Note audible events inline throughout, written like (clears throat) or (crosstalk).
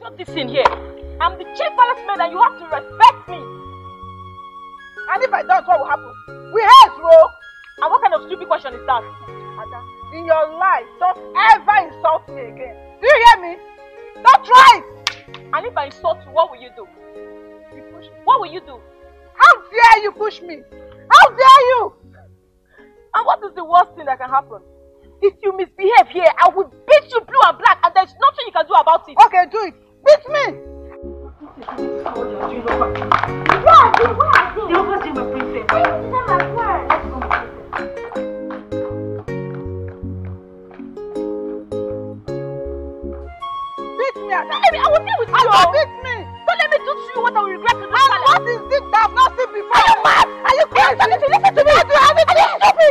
Shut this in here. I'm the chief palace maid and you have to respect me. And if I don't, what will happen? We hate, bro. And what kind of stupid question is that? Ada, in your life, don't ever insult me again. Do you hear me? Don't try it. And if I insult you, what will you do? You push me. What will you do? How dare you push me? How dare you? And what is the worst thing that can happen? If you misbehave here, I will beat you blue and black and there's nothing you can do about it. Okay, do it. Beat me. Beat me, I will deal with you. Beat me. Don't let me do to you what I will regret this And what is this that I've not seen before? Are you mad? Are you crazy? Listen to me, to me.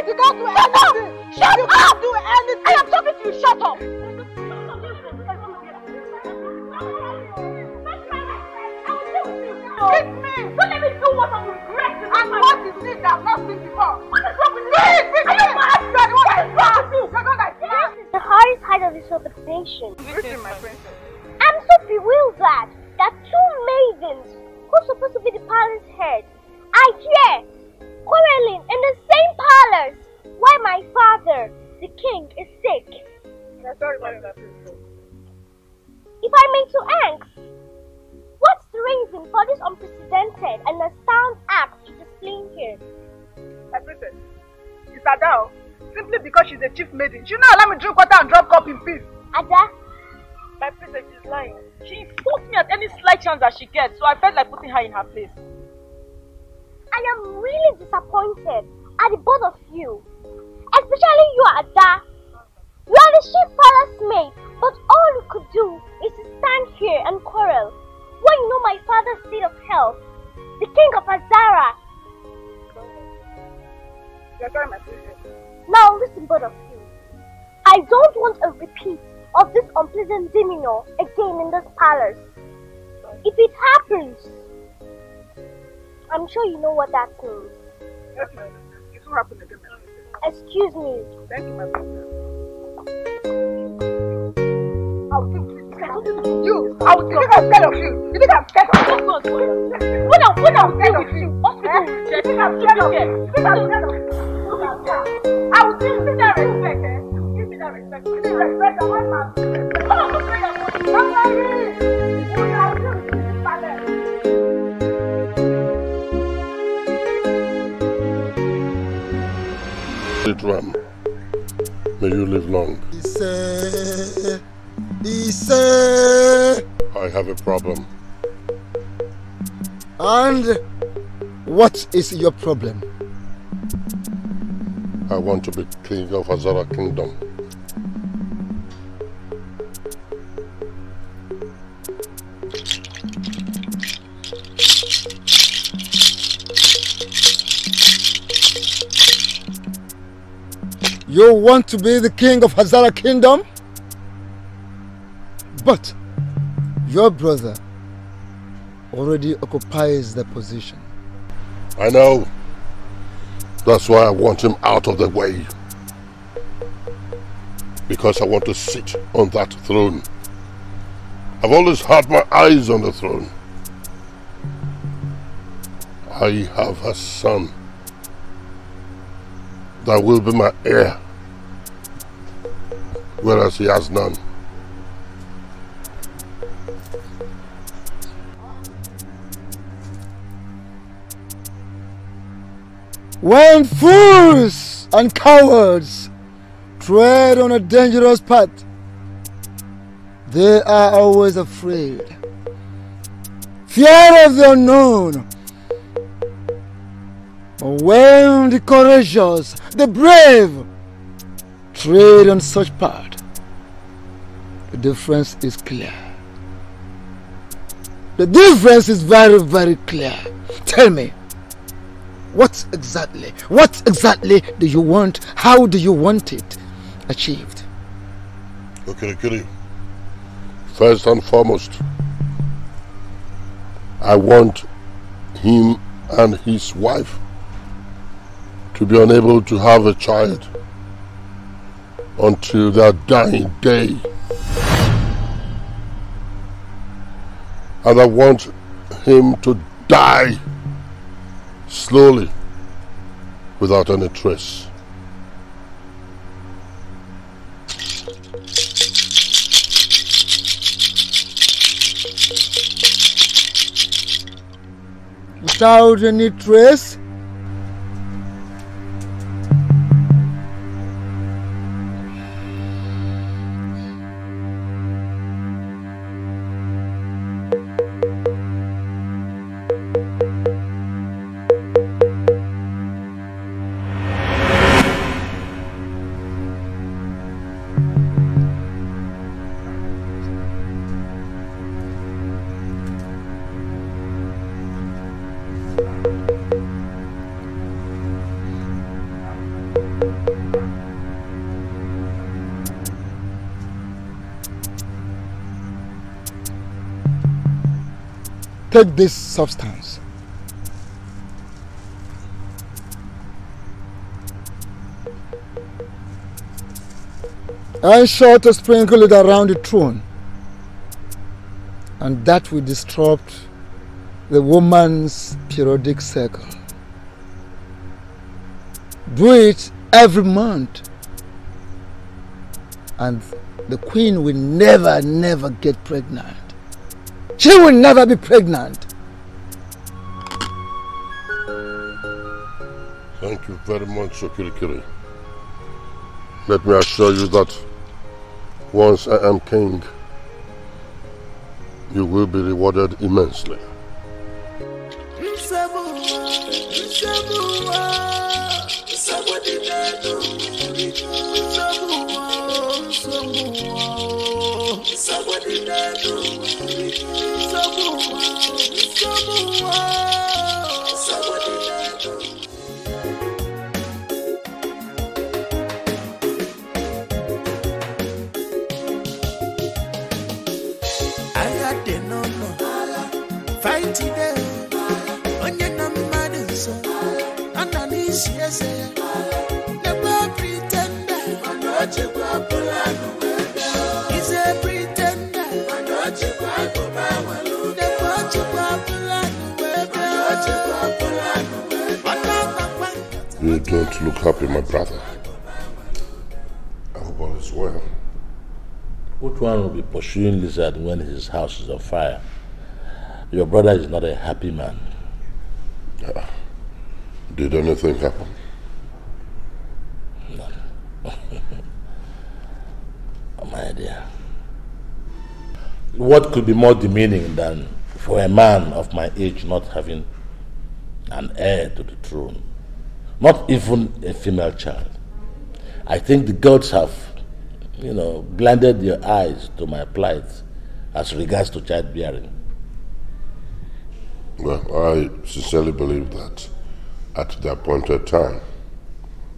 You can't do anything. Stupid? Do Shut up. you can't do anything. I am talking to you. Shut up. Beat me. Don't let me do what I will regret And what is this that I've not seen before? What is wrong with you? Beat me. Are you mad? You are the one that is. You're the one that is. The hardest height of this interpretation. Listen, my princess. I'm so bewildered that two maidens who's supposed to be the palace head are here quarreling in the same palace while my father, the king, is sick. I'm sorry, my princess. If I may to ask, reason for this unprecedented and astounding act to display here? My princess. It's Adao. Simply because she's a chief maiden. She not allow me drink water and drop cup in peace. Ada, My princess is lying. She insults me at any slight chance that she gets, so I felt like putting her in her place. I am really disappointed at the both of you, especially you, Ada. You are the chief palace maid, but all you could do is to stand here and quarrel you know my father's state of health, the king of Azara. You're sorry, my. Now listen, both of you. I don't want a repeat of this unpleasant demeanor again in this palace. If it happens, I'm sure you know what that means. Yes, princess. It won't happen again, princess. Excuse me. Thank you, my princess. I will think you. I will. You think I'm scared of you? You think I'm scared of you? Just go and When I when I will deal with you, hospital Eh? will reject You you. think I'm You scared of get. you? You think I'm scared of you? Look at that. I will give you that respect, eh? Give me that respect. Give me respect. I want my respect. Come on, pray your money. Don't worry. We are still in this palace. Ram. May you live long. Ise. I have a problem. And what is your problem? I want to be king of Hazara Kingdom. You want to be the king of Hazara Kingdom? But your brother already occupies the position. I know. That's why I want him out of the way. Because I want to sit on that throne. I've always had my eyes on the throne. I have a son that will be my heir, whereas he has none. When fools and cowards tread on a dangerous path, they are always afraid. Fear of the unknown. But when the courageous, the brave, tread on such path, the difference is clear. The difference is very, very clear. Tell me, what exactly, what exactly do you want? How do you want it achieved? Okay, Okirikiri, first and foremost, I want him and his wife to be unable to have a child until their dying day. And I want him to die slowly without any trace. Without any trace? Take this substance. And sure to sprinkle it around the throne. And that will disrupt the woman's periodic cycle. Do it every month. And the queen will never, never get pregnant. She will never be pregnant. Thank you very much, Okirikiri. Let me assure you that once I am king, you will be rewarded immensely. Someone in that room, someone, someone. Don't look happy, my brother. I hope all is well. Which one will be pursuing Lizard when his house is on fire? Your brother is not a happy man. Uh, did anything happen? No. (laughs) my dear. What could be more demeaning than for a man of my age not having an heir to the throne? Not even a female child. I think the gods have, you know, blinded their eyes to my plight as regards to childbearing. Well, I sincerely believe that at the appointed time,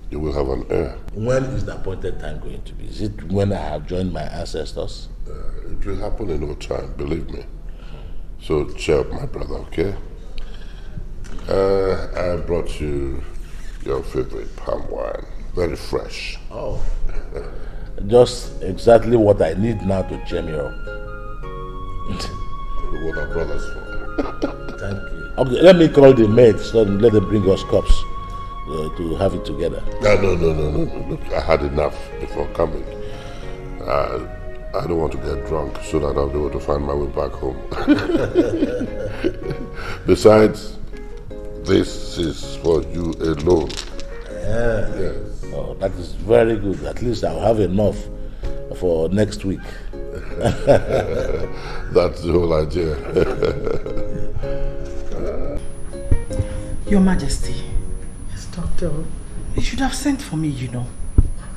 you will have an heir. When is the appointed time going to be? Is it when I have joined my ancestors? Uh, it will happen in no time, believe me. So cheer up, my brother, okay? Uh, I brought you your favorite palm wine. Very fresh. Oh. Just exactly what I need now to cheer me up. what our brothers for. Thank you. Okay, let me call the maids and let them bring us cups uh, to have it together. No, no, no, no, no. Look, I had enough before coming. Uh, I don't want to get drunk so that I'll be able to find my way back home. (laughs) Besides, this is for you alone. Yeah. Yes. Oh, that is very good. At least I'll have enough for next week. (laughs) That's the whole idea. (laughs) Your Majesty. Yes, Doctor. You should have sent for me, you know.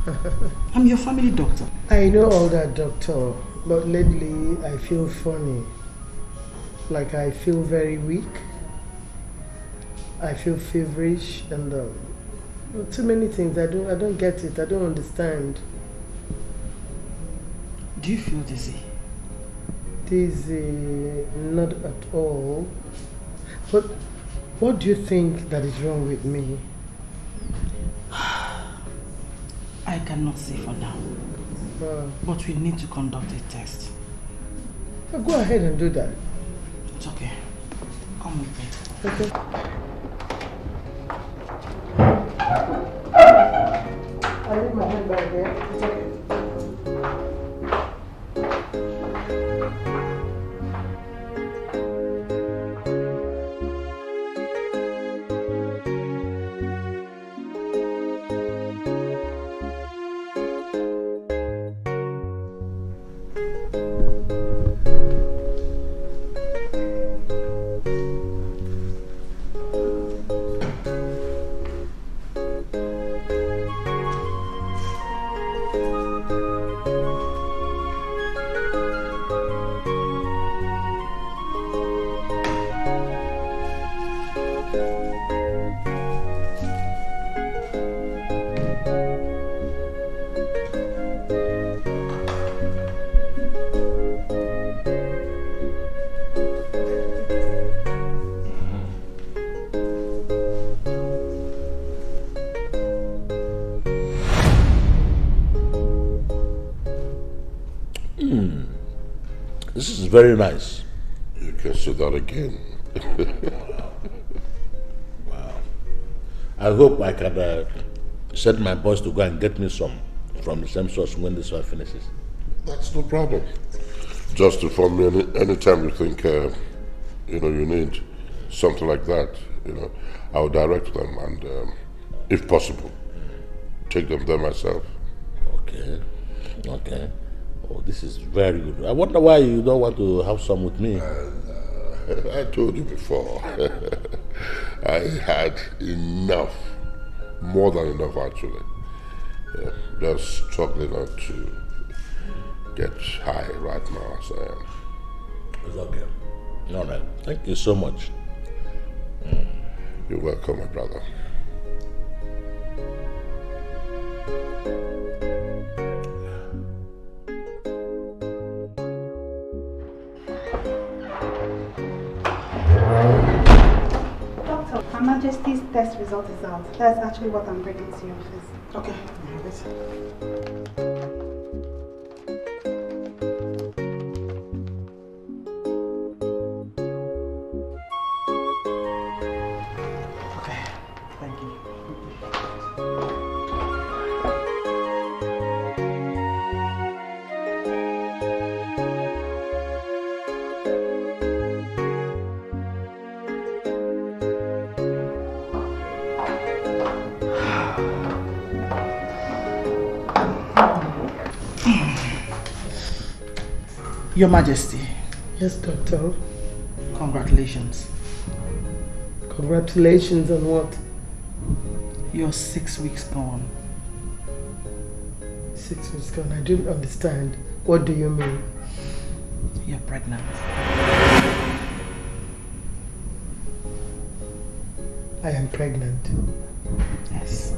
(laughs) I'm your family doctor. I know all that, Doctor. But lately, I feel funny. Like I feel very weak. I feel feverish and um, too many things. I don't. I don't get it. I don't understand. Do you feel dizzy? Dizzy, not at all. But what do you think that is wrong with me? (sighs) I cannot say for now. Uh, but we need to conduct a test. Go ahead and do that. It's okay. Come with me. Okay. I leave my handbag there. It's very nice. You can say that again. (laughs) Wow. I hope I can uh, send my boys to go and get me some from the same source when this one finishes. That's no problem. Just inform me any anytime you think uh, you know you need something like that. You know, I'll direct them and, um, if possible, take them there myself. Okay. Okay. Oh, this is very good. I wonder why you don't want to have some with me. Uh, I told you before. (laughs) I had enough, more than enough actually. Yeah, just struggling not to get high right now as I am. It's okay. All right. Thank you so much. Mm. You're welcome, my brother. Her Majesty's test result is out. That's actually what I'm bringing to your office. Okay. Your Majesty, Yes, doctor. congratulations. Congratulations on what? You're six weeks gone. Six weeks gone. I didn't understand. What do you mean? You're pregnant. I am pregnant. Yes.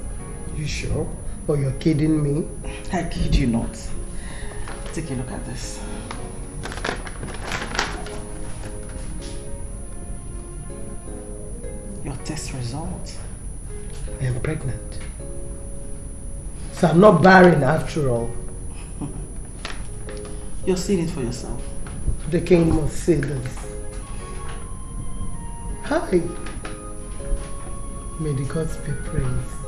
You sure? Or you're kidding me? I kid you not. Take a look at this. Test result. I am pregnant. So I'm not barren after all. (laughs) You're seeing it for yourself. The king must see this. Hi. May the gods be praised.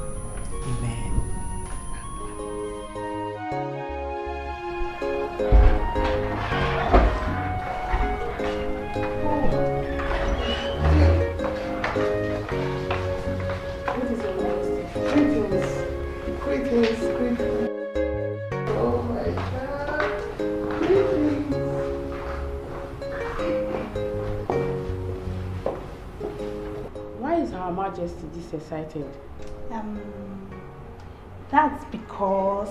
Excited? Um, that's because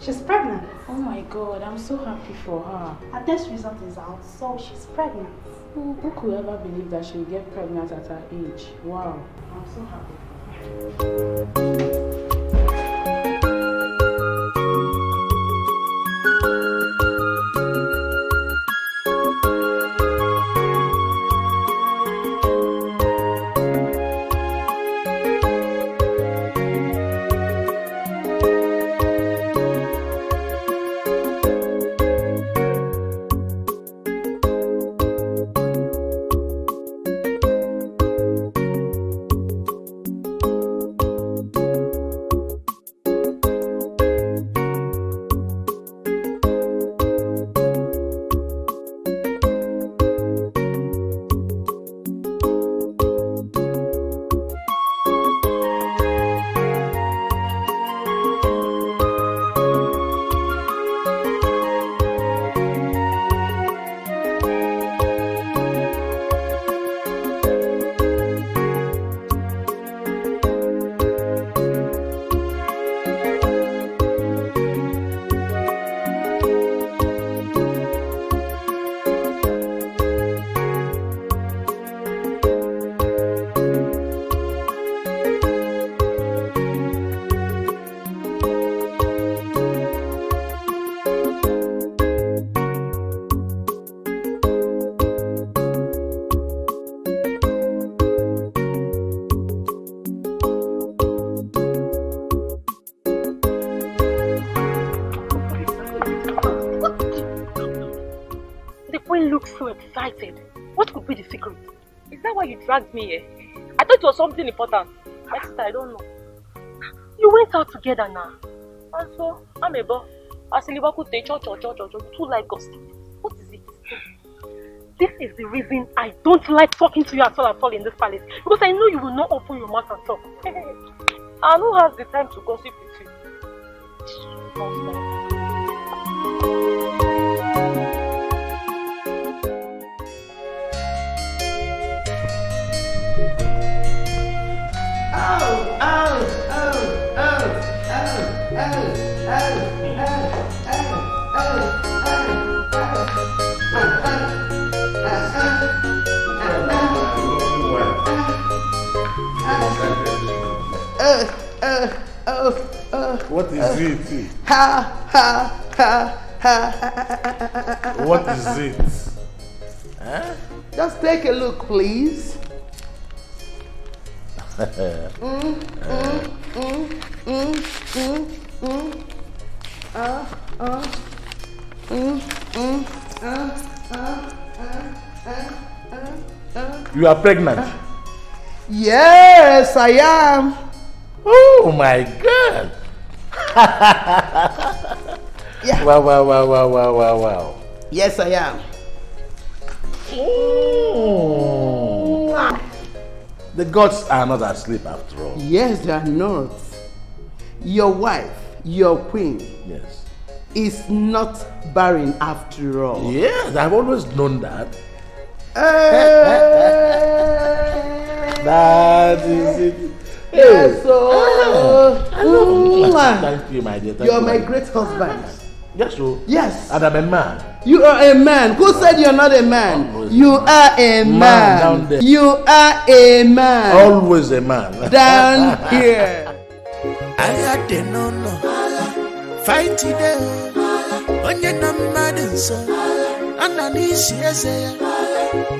she's pregnant. Oh my god, I'm so happy for her. Her test result is out, so she's pregnant. Who, who could ever believe that she'll get pregnant at her age? Wow, I'm so happy. Dragged me here? I thought it was something important. Esther, I don't know. You went out together now. And so, I'm a boy. Asilibaku te cho cho cho cho cho. You too like gossip. What is it? This is the reason I don't like talking to you at all at all in this palace. Because I know you will not open your mouth and talk. (laughs) and who has the time to gossip with you? Oh, What is it? ha, ha, ha, ha. What is it? Huh? Just take a look, please. Mm, mm, mm, mm, mm, mm. Uh, uh, mm, mm, uh, uh, uh, uh, uh. You are pregnant? Yes, I am. Oh my god! (laughs) Yeah. Wow, wow, wow, wow, wow, wow, wow. Yes, I am. Mm. The gods are not asleep after all. Yes, they are not. Your wife, your queen, Yes. is not barren after all. Yes, I've always known that. Eh, (laughs) That is it. Yes, so. Ah, I know. Thank you, my dear. Thank You're you, my dear. great husband. Yes, so. Yes. And I'm a man. You are a man. Who said you're not a man? Always You are a Man man. down there. You are a man. Always a man. Down here. agha dị n'ụlọ faịtị de onye nọ mmadụ nso ọ nọ n'isi eze ya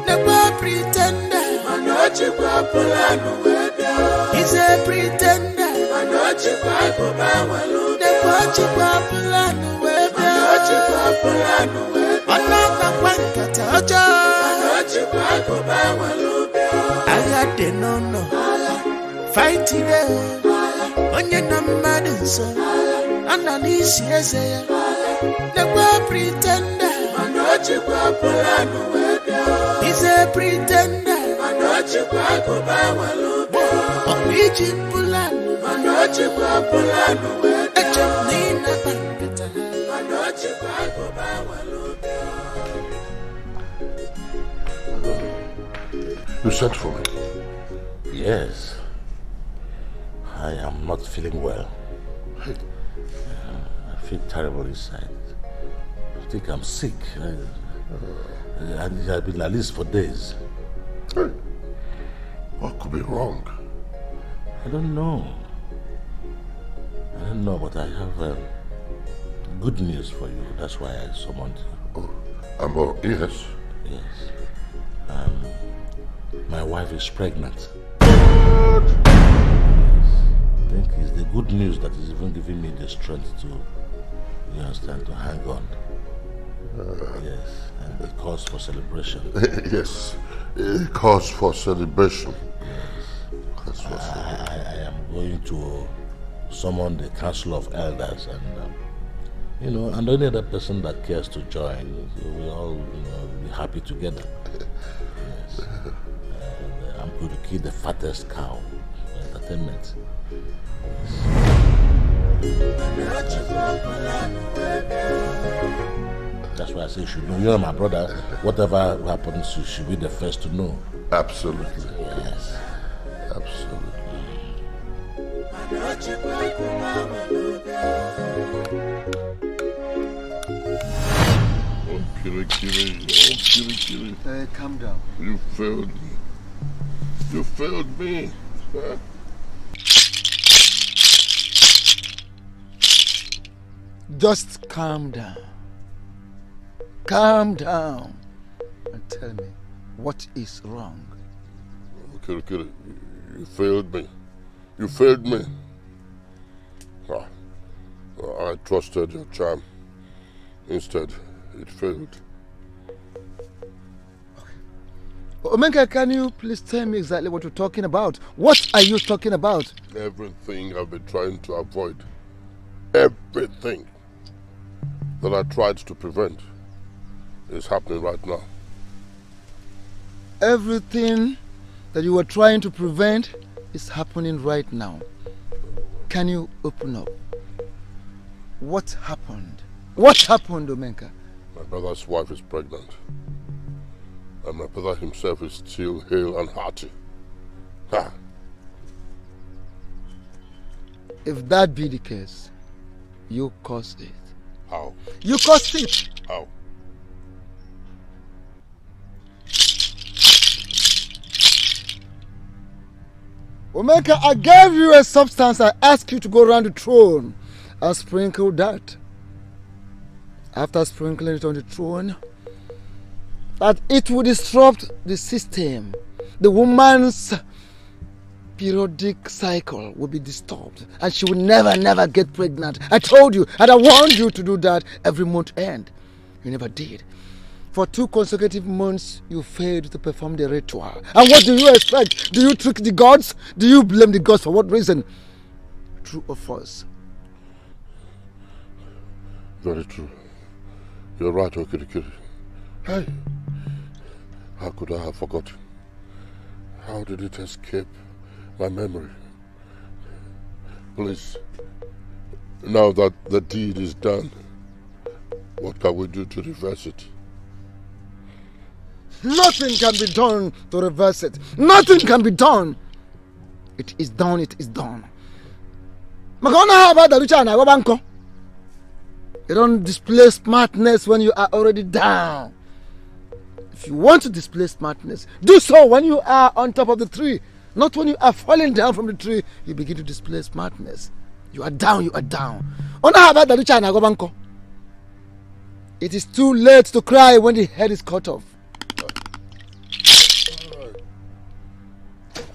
nekwa pritenda mana o jikwa pụlanụ wee bịa ize pritenda mana o jikwa agụba nwere nekwa o jikwa pụlanụ wee Anachukua kula nuwe. Wanaka kwenka taoja. Anachukua kuba walube. Ala de nono. Ala. Fight. Ala. Onye na mmadu nso. Ala. Ananisi eze ya. Ala. Nekwa pretender. Anachukua kula nuwe. He's a pretender. Anachukua kuba walube. Origin pulanu. Anachukua pulanu. Echemnina panu. You sent for me. Yes. I am not feeling well. Uh, I feel terrible inside. I think I'm sick. I, uh, and it has been at least for days. Hey, what could be wrong? I don't know. I don't know, but I have um, good news for you. That's why I summoned you. Oh, I'm all ears. Yes. Um, my wife is pregnant. I think it's the good news that is even giving me the strength to, you understand, to hang on. yes, and it calls (laughs) for celebration. yes, it calls for celebration. That's I, what's I, I am going to summon the council of elders and, um, you know, and any other person that cares to join. So we all, you know, be happy together. Going to kill the fattest cow for entertainment. That's why I say you should know. You know, my brother, whatever happens, you should be the first to know. Absolutely. Yes. Absolutely. Oh, Kiri Kiri. Oh, Kiri Kiri. Uh, calm down. You failed me. You failed me. Huh? Just calm down. Calm down. And tell me, what is wrong? Kiri Kiri. You, failed me. You failed me. Ah, I trusted your charm. Instead, it failed. Omenka, can you please tell me exactly what you're talking about? What are you talking about? Everything I've been trying to avoid. Everything that I tried to prevent is happening right now. Everything that you were trying to prevent is happening right now. Can you open up? What happened? What happened, Omenka? My brother's wife is pregnant. And my brother himself is still hale and hearty. Ha! If that be the case, you caused it. How? You caused it. How? Omenka, I gave you a substance. I asked you to go around the throne and sprinkle that. After sprinkling it on the throne, that it will disrupt the system. The woman's periodic cycle will be disturbed and she will never, never get pregnant. I told you and I warned you to do that every month end. You never did. For two consecutive months, you failed to perform the ritual. And what do you expect? Do you trick the gods? Do you blame the gods for what reason? True or false? Very true. You're right, Okirikiri. Hey, how could I have forgotten? How did it escape my memory? Please, now that the deed is done, what can we do to reverse it? Nothing can be done to reverse it. Nothing can be done. It is done, it is done. you don't display smartness when you are already down if you want to display smartness do so when you are on top of the tree. Not when you are falling down from the tree you begin to display smartness. You are down you are down. It is too late to cry when the head is cut off.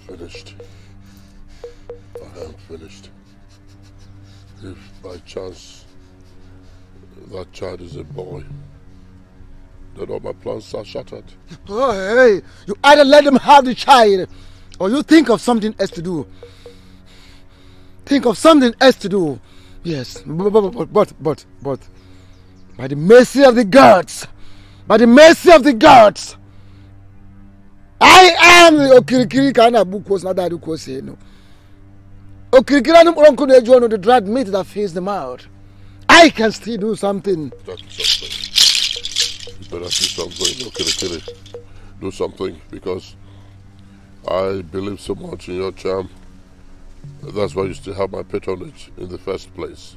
Finished. I am finished. If by chance that child is a boy, then all my plans are shattered. Oh, hey, you either let them have the child or you think of something else to do. Think of something else to do. Yes, but, but, but, but, but, by the mercy of the gods, by the mercy of the gods, I am the okirikiri ka a na-agbu kwuo na dadị kwuo si enu. Okirikiri mkpọrọ nkụ na-eju the dried meat that fills the mouth. I can still do something. That's something. You better do something, Okirikiri. Do something because I believe so much in your charm. That's why you still have my patronage in the first place.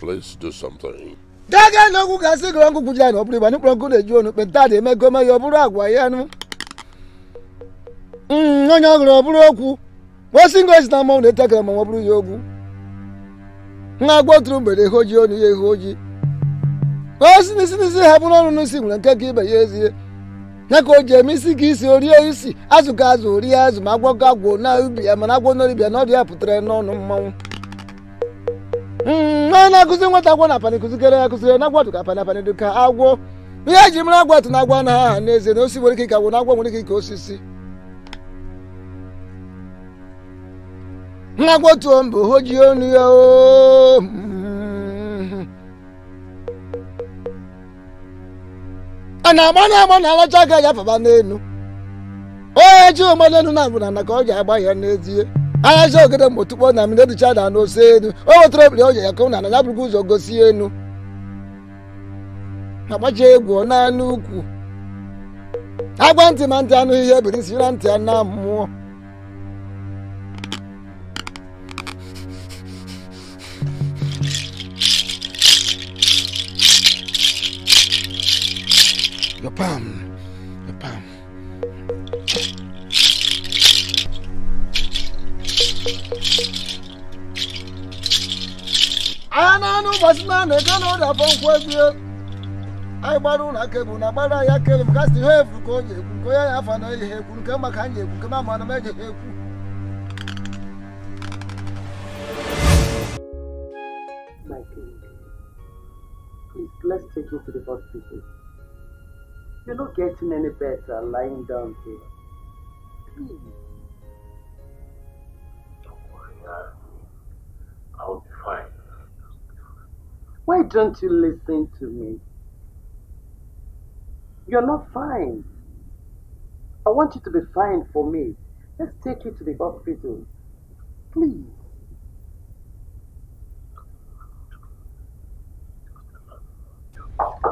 Please do something. gasị osi n'isi n'isi ha bụrụ ọnụ n'isi nwere nke ka ibe ya ezie ya ka o ji eme isi ka isi orie isi azụ ka azụ orie azụ ma agwọ ka agwọ na ubi ya mana agwọ n'oribịa na ọdụ ya pụtara n'ọnụ mmanwụ onye na-akụzi nwata agwọ na apanị kụzikere ya kụziri na agwọ ka apanị apanị dị ka agwọ ihe eji mara agwọ atụ na agwọ anaghị aha n'ezie na osi nwere ike ka agwọ na agwọ nwere ike ka osisi nwa agwọ tụọ mbụ ho ji onu ya oo a na-agba na agba na alacha aka ya faba n'elu. Onye ji ụgbọ n'elu na abụ na na ka ọ ji agba ya n'ezie. Ji ogede mgbe tukpo na mmiri dịcha da n'ose elu. O wetara ebiri oje ya ka na ya bụrụkwa ụzọ gosi elu agbacha egwu ọ na-anụ ukwu. Agwa ntị ma ntị anụghị ihe ebiri si na ntị ya na mmụọ Your palm. anya na-anụ ụbọchị na na-eke na ụlọ afọ nkwụ ebie anyị gbara ụlọ aka ebu na gbara ya kele m kasị ha efu ka o ji ekwu nke onye ya afọ na eji ha ekwu nke maka anyị ekwu nke ma mana m eji ha ekwu please let's take you to the hospital. You're not getting any better lying down here. Please. Don't worry, I'll be fine. Why don't you listen to me? You're not fine. I want you to be fine for me. Let's take you to the hospital. Please. Come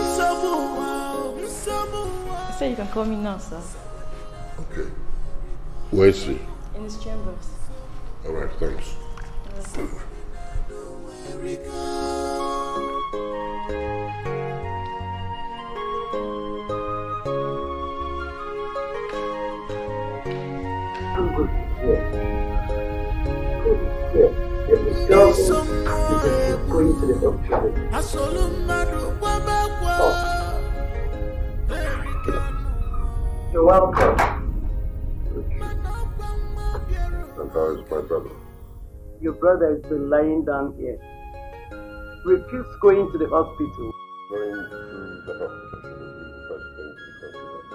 Nsabuwa, nsabuwa. I said you can call me now, sir. Okay. Where is he? In his chambers. All right, thanks. I'm good. Yeah. Good. Yeah. If the girl is going to the doctor, you're welcome. And how is my brother? Your brother has been lying down here. Refuse going to the hospital. Going to the hospital should be the first thing to be considered.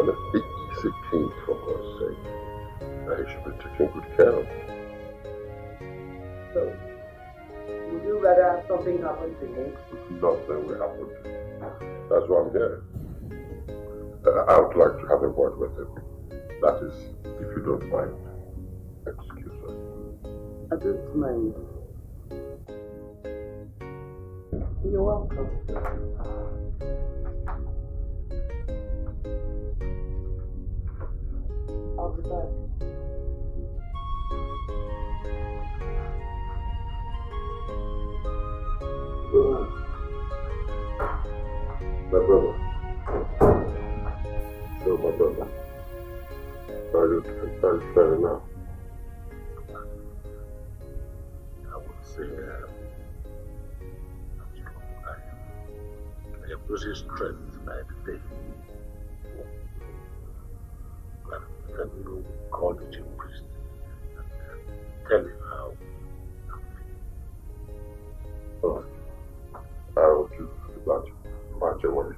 And if it's a king, for God's sake, I should be taking good care of. So, would you rather have something happen to him? Nothing will happen to him. That's why I'm here. Uh, I would like to have a word with him. That is, if you don't mind. Excuse us. I don't mind. You're welcome. I'll be back. My brother. So, my brother. You, are you fair now? I would say uh, I'm strong. I I am losing strength by the day. But can you call the chief priest and uh, tell him how right. I will do that right away.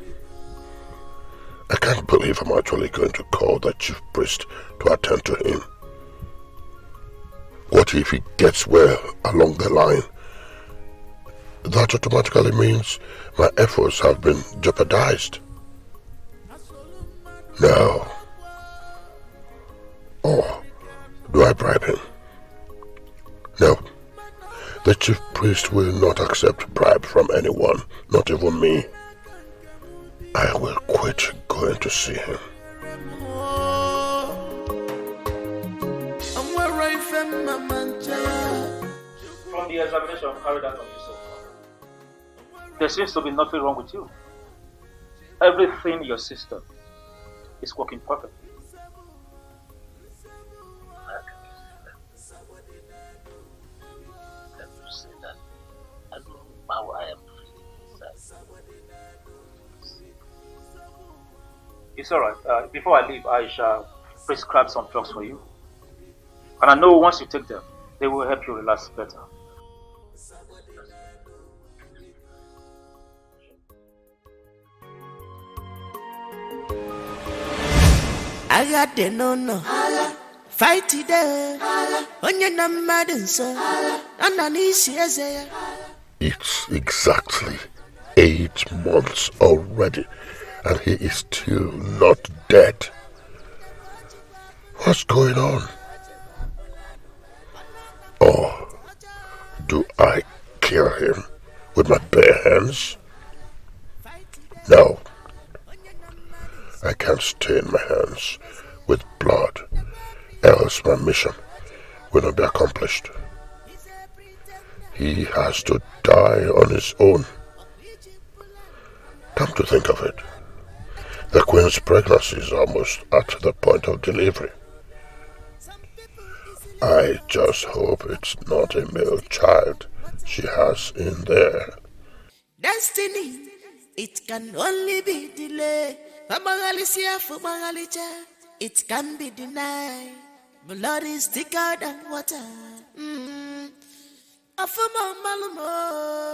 I can't believe I'm actually going to call the chief priest to attend to him. What if he gets well along the line? That automatically means my efforts have been jeopardized. No. Or do I bribe him? No. The chief priest will not accept bribe from anyone, not even me. I will quit going to see him. I'm where I found my mancha. From the examination carried out on you so far, there seems to be nothing wrong with you. Everything in your system is working perfectly. It's alright. Uh, before I leave, I shall prescribe some drugs for you. And I know once you take them, they will help you relax better. agha dị n'ụlọ fight ide onye na mmadụ nso ọ n'isi eze ya. It's exactly eight months already, and he is still not dead. What's going on? Or do I kill him with my bare hands? No. I can't stain my hands with blood, else my mission will not be accomplished. He has to die on his own. Come to think of it, the Queen's pregnancy is almost at the point of delivery. I just hope it's not a male child she has in there. Destiny, it can only be delayed. It can be denied. Blood is thicker than water. Mm. Afuma malumo,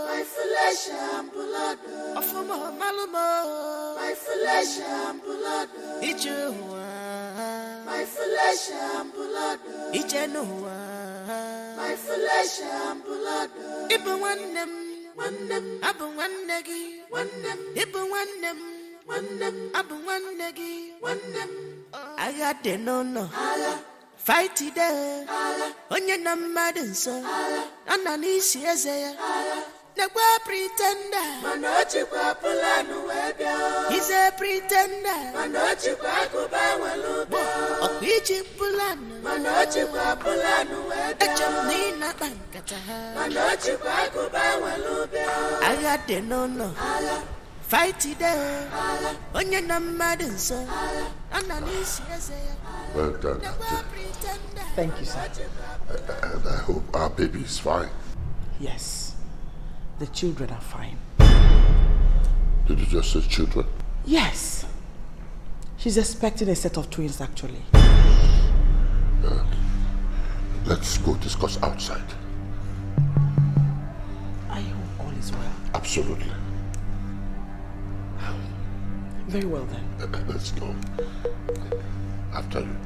my flesh and blood. Afuma malumo, my flesh and blood. Ijuwa, my flesh and blood. Ijenuwa, my flesh and blood. Ibu nwannem, nwannem, abụ nwanne gị, nwannem. Ibu nwannem, nwannem, abụ nwanne gị, nwannem. Agha dị n'ụlọ, agha. Fight ide, onye na mmadụ nso, ọ nọ n'isi eze ya. Nekwa pretender, mana o jikwa pụlanụ wee bịa. He's a pretender, mana o jikwa agụba nwere ụgbọ. Ọkwa iji pụlanụ, mana o jikwa pụlanụ wee bịa. Eche m na ị na-akpa nkata ha, mana o jikwa agụba nwere ụgbọ. Agha dị n'ụlọ, fight ide, onye na mmadụ nso, ọ nọ n'isi eze ya. Well done, Doctor. Thank you, sir. And I hope our baby is fine. Yes. The children are fine. Did you just say children? Yes. She's expecting a set of twins, actually. Uh, let's go discuss outside. I hope all is well. Absolutely. Very well, then. Uh, let's go. After you.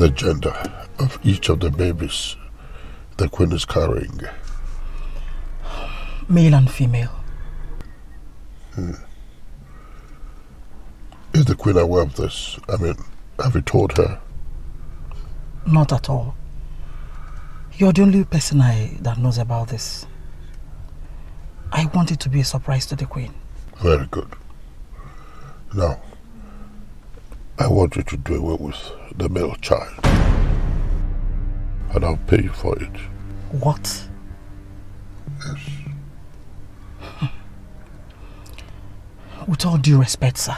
The gender of each of the babies the queen is carrying? Male and female. Hmm. Is the queen aware of this? I mean, have you told her? Not at all. You're the only person I that knows about this. I want it to be a surprise to the queen. Very good. Now, I want you to do away with the male child. And I'll pay you for it. What? Yes. (laughs) With all due respect, sir,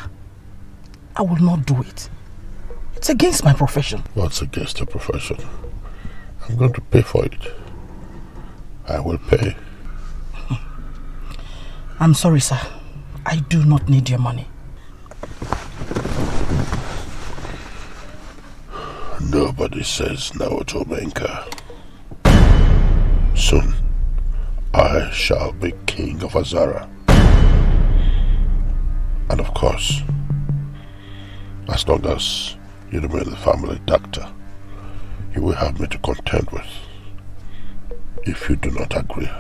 I will not do it. It's against my profession. What's against the profession? I'm going to pay for it. I will pay. (laughs) I'm sorry, sir. I do not need your money. Nobody says no to Omenka. Soon, I shall be king of Azara. And of course, as long as you remain the family doctor, you will have me to contend with if you do not agree.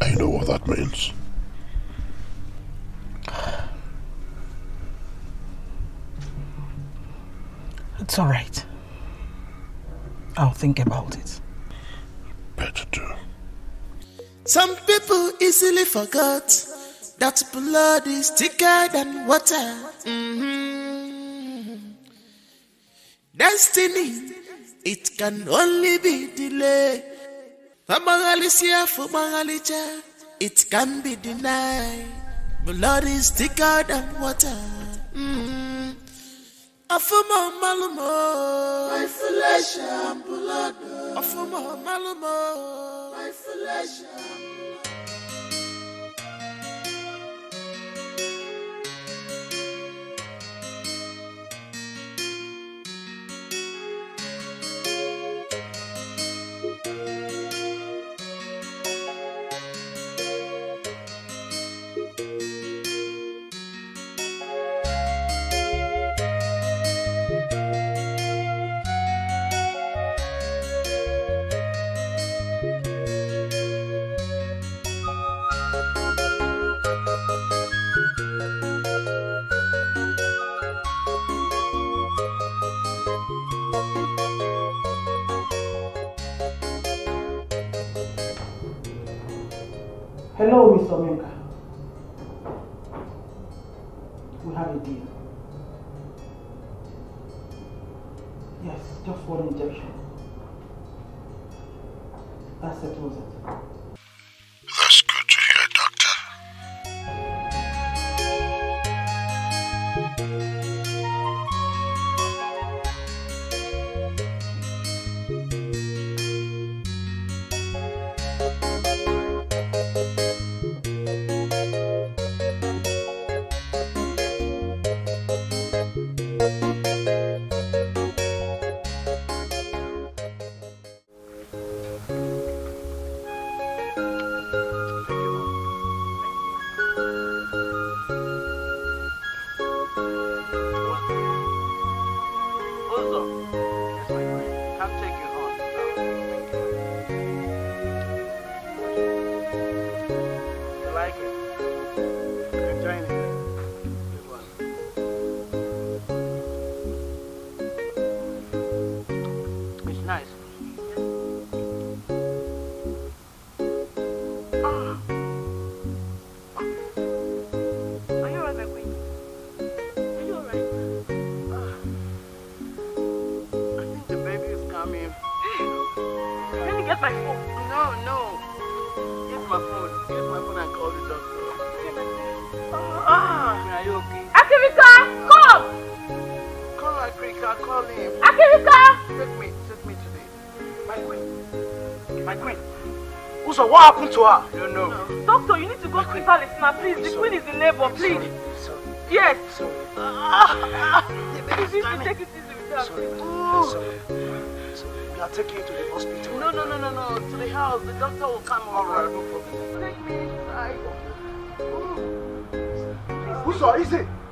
I know what that means. It's all right. I'll think about it. Better do. Some people easily forgot that blood is thicker than water. Mhm. Destiny, it can only be delayed. Famangalicia for Mangalicha, it can be denied. Blood is thicker than water. Mm. Afuma malumo, my flesh and blood. Afuma malumo, my flesh and One injection. That settles it. To her? You know. Doctor, you need to go to the palace now, please. The queen is in labor, please. Sorry. Yes. Sorry. The please, baby's you coming. take it easy with her. Sorry. Sorry. We are taking you to the hospital. No, no, no, no, no. To the house. The doctor will come All over. right, no problem. Take me inside. Uzo, easy. Ah!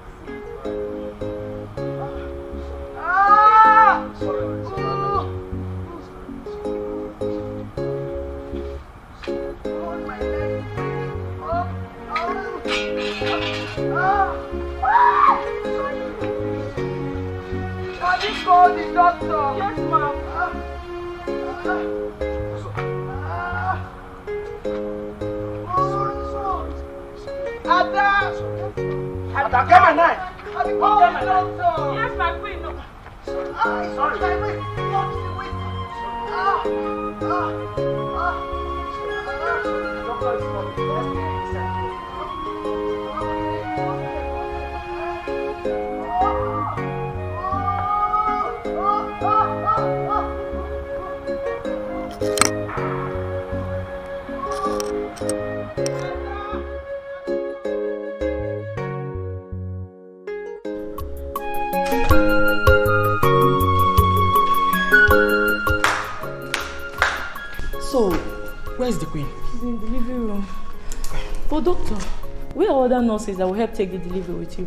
Nurses that will help take the delivery with you?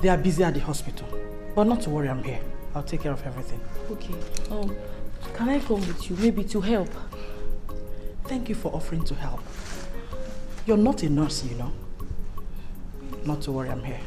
They are busy at the hospital. But not to worry, I'm here. I'll take care of everything. Okay. Um, can I come with you? Maybe to help. Thank you for offering to help. You're not a nurse, you know. Not to worry, I'm here.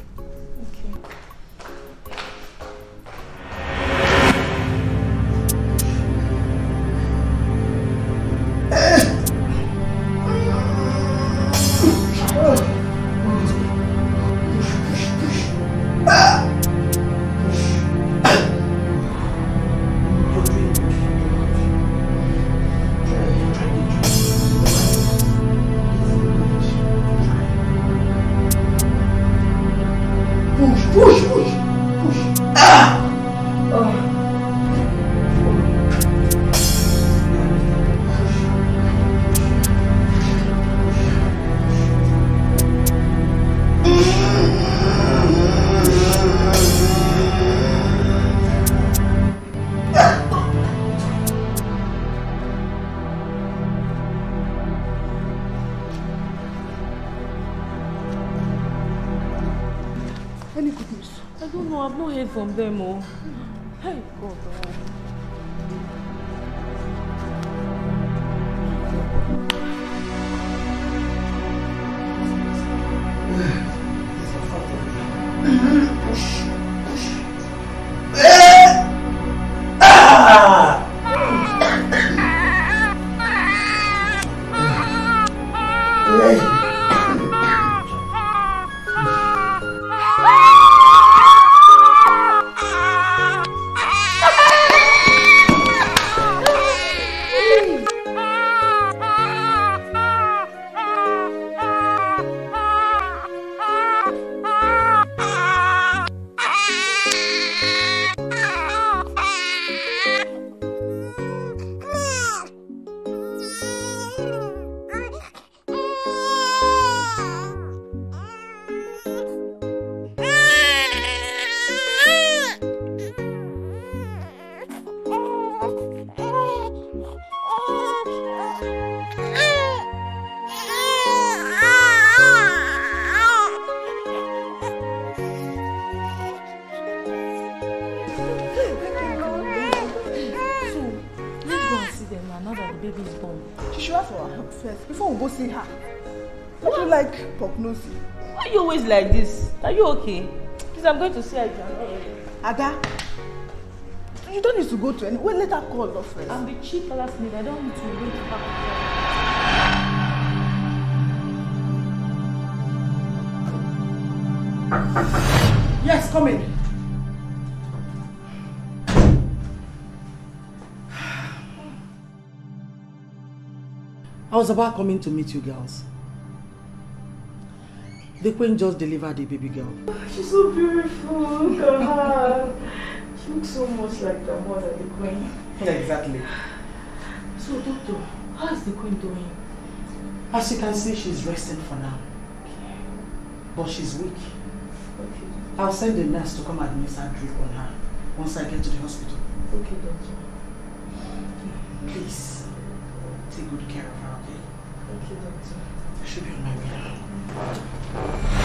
I've not going to see her if you're not. Ada, you don't need to go to any. Wait, let her call us first. I'm the chief palace maid. I don't need to wait back. Yes, come in. I was about coming to meet you girls. The queen just delivered a baby girl. Ah, she's so beautiful. Look at her. She looks so much like the mother, the queen. Exactly. So, doctor, how is the queen doing? As you can see, she's resting for now. But she's weak. Okay. I'll send a nurse to come administer drip on her once I get to the hospital. Okay, doctor. Please, take good care of her, okay? Okay, doctor. I should be on my way now. Thank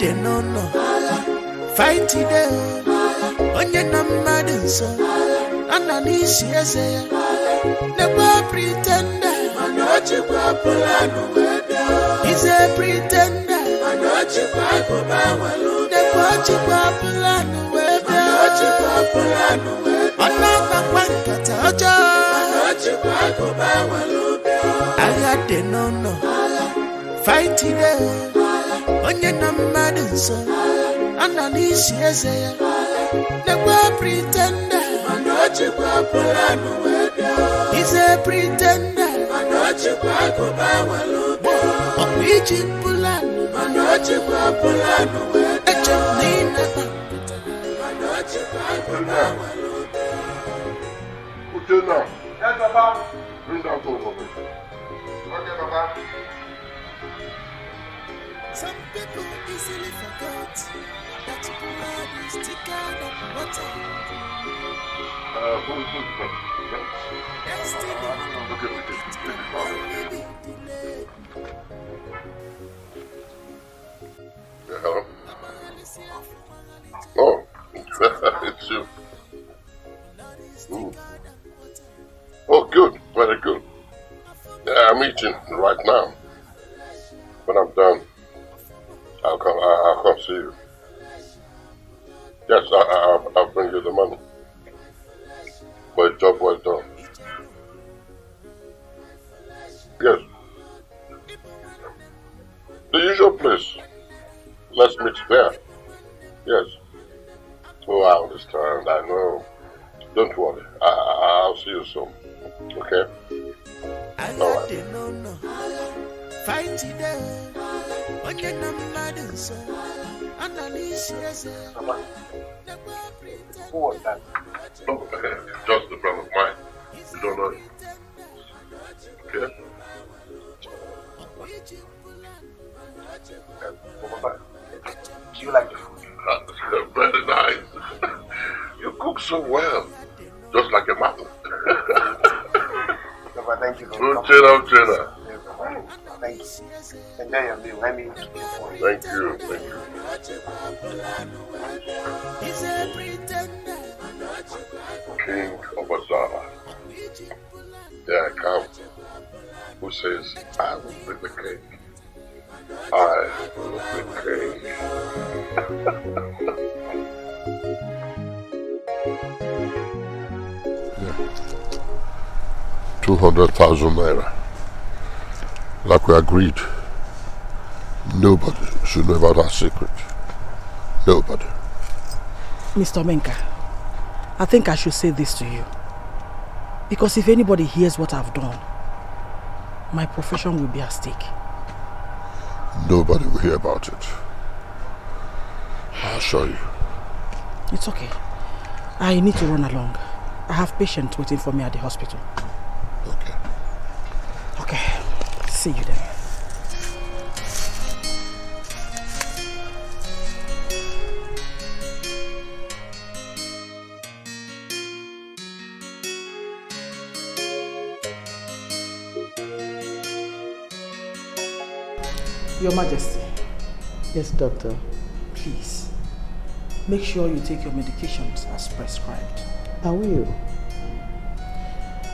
dị n'ụlọ fight ide onye na mmadụ nso. Ana n'isi eze ya. Nekwa pretenda mana o chekwapụla wee bịa ize pretenda mana o chekwapụla nekwa o chekwapụla wee bịa mana o chekwapụla wee bịa ọ na-akpakwa nkata ọjọọ mana fight ide onye na mmadụ nso ana n'isi eze ya nekwa pretenda ize pretenda mana iji pụlanụ eche m na ị Uchenna. Yes, Papa. Bring that phone for me. Okay, Papa. Some people easily forget that blood is thicker than water. Uh, who is who is that? Okay, okay. Yeah, hello? Oh, (laughs) it's you. Mm. Oh, good. Very good. Yeah, I'm eating right now. When I'm done, I'll come. I- I'll come see you. Yes, I, I, I'll- bring you the money. A job well done. Yes. The usual place. Let's meet there. Yes. Oh, I understand. I know. Don't worry. I, I, I'll see you soon. Okay? All right. Fight ide onye na mmadụ nso ana n'isi eze Who was that? Oh, (laughs) just a friend of mine. You don't know him. Okay? Do you like the food? (laughs) Very nice. (laughs) you cook so well. Just like a mother. Thank you for Uchenna, Uchenna. Thank you. Enjoy your meal. Let me Thank you. Thank you. King of Azara. There I come. Who says, I will be the king? I will be king. (laughs) Two hundred thousand naira. Like we agreed. Nobody should know about our secret. Nobody. Mr. Omenka, I think I should say this to you. Because if anybody hears what I've done, my profession will be at stake. Nobody will hear about it. I assure you. It's okay. I need to run along. I have patients waiting for me at the hospital. Okay. Okay. See you then. Your Majesty, Yes, doctor. please make sure you take your medications as prescribed. I will.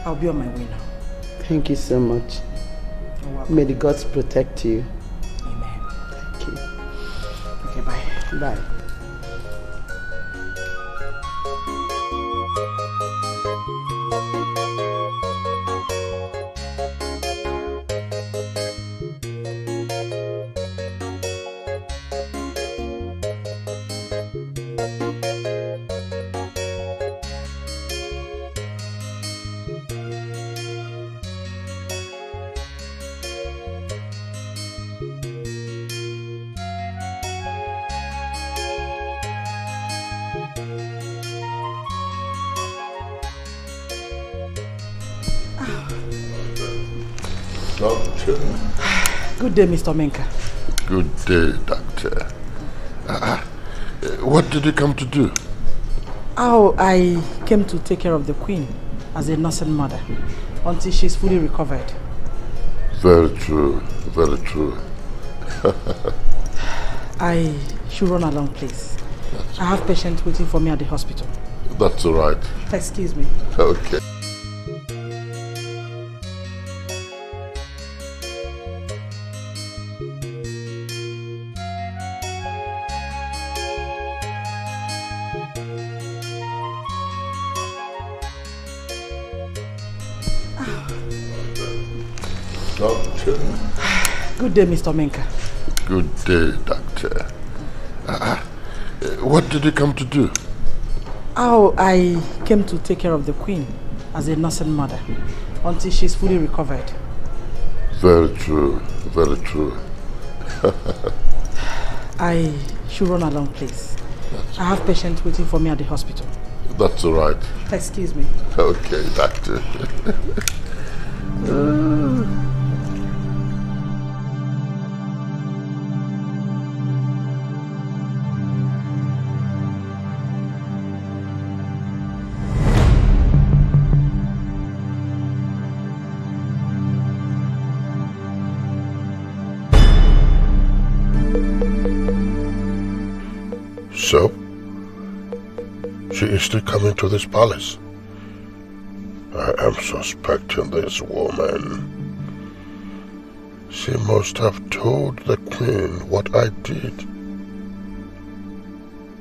I'll be on my way now. Thank you so much. May the gods protect you. Amen. Thank you. Okay, bye. Bye. Good day, Mr. Omenka. Good day, Doctor. Uh, what did you come to do? Oh, I came to take care of the queen as a nursing mother until she's fully recovered. Very true, very true. (laughs) I should run along, please. I have patients waiting for me at the hospital. That's all right. Excuse me. (laughs) Okay. Good day, Mr. Omenka. Good day, Doctor. Uh, what did you come to do? Oh, I came to take care of the queen as a nursing mother until she's fully recovered. Very true. Very true. (laughs) I should run along, please. I have patients waiting for me at the hospital. That's all right. Excuse me. Okay, Doctor. (laughs) this palace. I am suspecting this woman. She must have told the queen what I did.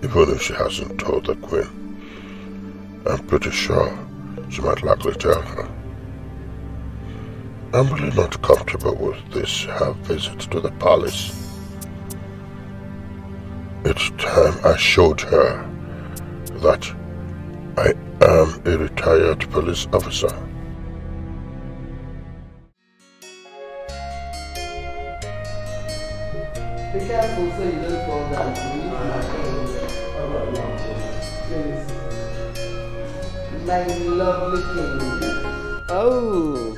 Even if she hasn't told the queen, I'm pretty sure she might likely tell her. I'm really not comfortable with this her visit to the palace. It's time I showed her that am a retired police officer. Be careful so you don't fall down. Please. My lovely king. Oh,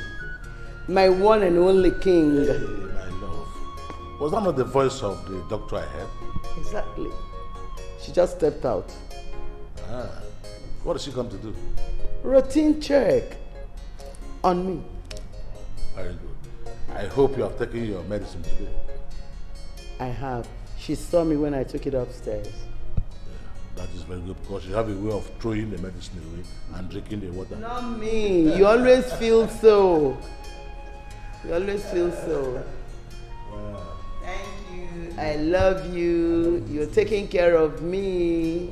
my one and only king. my love. Was that not the voice of the doctor I heard? Exactly. She just stepped out. Ah. What does she come to do? Routine check on me. Very good. I hope you have taken your medicine today. I have. She saw me when I took it upstairs. That is very good because you have a way of throwing the medicine away and drinking the water. Not me. You always feel so. You always feel so. Thank you. I love you. You're taking care of me.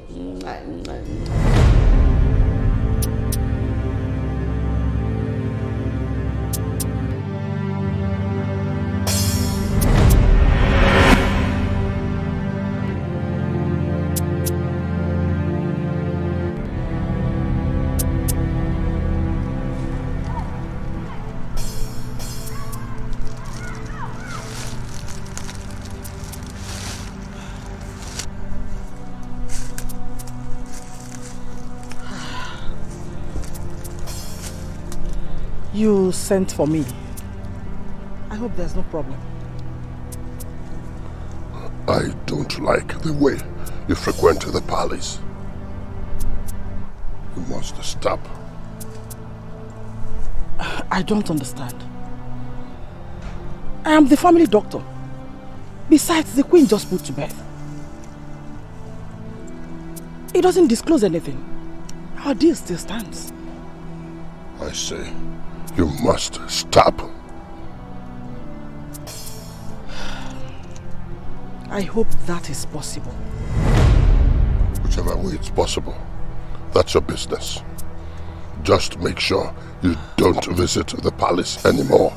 Sent for me. I hope there's no problem. I don't like the way you frequent the palace. You must stop. (sighs) I don't understand. I am the family doctor. Besides, the queen just put to bed. It doesn't disclose anything. Our deal still stands. I say, you must stop. I hope that is possible. Whichever way it's possible. That's your business. Just make sure you don't visit the palace anymore.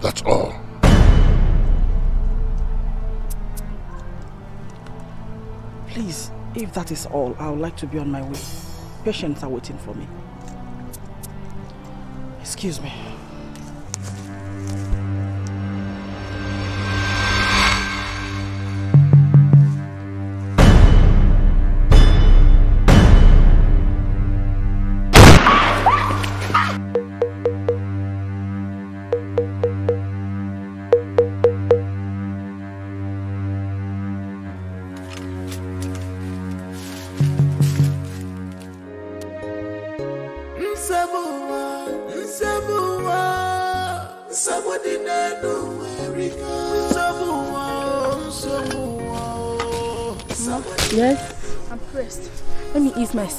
That's all. Please, if that is all, I would like to be on my way. Patients are waiting for me. Excuse me.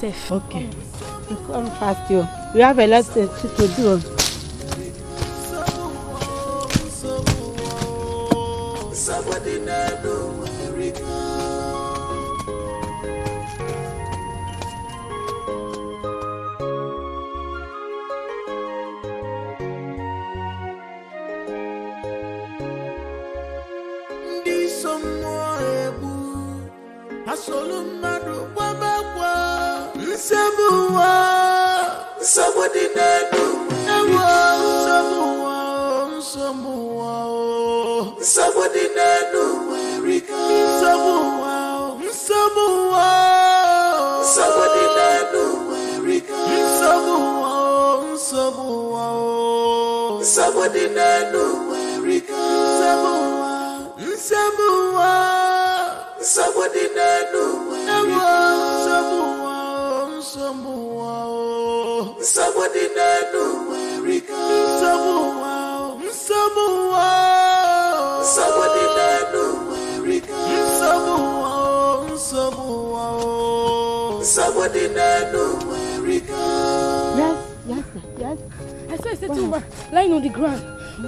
Myself. Okay. Come fast, you. We have a lot to do. Dị n'elu nwere ike nsogbu nsogbu nsogbu dị n'elu nwere ike nsogbu nsogbu nsogbu dị n'elu nwere ike Yes, yes, yes. I saw a certain woman lying on the ground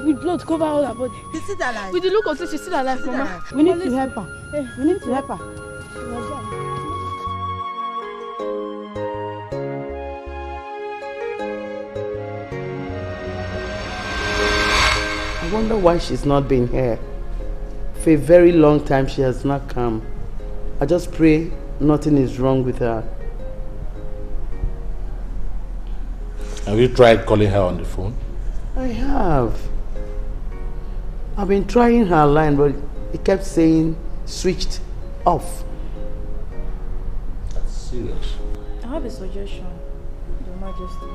with blood cover all her body. She's still alive. With the look of it, she's still alive, Mama. We need to help her. We need to help her. Wonder why she's not been here. For a very long time, she has not come. I just pray nothing is wrong with her. Have you tried calling her on the phone? I have. I've been trying her line, but it kept saying switched off. That's serious. I have a suggestion, Your Majesty.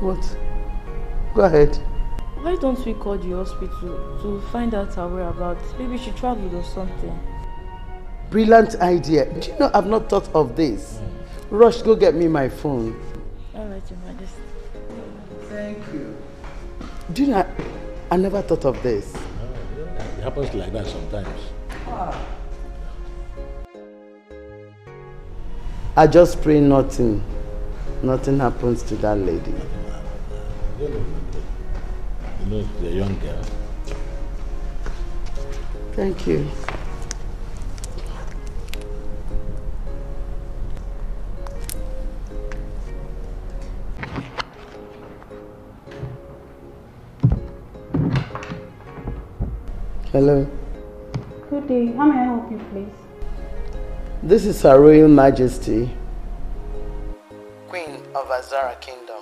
What? Go ahead. Why don't we call the hospital to find out her whereabouts? Maybe she traveled or something. Brilliant idea. Do you know I've not thought of this? Rush, go get me my phone. All right, Your Majesty. Thank you. Do you know, I, I never thought of this. It happens like that sometimes. I just pray nothing, nothing happens to that lady. You know, you know the young girl. Thank you. Hello. Good day. How may I help you, please? This is Her Royal Majesty. Queen of Azara Kingdom.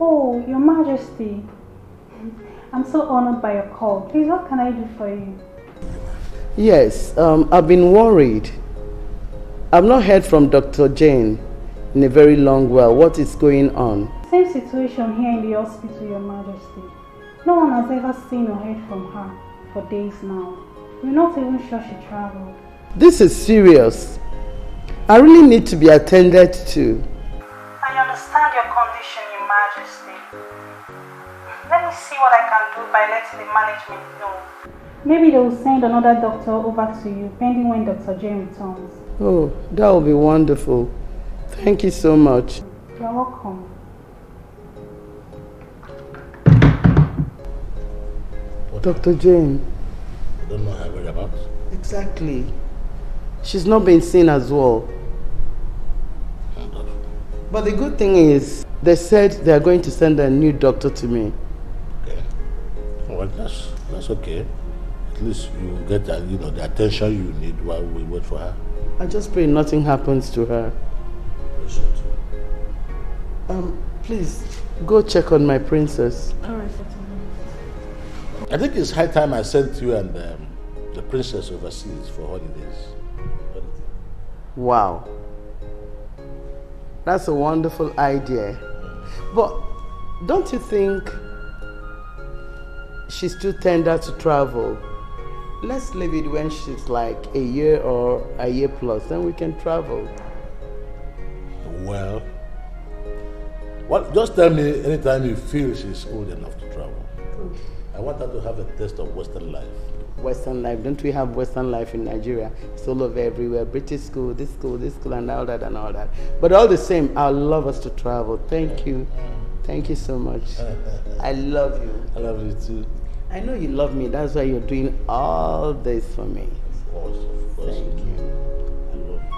Oh, Your Majesty. I'm so honored by your call. Please, what can I do for you? Yes, um, I've been worried. I've not heard from Dr. Jane in a very long while. What is going on? Same situation here in the hospital, Your Majesty. No one has ever seen or heard from her for days now. We're not even sure she traveled. This is serious. I really need to be attended to. I understand your condition. Let me see what I can do by letting the management know. Maybe they will send another doctor over to you, pending when Dr. Jane returns. Oh, that will be wonderful. Thank you so much. You're welcome. Dr. Jane. Don't know her whereabouts. Exactly. She's not been seen as well. But the good thing is, they said they are going to send a new doctor to me. Well, that's that's okay. At least you get uh, you know the attention you need while we wait for her. I just pray nothing happens to her. Um, please, go check on my princess. All right, I think it's high time I sent you and um, the princess overseas for holidays. Wow. That's a wonderful idea. But don't you think she's too tender to travel? Let's leave it when she's like a year or a year plus, then we can travel. Well, what? Just tell me anytime you feel she's old enough to travel. Hmm. I want her to have a taste of Western life. Western life. Don't we have Western life in Nigeria? It's all over everywhere. British school, this school, this school, and all that and all that. But all the same, I love us to travel. Thank you. Thank you so much. (laughs) I love you. I love you too. I know you love me. That's why you're doing all this for me. Of course, of course. Thank you. I love you.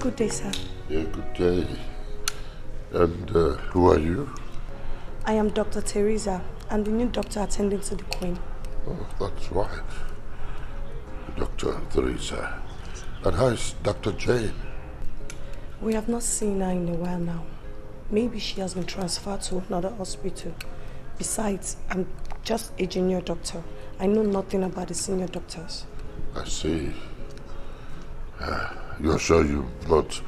Good day, sir. Yeah, good day. And uh, who are you? I am Dr. Teresa. I'm the new doctor attending to the Queen. Oh, that's right. Dr. Theresa. And how is Dr. Jane? We have not seen her in a while now. Maybe she has been transferred to another hospital. Besides, I'm just a junior doctor. I know nothing about the senior doctors. I see. Uh, you're sure you've not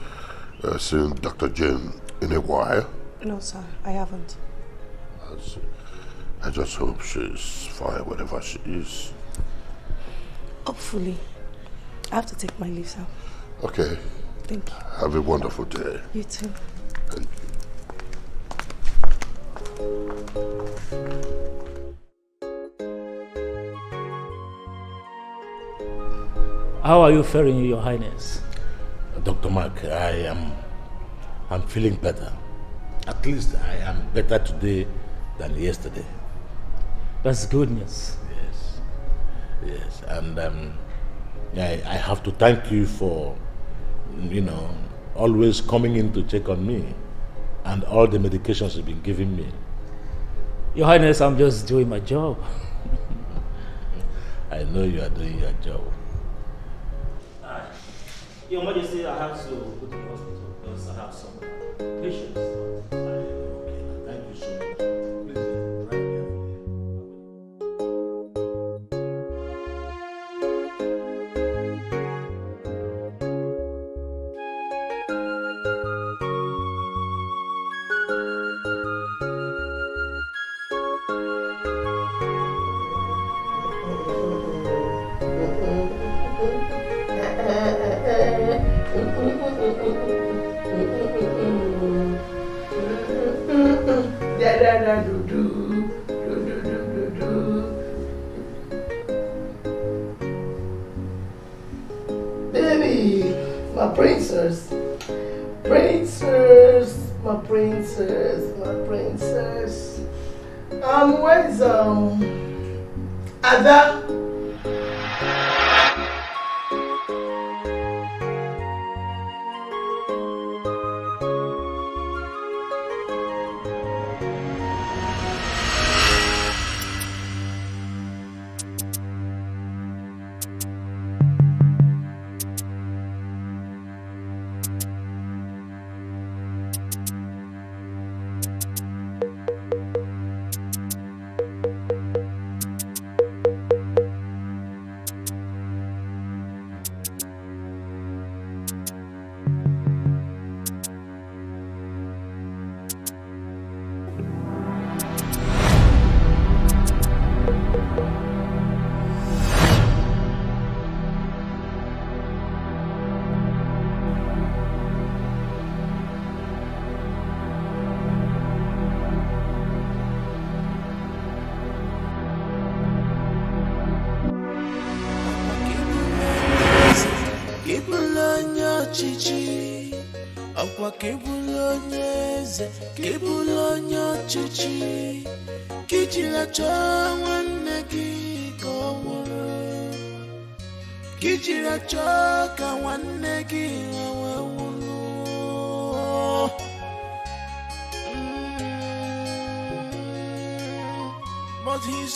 uh, seen Dr. Jane in a while? No, sir, I haven't. I just hope she's fine wherever she is. Hopefully. I have to take my leave, sir. Okay. Thank you. Have a wonderful day. You too. Thank you. How are you faring, Your Highness? Dr. Mark, I am I'm feeling better. At least I am better today than yesterday. That's good news. Yes. Yes. And um, I, I have to thank you for, you know, always coming in to check on me and all the medications you've been giving me. Your Highness, I'm just doing my job. (laughs) I know you are doing your job. Your Majesty, I have to go to the hospital because I have Da do do do do do do do. Baby, my princess, princess, my princess, my princess. Um, where's um Ada?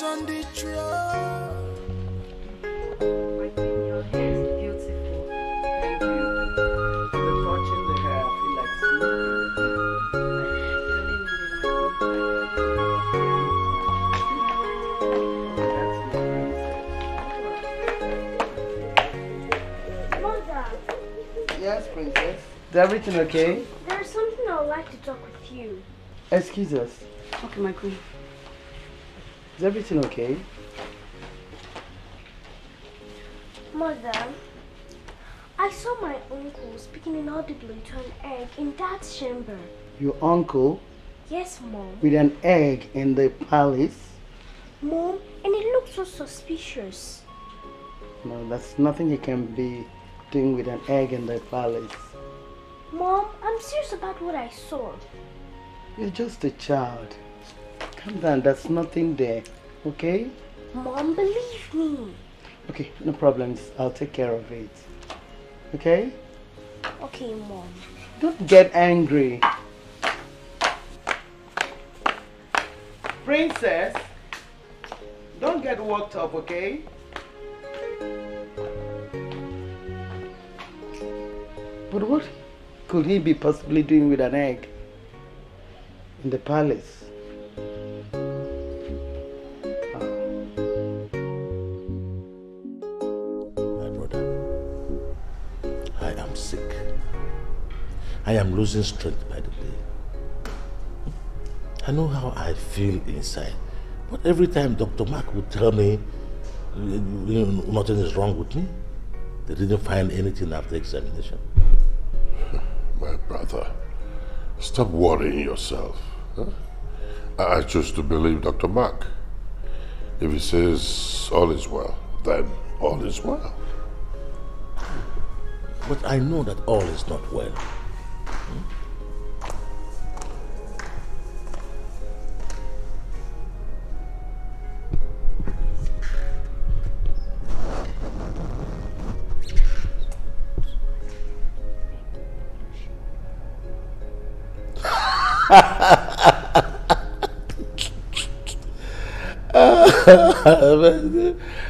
But he's on the throne Touching the hair, I feel like Mother, Yes, princess. Is everything okay? there's something I would like to talk with you. Excuse us. Okay, my queen. Is everything okay? Mother, I saw my uncle speaking inaudibly to an egg in Dad's chamber. Your uncle Yes, Mom. with an egg in the palace? Mom, and it looked so suspicious. No, that's nothing you can be doing with an egg in the palace. Mom, I'm serious about what I saw. You're just a child. Calm down, there's nothing there, okay? Mom, believe me. Okay, no problems. I'll take care of it. Okay? Okay, Mom. Don't get angry. Princess, don't get worked up, okay? But what could he be possibly doing with an egg in the palace? I am losing strength by the day. I know how I feel inside. But every time Dr. Mark would tell me you know, nothing is wrong with me, they didn't find anything after examination. (laughs) My brother, stop worrying yourself. huh? I I choose to believe Dr. Mark. If he says all is well, then all is well. But I know that all is not well. (laughs) I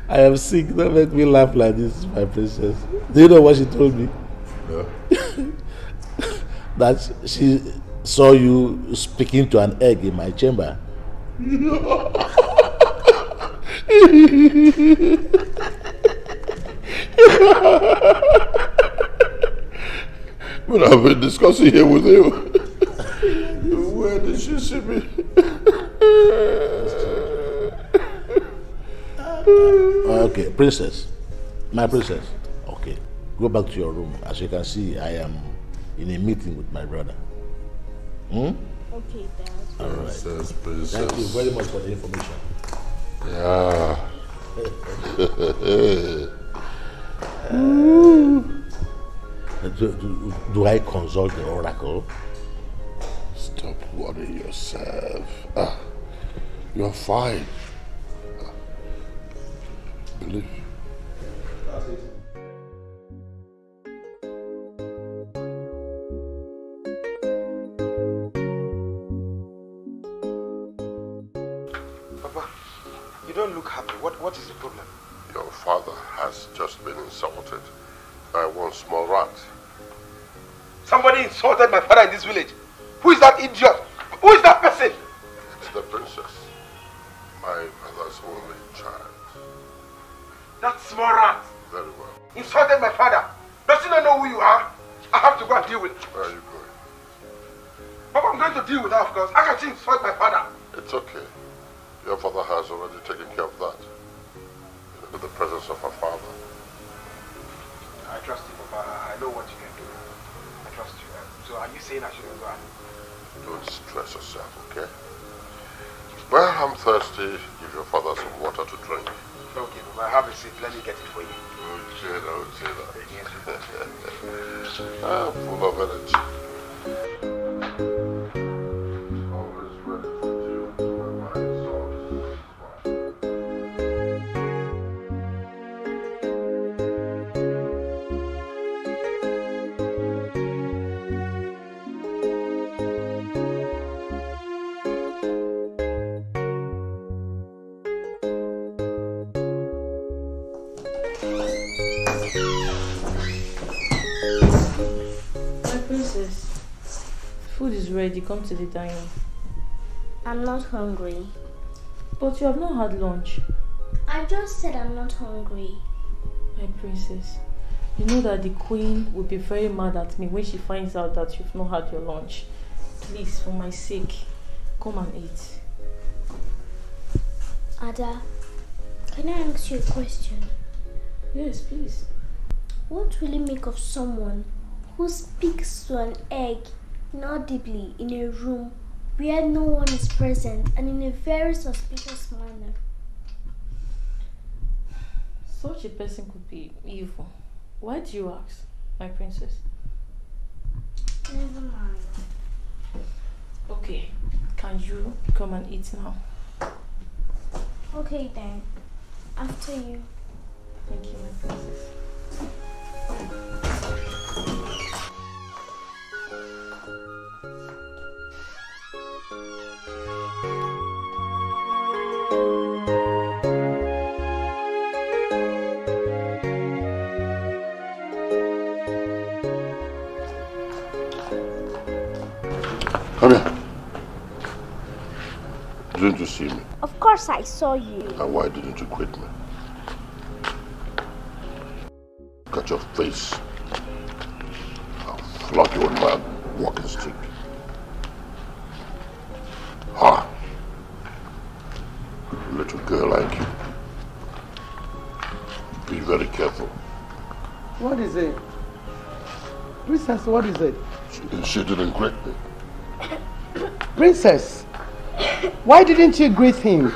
am sick. Don't make me laugh like this, my princess. Do you know what she told me? No. (laughs) that she saw you speaking to an egg in my chamber. (laughs) But I've been discussing here with you. Where did she see me? okay, princess. My princess. Okay. Go back to your room. As you can see, I am in a meeting with my brother. Hmm? Okay, Dad. All right. Princess, princess. Thank you very much for the information. Yeah. (laughs) do, do, do I consult the oracle? Stop worrying yourself. Ah, you're fine. Ah, Believe. Papa, you don't look happy. What What is the problem? Your father has just been insulted by one small rat. Somebody insulted my father in this village. Who is that idiot? Who is that person? It's the princess, my mother's only child. That small rat Very well. insulted my father. Does he not know who you are? I have to go and deal with it. Where are you going? Papa, I'm going to deal with her, of course. How can she insult my father? It's okay. Your father has already taken care of that. In the presence of her father. I trust you, Papa. I know what you can do. I trust you. So are you saying I shouldn't go and... Don't stress yourself, okay? Well, I'm thirsty. Give your father some water to drink. Okay, Papa, have a seat. Let me get it for you. Okay, I would say. I'm full of energy. Ready. Come to the dining. I'm not hungry. But you have not had lunch. I just said I'm not hungry. My princess, you know that the queen will be very mad at me when she finds out that you've not had your lunch. Please, for my sake, come and eat. Ada, can I ask you a question? Yes, please. What will it make of someone who speaks to an egg inaudibly in a room where no one is present and in a very suspicious manner? Such a person could be evil. Why do you ask, my princess? Never mind. Okay, can you come and eat now? Okay then. After you. Thank you, my princess. Come here. Didn't you see me? Of course I saw you. And why didn't you quit me? Look at your face. I'll flog you with my walking stick. Princess, what is it? She, she didn't greet me. Princess, why didn't you greet him?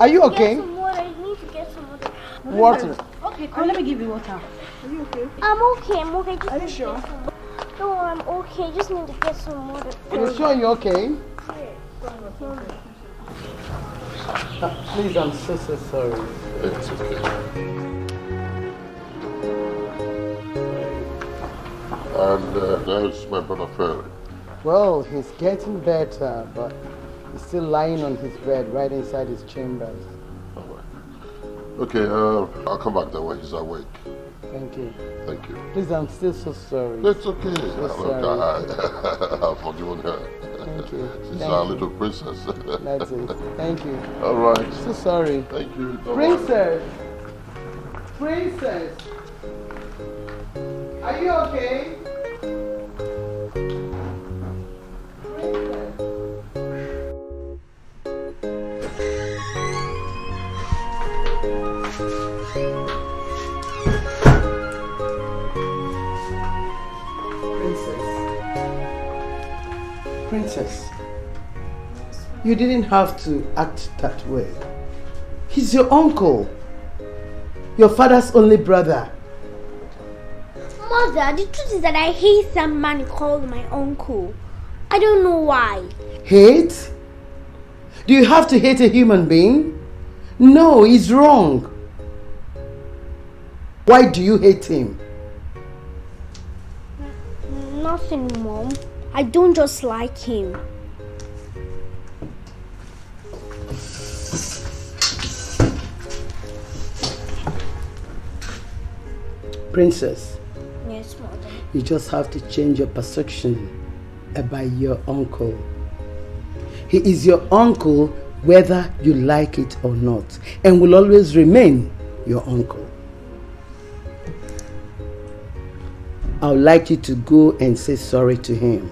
Are you okay? Get some water. I need to get some water. Water. Okay, come, let me give you water. Are you okay? I'm okay. I'm okay. Just Are you sure? No, I'm okay. Just need to get some water. You sure you're okay? Please, I'm so, so sorry. It's okay. And uh, there's my brother Ferry. Well, he's getting better, but he's still lying on his bed right inside his chambers. Okay, uh, I'll come back there when he's awake. Thank you. Thank you. Please, I'm still so sorry. It's okay. So sorry. I, (laughs) I've forgiven her. Thank you. She's Thank our you. little princess. That's it. Thank you. All right. So sorry. Thank you. Bye-bye. Princess! Princess! Are you okay? Princess. You didn't have to act that way. He's your uncle. Your father's only brother. Mother, the truth is that I hate some man called my uncle. I don't know why. Hate? Do you have to hate a human being? No, he's wrong. Why do you hate him? Nothing, Mom. I don't just like him. Princess, Yes, Mother. you just have to change your perception about your uncle. He is your uncle whether you like it or not and will always remain your uncle. I would like you to go and say sorry to him.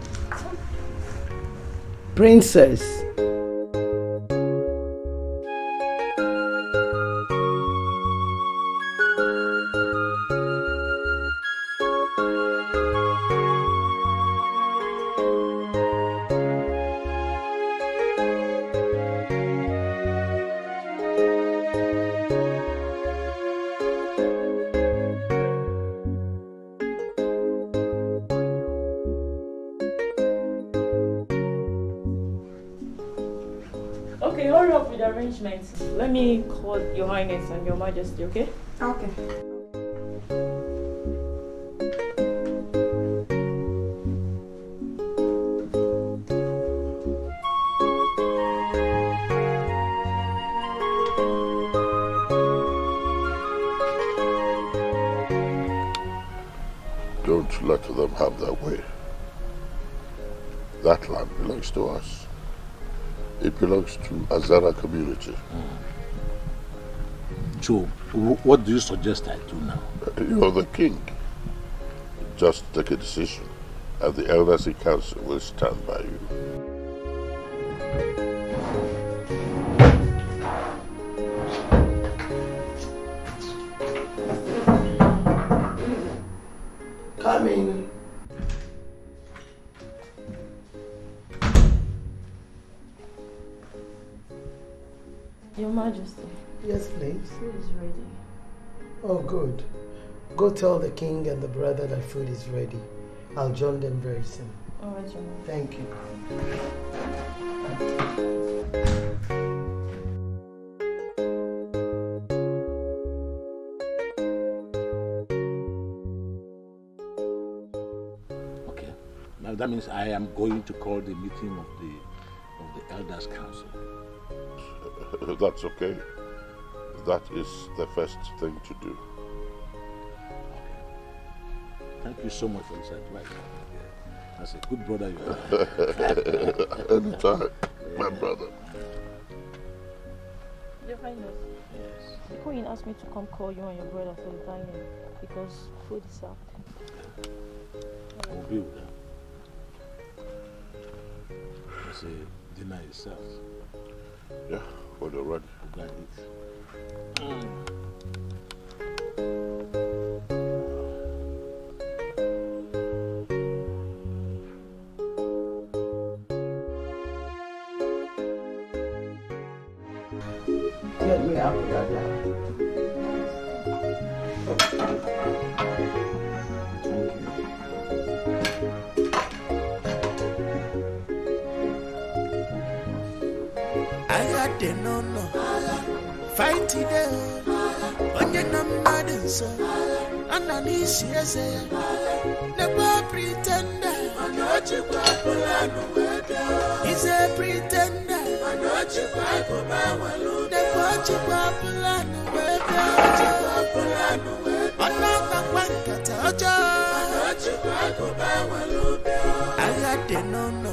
Princess, okay? Okay. You suggest I do now? You're the king. Just take a decision, and the elders council will stand by you. Tell the king and the brother that food is ready. I'll join them very soon. All right, Your Majesty. Thank you. Okay. Now that means I am going to call the meeting of the of the elders council. (laughs) That's okay, that is the first thing to do. Thank you so much for this advice. That's a good brother you are. (laughs) Anytime, my brother. Your Highness. Yes. The queen asked me to come call you and your brother for the dining because food is out. I agree with that. I say dinner is served. Yeah, when you're ready. Go and eat. Get they no no. Fight it there. Onye na mmadụ nso. Ana na isi eze ya. Nekwa pretender. Mana o jikwa akpụrụ anụ wee bịa. Ize pretender. Mana o jikwa akpụrụ anwale ụdọ. Nekwa o jikwa akpụrụ anụ wee bịa. O. Ọ na-akpakwa nkata ọjọọ. Agha dị n'ụlọ.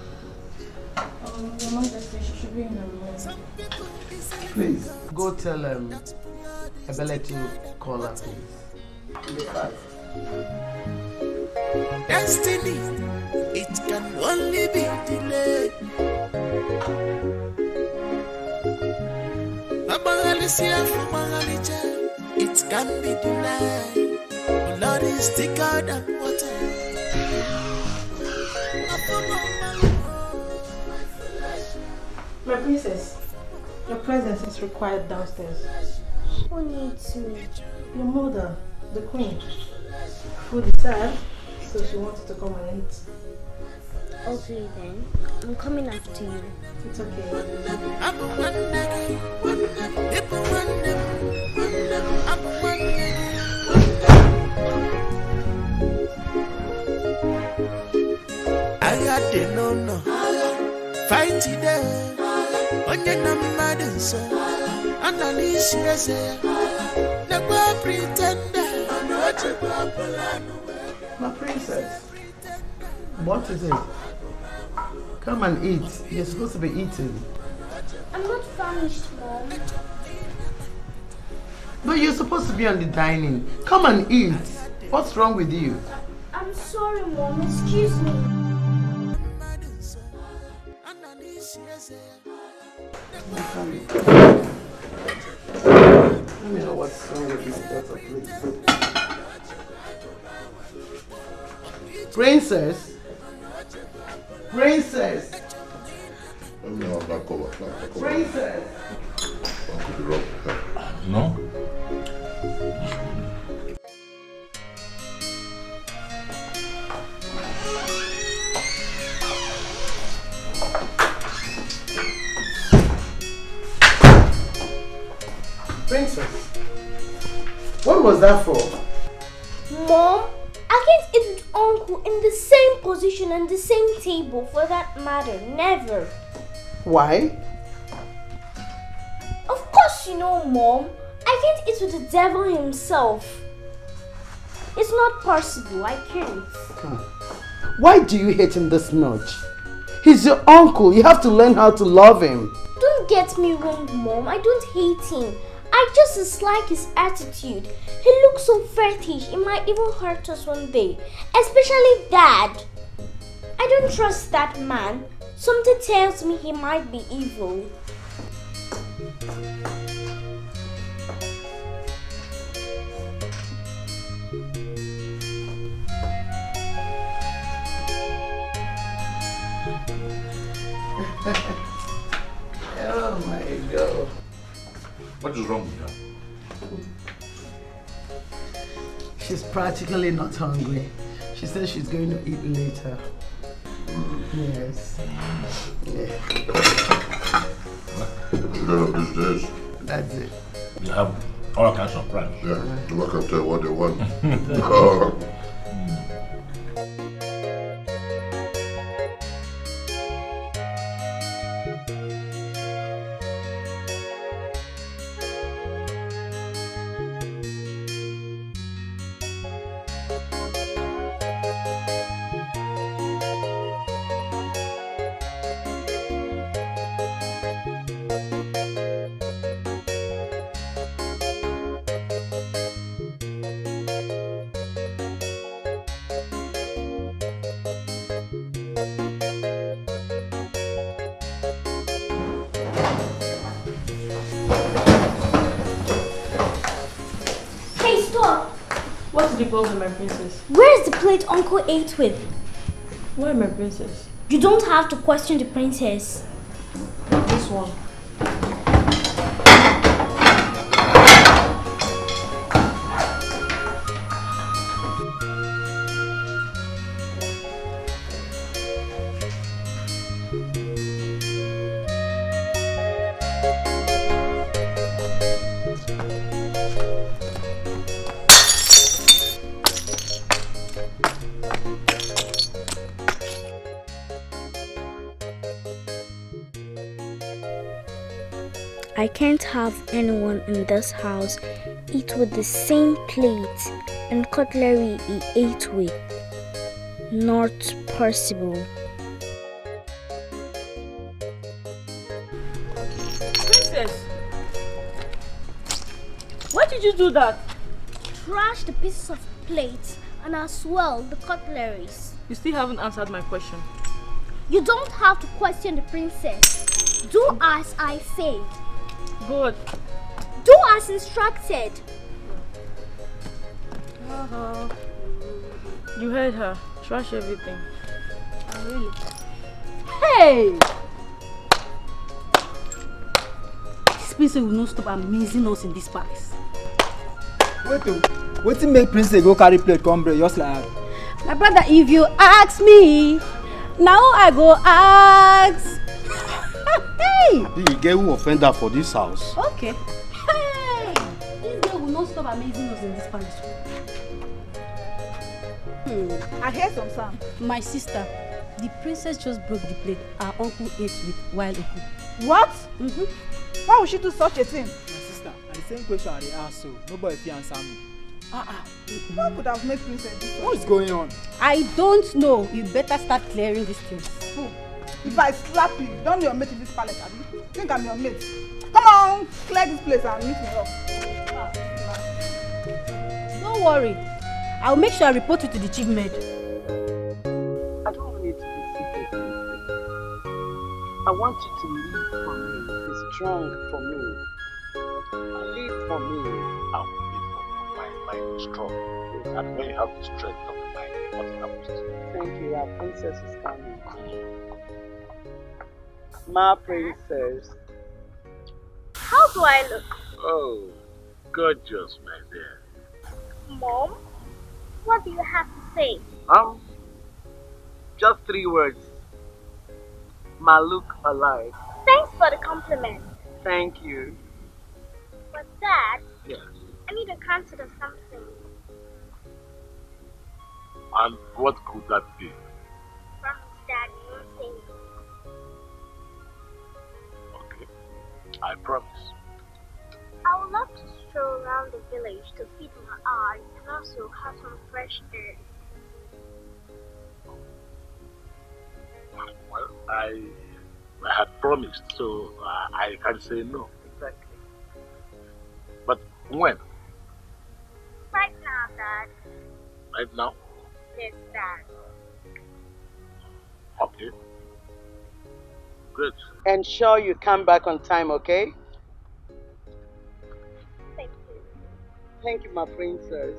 Your Majesty, she should be in the room. Please, go tell um, Ebele to call her, please. Destiny, it can only be delayed. Amangalisia Fumangalija, it can be denied. Blood is thicker than water. My princess, your presence is required downstairs. Who needs me? Your mother, the queen. Food is served, so she wanted to come and eat. Okay then, I'm coming after you. It's okay. aghade n'ụlọ faịtị de onye nọ mmadụ nso ana n'isi eze ya nekwa pritenda My princess, what is it? Come and eat. You're supposed to be eating. I'm not famished, Mom. But you're supposed to be on the dining. Come and eat. What's wrong with you? I'm sorry, Mom. Excuse me. Let me know what's wrong with my daughter, please. Princess? Princess? Let me have that cover. Princess? I could be wrong. No? Princess? What was that for? Mom, I can't eat with Uncle in the same position and the same table for that matter. Never. Why? Of course you know, Mom. I can't eat with the devil himself. It's not possible. I can't. Hmm. Why do you hate him this much? He's your uncle. You have to learn how to love him. Don't get me wrong, Mom. I don't hate him. I just dislike his attitude. He looks so fetish, it might even hurt us one day. Especially dad. I don't trust that man. Something tells me he might be evil. (laughs) oh my. What is wrong with her? She's practically not hungry. She says she's going to eat later. Yes. Yeah. You know these days. That's it. You have all kinds of plans. Yeah, no one can tell what they want. (laughs) Oh. Uncle ate with? Why, my princess? You don't have to question the princess. This house eat with the same plate and cutlery he ate with. Not possible. Princess! Why did you do that? Trash the pieces of plate and as well the cutleries. You still haven't answered my question. You don't have to question the princess. Do as I say. Good. As instructed. Uh-huh. You heard her. Trash everything. Oh, really? Hey! This princess will not stop amazing us in this palace. Wait oh, wetin make princess go carry plate come break just like that? My brother, if you ask me, now I go ask. (laughs) hey! Abi you get who offend her for dis house? Okay. This not stop amazing us in this palace. Hmm. I hear some sound. My sister, the princess just broke the plate her uncle ate with while open. What? Mm-hmm. Why would she do such a thing? My sister, the same question I dey ask so nobody fit answer me. Ah ah. What could have made princess do such? What is going on? I don't know. You better start clearing these things. Fool. If I slap you, don't your mate in this palace, Abi. Think I'm your mate. Come on, clear this place and meet me up. Don't worry. I'll make sure I report you to the chief maid. I don't want it to be secret. I want you to live for me, be strong for me. Live for me. I will live for your mind, mind is strong. And when you have the strength of the mind, nothing happens to you. Thank you, our princess is coming. My princess. How do I look? Oh, gorgeous, my dear. Mom? What do you have to say? Um, just three words. My look alive. Thanks for the compliment. Thank you. But Dad, Yes. I need to consider something. And what could that be? Promise, Dad, you won't say. Okay. I promise. I would love to stroll around the village to feed I can also have some fresh air. Well, I, I had promised, so uh, I can't say no. Exactly. But when? Right now, Dad. Right now? Yes, Dad. Okay. Good. Ensure you come back on time, okay? Thank you, my princess.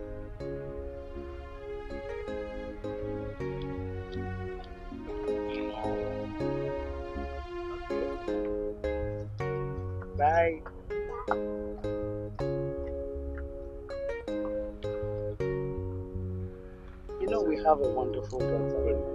Bye. You know, we have a wonderful daughter.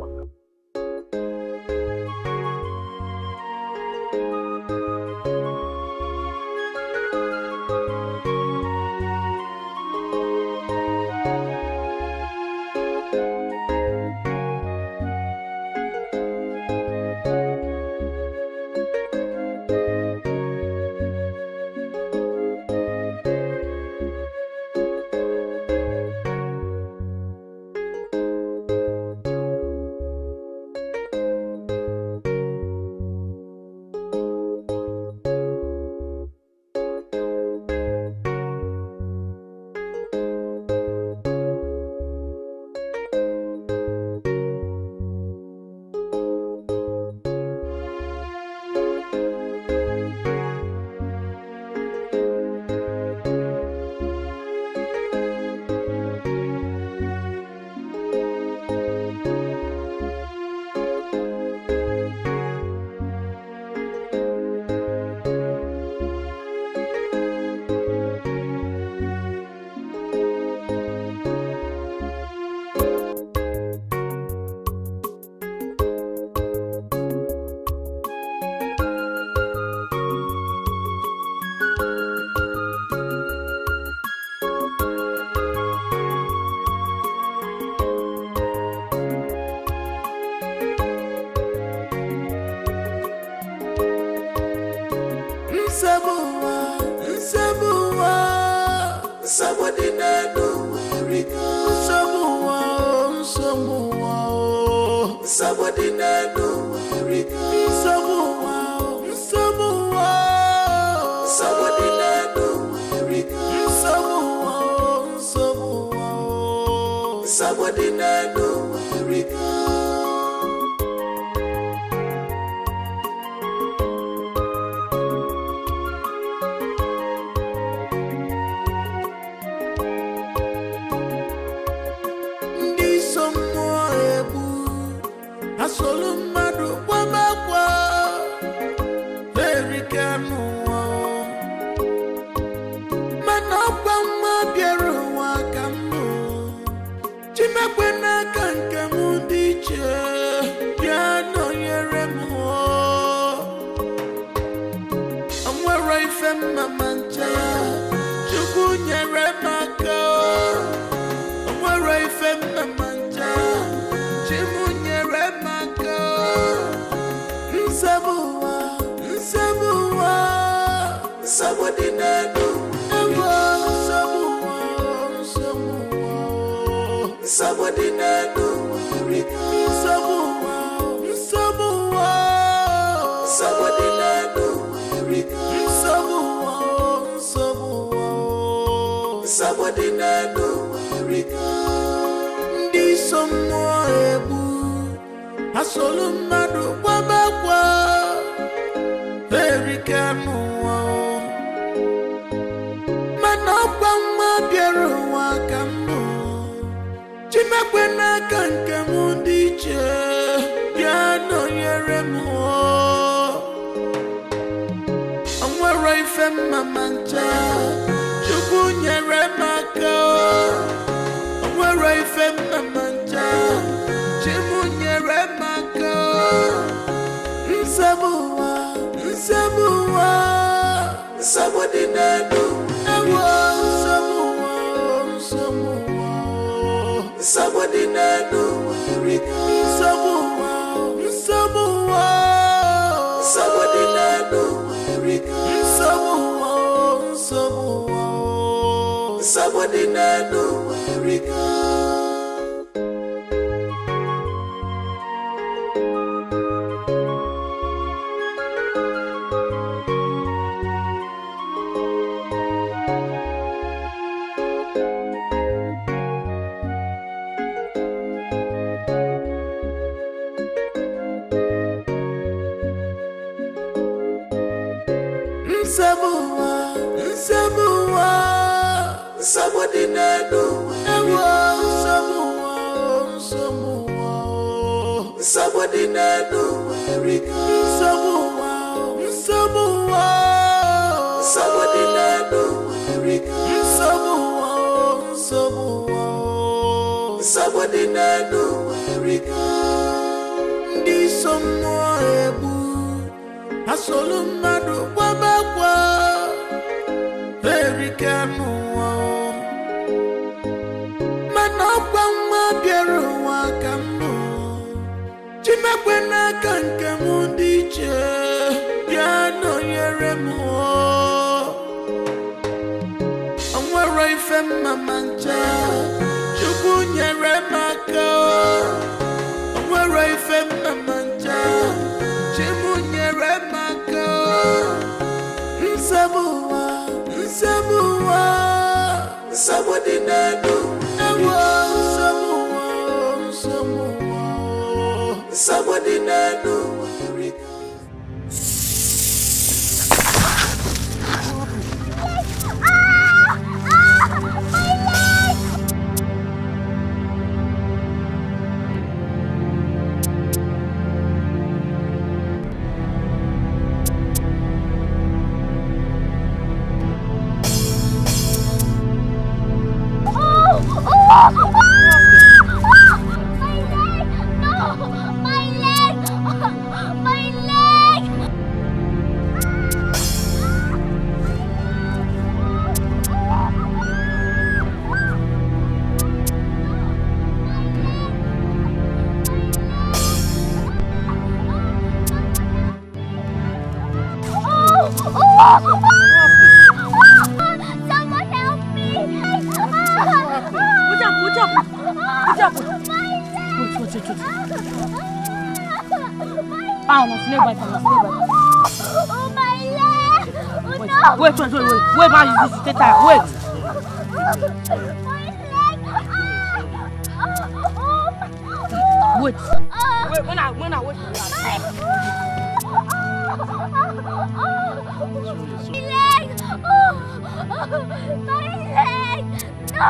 No!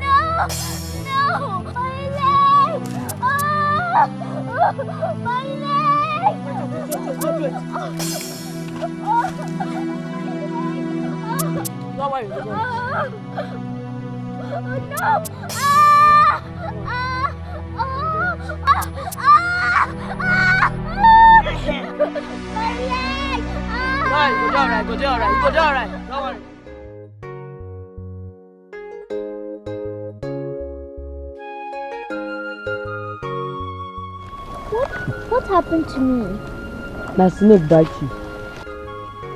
No! No! My leg! Oh, my leg! Don't worry, don't worry. Oh, no! Ah! Ah! Oh! Ah! Ah! Ah! My leg! Alright, go down, alright, go down, alright, go down, alright. Don't worry. Happened to me? My snake bite you.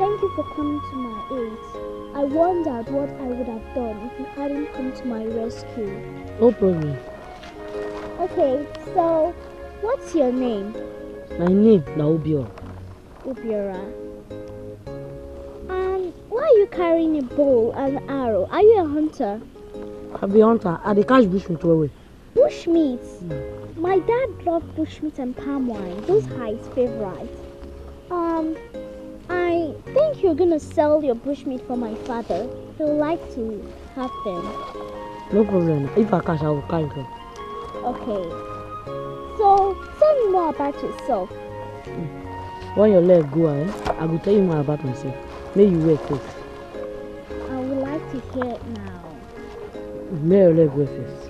Thank you for coming to my aid. I wondered what I would have done if you hadn't come to my rescue. No problem. Okay, so what's your name? My name na Obiora. Ubiora. And why are you carrying a bow and arrow? Are you a hunter? I be hunter. I catch bushmeat well well. Bushmeat? My dad loved bushmeat and palm wine. Those are his favorites. Um, I think you're gonna sell your bushmeat for my father. He'll like to have them. No problem. If I catch, I will carry them. Okay. So tell me more about yourself. When your leg go, eh, I will tell you more about myself. May you wait first. I would like to hear it now. May your leg wait first.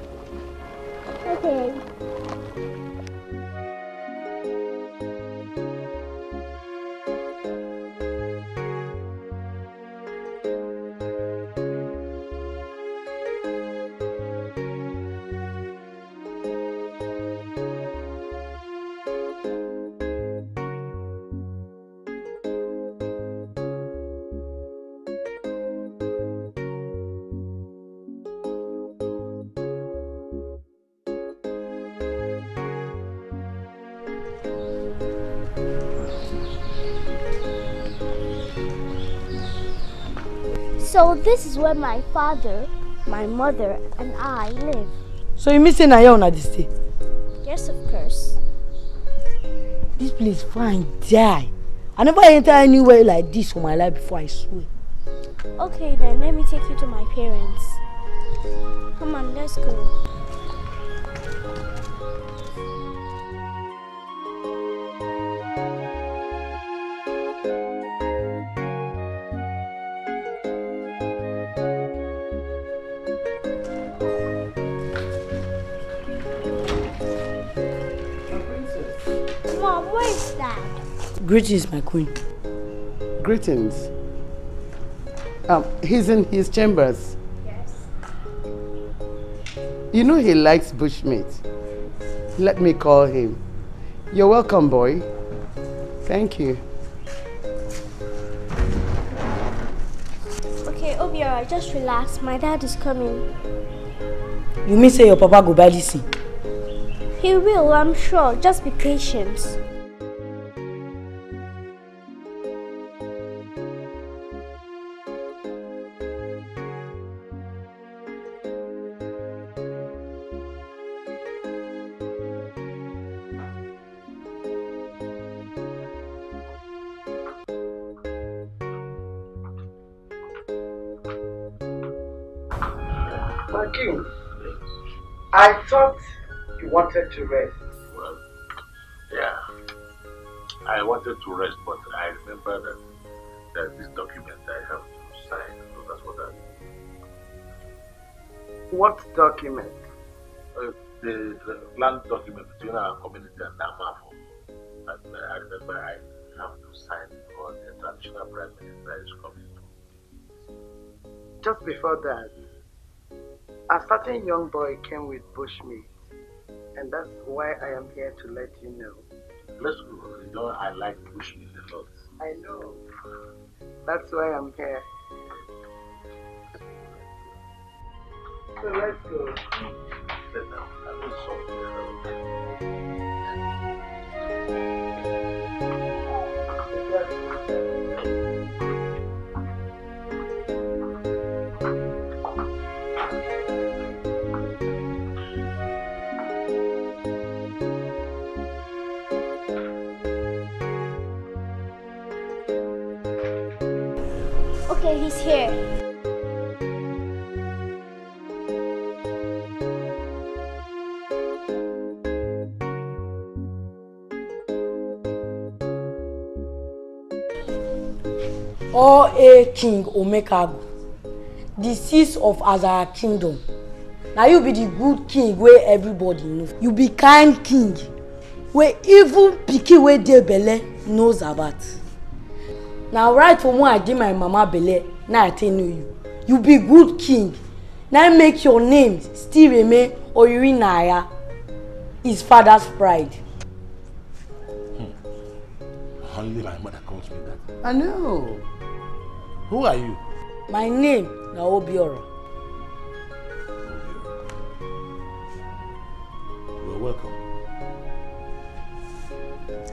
So this is where my father, my mother, and I live. So you mean say na here una dey stay? Yes, of course. This place fine die. I never enter anywhere like this for my life before, I swear. Okay then, let me take you to my parents. Come on, let's go. Greetings, my queen. Greetings. Um, he's in his chambers. Yes. You know he likes bushmeat. Let me call him. You're welcome, boy. Thank you. Okay, Obiora, just relax. My dad is coming. You mean say your papa go buy this thing? He will, I'm sure. Just be patient. I thought you wanted to rest. Well, yeah. I wanted to rest, but I remember that there's this document I have to sign, so that's what I What document? uh, the, the land document between our community and Namafo. And uh, I remember I have to sign for the traditional prime minister is coming. Just before that, a certain young boy came with bushmeat, and that's why I am here to let you know. Let's go. You know, I like bushmeat a lot. I know. That's why I'm here. So let's go. Sit down. I will solve this. Okay, he's here. Or a king Omekago, the seat of Azara kingdom. Na you be the good king wey everybody know. You be kind king wey even pikin wey dey belle knows about. Na right from when I dey my mama belle na I take know you. You be good king. Na im make your name still remain Oyirinaya, his father's pride. Only my mother calls me that. I know. Who are you? My name na Obiora. You're welcome.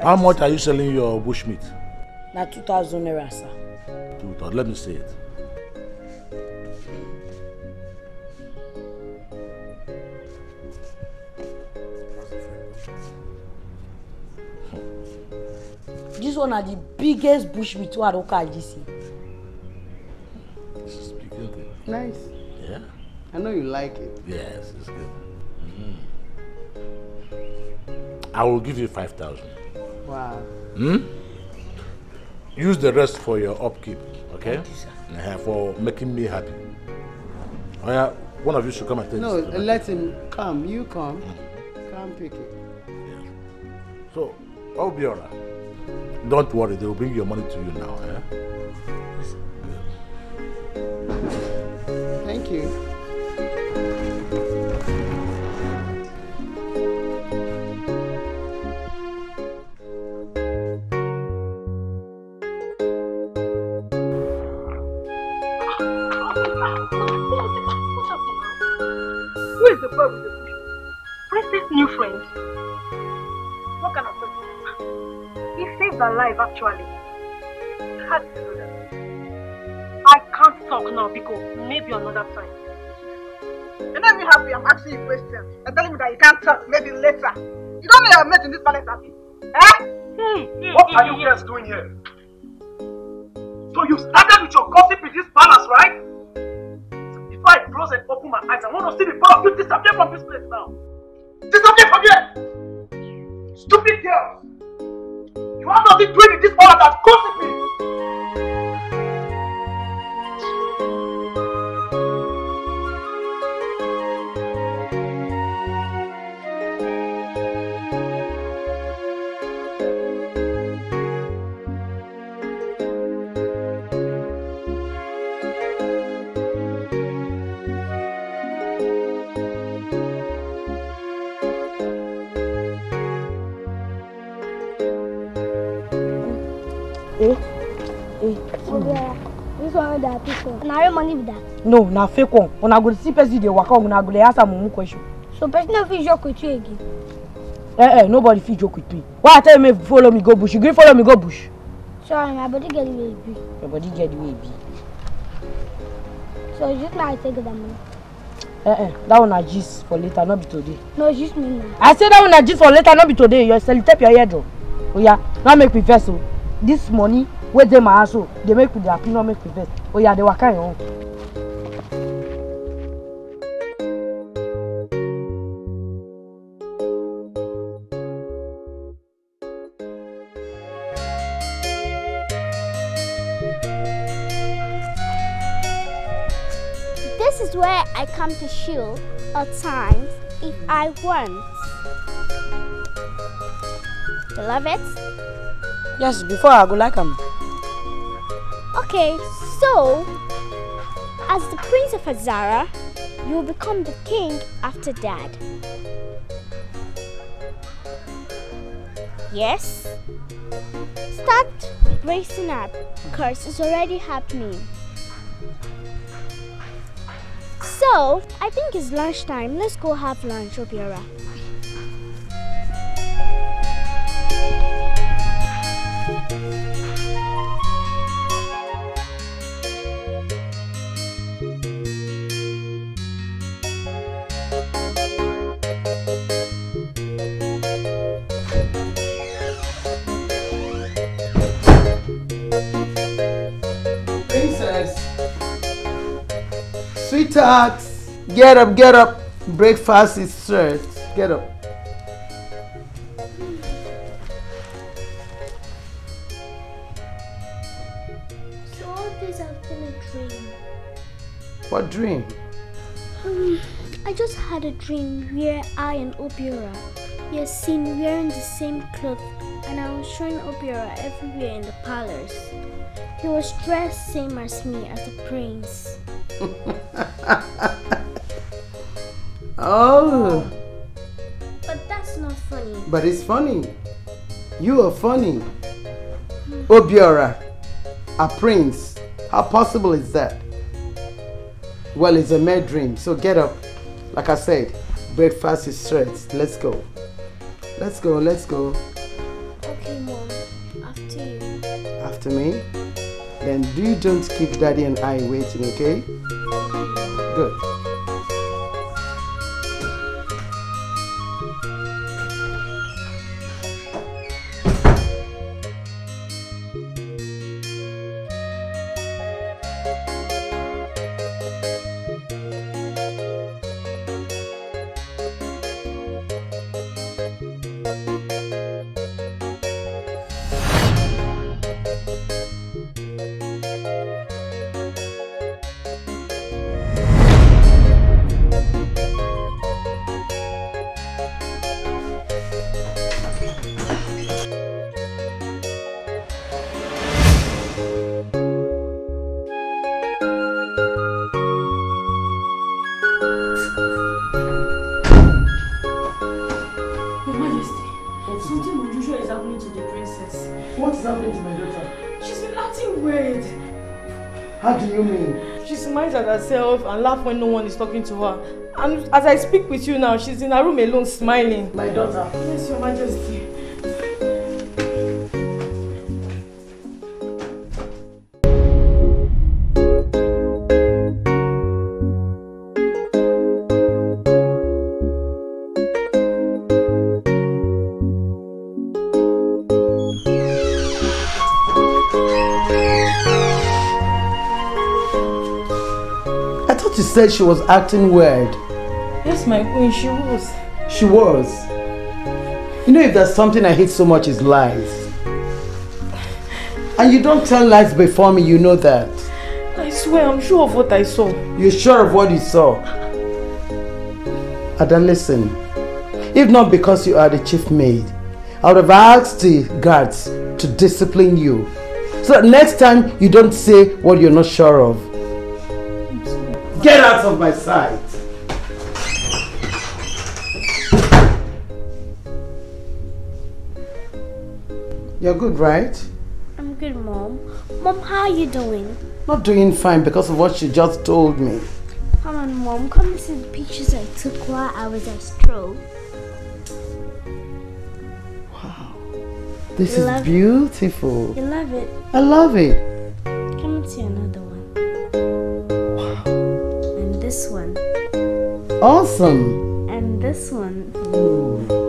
How much are you selling your bushmeat? Na two thousand naira sir. Two thousand. Let me see it. This one na the biggest bushmeat wey I don catch this year. This is big, isn't it? Nice. Yeah. I know you like it. Yes, it's good. Mm. I will give you five thousand. Wow. Hmm? Use the rest for your upkeep, okay? You, sir. Uh, for making me happy. Oh yeah, one of you should come and take No, this. let him come. You come. Come pick it. So, I'll be alright. Don't worry, they will bring your money to you now. Eh? Thank you. Who is the boy with the bush? Princess new friend. What kind of person? He saved her life actually. How did you know that? I can't talk now because maybe another time. You're not even happy. I'm asking you questions. You're telling me that you can't talk. Maybe later. You don't know your mate in this palace, Abby. Eh? Hmm, hmm, hmm, what are you guys doing here? So you started with your gossip in this palace, right? Close and open my eyes, I want to see the power of you disappear from this place now. Disappear from here! Stupid girls! You have nothing doing in this palace than gossiping! This one that. Na real money be that. No, na fake one. Una go see person dey waka, una go dey ask am mumu question. So person no fit joke with you again. Eh eh, nobody fit joke with me. Why I tell you make you follow me go bush? You gree follow me go bush? Sorry, my body get the way it be. Your body get the way be. So just now I take that money. Eh eh, that one na gist for later, no be today. No, just me now. I say that one na gist for later, no be today. You sellotape your head o. Oya, now make me vex o. This money wey dey my house so, dey make me dey happy, no make me vex. Oh, Oya, dey waka your own. Oh. This is where I come to chill at times if I want. You love it? Yes, before I go like am. Okay, so as the Prince of Azara, you will become the king after dad. Yes? Start bracing up, cause it's already happening. So, I think it's lunchtime. Let's go have lunch, Obiora. Sweetheart. Get up, get up. Breakfast is served. Get up. So all this has been a dream. What dream? Um, I just had a dream where I and Obiora were seen wearing the same clothes and I was showing Obiora everywhere in the palace. He was dressed same as me as a prince. (laughs) Oh, But that's not funny. but it's funny. You are funny. Obiora, a prince. How possible is that? Well, it's a mere dream, so get up. Like I said, breakfast is served. Let's go. Let's go, let's go. Okay, mom. After you. After me. Then do don't keep daddy and I waiting, okay? Good. Herself and laughs when no one is talking to her. And as I speak with you now, she's in her room alone smiling. My daughter. Yes, Your Majesty. Said she was acting weird. Yes, my queen, she was. She was. You know, if there's something I hate so much is lies. And you don't tell lies before me, you know that. I swear, I'm sure of what I saw. You're sure of what you saw? Ada, listen. If not because you are the chief maid, I would have asked the guards to discipline you. So that next time you don't say what you're not sure of. Get out of my sight. You're good, right? I'm good, Mom. Mom, how are you doing? Not doing fine because of what you just told me. Come on, Mom. Come and see the pictures I took while I was at Stroll. Wow. This You is beautiful. You love it. I love it. Come and see another this one. Awesome. And this one. So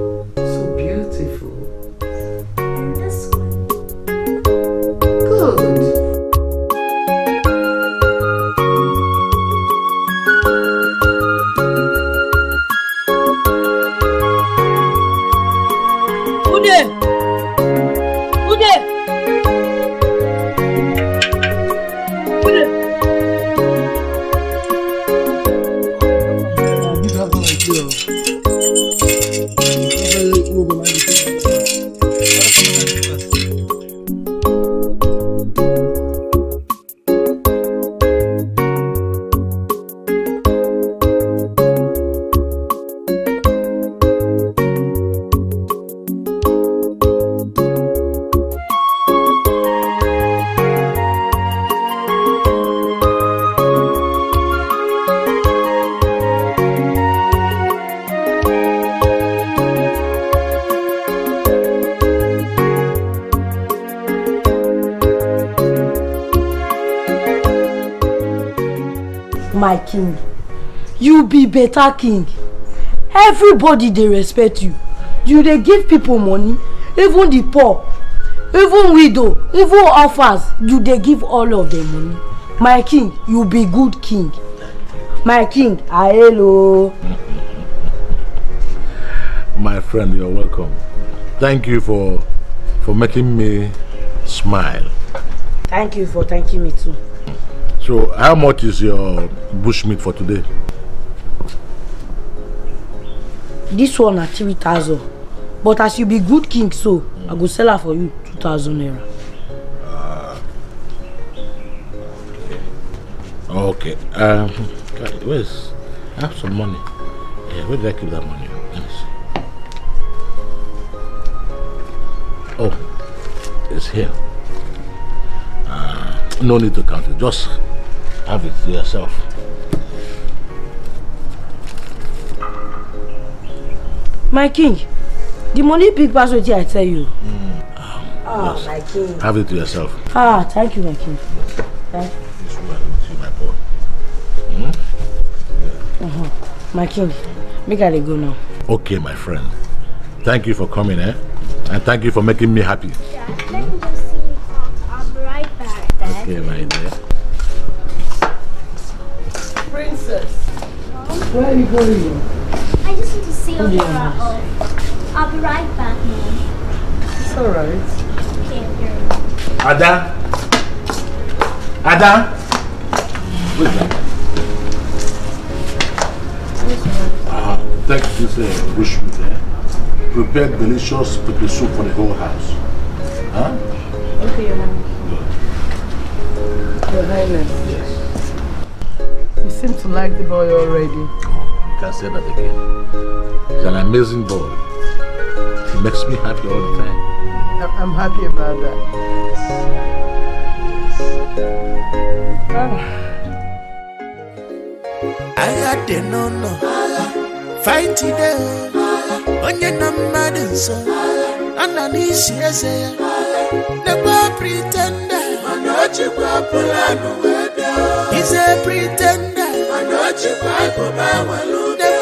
better king everybody dey respect you you dey give people money even the poor even widow even orphans you dey give all of them money my king you be good king my king ahelo. My friend, you're welcome. Thank you for for making me smile. thank you for thanking me too. So, how much is your bushmeat for today? This one na three thousand but as you be good king so i go sell am for you two thousand naira. Okay. Um, where's? I have some money. Yeah, where did I keep that money? Let me see. Oh, it's here. Uh, no need to count it. Just have it to yourself. My king the money big pass wetin i tell you. ah Yes. my king. Have it to yourself. ah thank you my king. thank you. This one, see my boy. Hmm? Uh -huh. my king make i dey go now. Okay, my friend. Thank you for coming, eh? And thank you for making me happy. Let me just see. I'll be right back, Dad. Okay, my dear. Princess, where are you going? I'll be right back, Mom. It's alright. Ada? Ada? Wait a minute. Ah, thank you, sir. Bushmeat, eh? Prepared delicious pepper soup for the whole house. Huh? Okay, Your Highness. Your Highness. Yes. You seem to like the boy already. You can say that again. He's an amazing boy. He makes me happy all the time. I- I'm happy about that. Ah. agha dị n'ụlọ fight ide onye nọ mmadụ nso ọ nọ n'isi eze ya nekwa pretenda mana o chikwa pụlanụ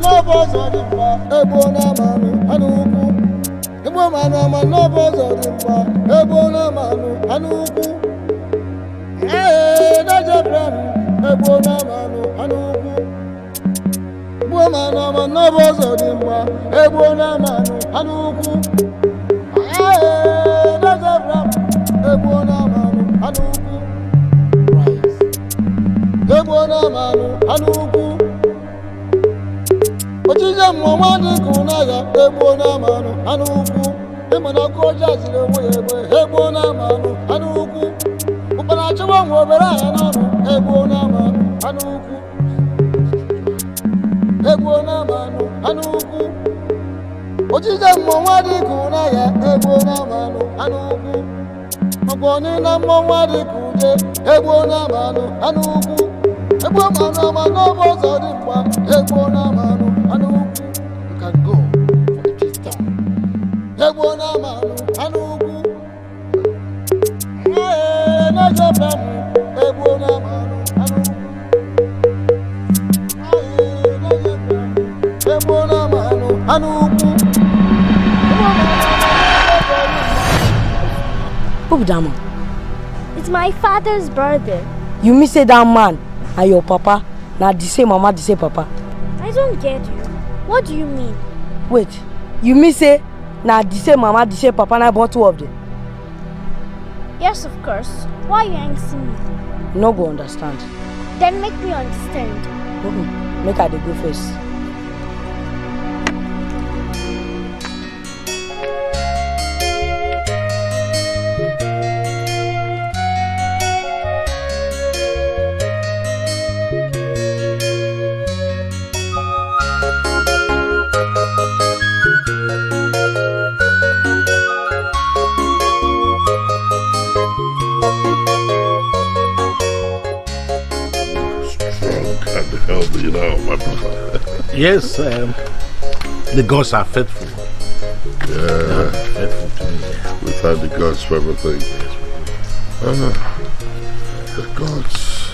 n'ọbụ n'amanụ anụ ukwu igbo manụ ama n'ọbụ ụzọ n'amanụ anụ ukwu n'amanụ anụ ukwu gbuo manụ ama n'ọbụ ụzọ dị mma egbuo n'amanụ anụ ojije mmụọ nwadị ka ụnagha egbuo n'amanụ anụ ukwu. Ịmana ọkụ ọjọọ ziri onwe ya egbe egbuo n'amanụ anụ ukwu. Ụkpana achịwa nwa obere aha n'ọnụ egbuo n'amanụ anụ ukwu. Egbuo n'amanụ anụ ukwu. Ojije mmụọ nwadị ka ụnagha egbuo n'amanụ anụ ukwu. Ọkwa onye na mmụọ nwadị ka uje egbuo n'amanụ anụ ukwu. Egbuo manụ ama n'ọbụ ụzọ dị mgba egbuo n'amanụ anụ ee m anụ ee m anụ be that man? It's my father's brother. You say that man and your papa na the same mama the same papa? I don't get you. What do you mean? Wait, you mean say na the same mama the same papa na born two of them? Yes, of course. Why you asking me? You no go understand. Then make me understand. Mm-mm. Make I dey go first. Yes, um, the gods are faithful. Yeah. faithful to me. We thank the gods for everything. Ah, the gods.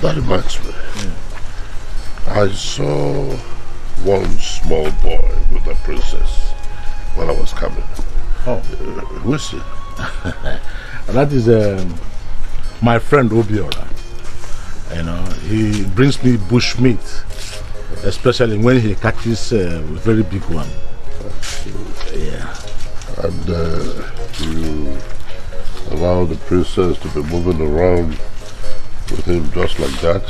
That reminds me. I saw one small boy with a princess when I was coming. Oh. Uh, who is he? (laughs) that is um, my friend Obiora. You know, he brings me bush meat, especially when he catches a very big one. Yeah. And uh, you allow the princess to be moving around with him just like that?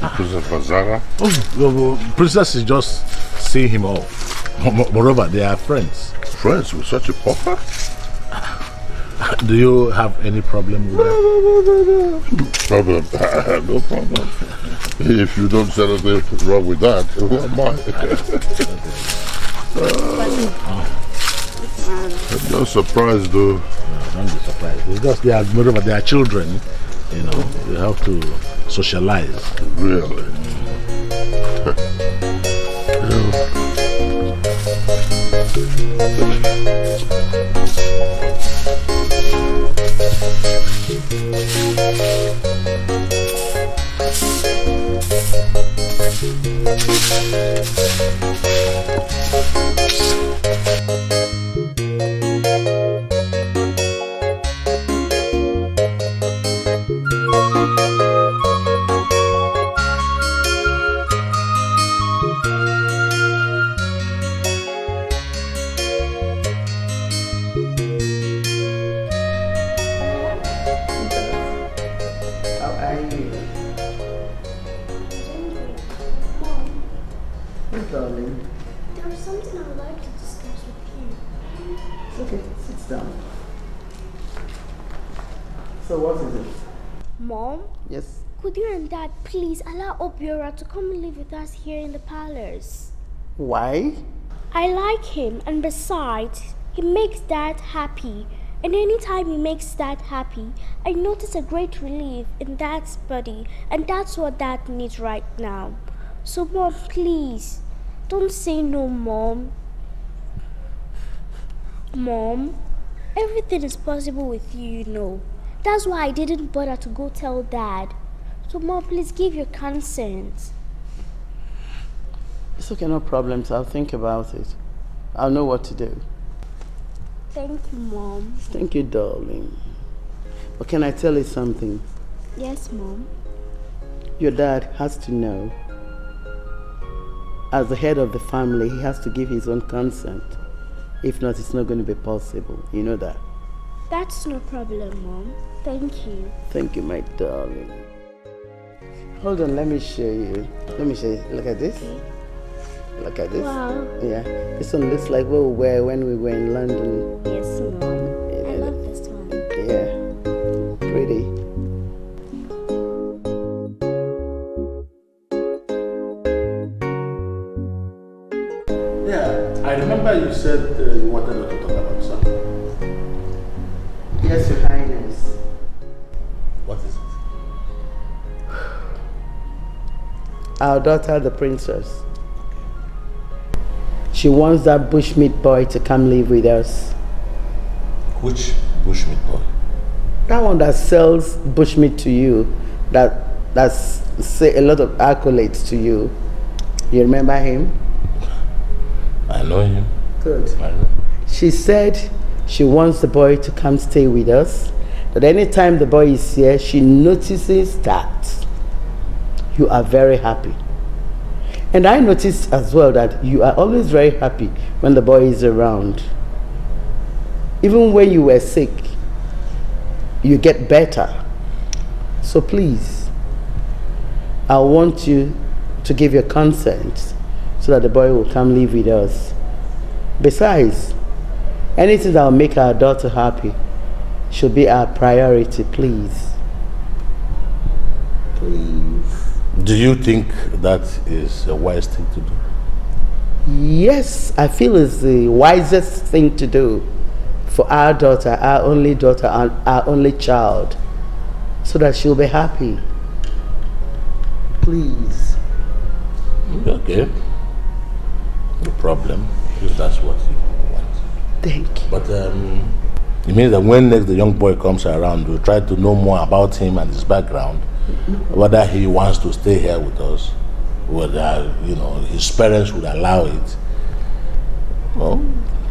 The Princess Bazara? Oh, well, princess is just seeing him off. Mo- Moreover, they are friends. Friends with such a pauper? (laughs) Do you have any problem with that? Problem? (laughs) no problem. If you don't say anything wrong with that, (laughs) who am I? I'm not surprised though. No, don't be surprised. It's just they are, moreover, they are children. You know, you have to socialize. Really? How and Dad please allow Obiora to come and live with us here in the palace? Why? I like him, and besides, he makes Dad happy. And anytime he makes Dad happy, I notice a great relief in Dad's body, and that's what Dad needs right now. So, Mom, please, don't say no, Mom. Mom, everything is possible with you, you know. That's why I didn't bother to go tell Dad. So, Mom, please give your consent. It's okay, no problems. I'll think about it. I'll know what to do. Thank you, Mom. Thank you, darling. But can I tell you something? Yes, Mom. Your dad has to know. As the head of the family, he has to give his own consent. If not, it's not going to be possible. You know that. That's no problem, Mom. Thank you. Thank you, my darling. Hold on, let me show you. Let me show you. Look at this. Look at this. Wow. Yeah. This one looks like what we were when we were in London. Yes, Mom. I love this one. Yeah. Pretty. Yeah, I remember you said uh, you wanted us to talk about something. Yes, Your Highness. Our daughter, the princess. She wants that bushmeat boy to come live with us. Which bushmeat boy? That one that sells bushmeat to you, that that's say a lot of accolades to you. You remember him? I know him. Good. Know. She said she wants the boy to come stay with us. That anytime the boy is here, she notices that you are very happy. And I noticed as well that you are always very happy when the boy is around. Even when you were sick, you get better. So please, I want you to give your consent so that the boy will come live with us. Besides, anything that will make our daughter happy should be our priority, please. Please. Do you think that is a wise thing to do? Yes, I feel it's the wisest thing to do for our daughter, our only daughter, and our only child, so that she'll be happy. Please. Okay. No problem, if that's what you want. Thank you. But um, it means that when next the young boy comes around, we'll try to know more about him and his background, whether he wants to stay here with us, whether you know his parents would allow it. Well,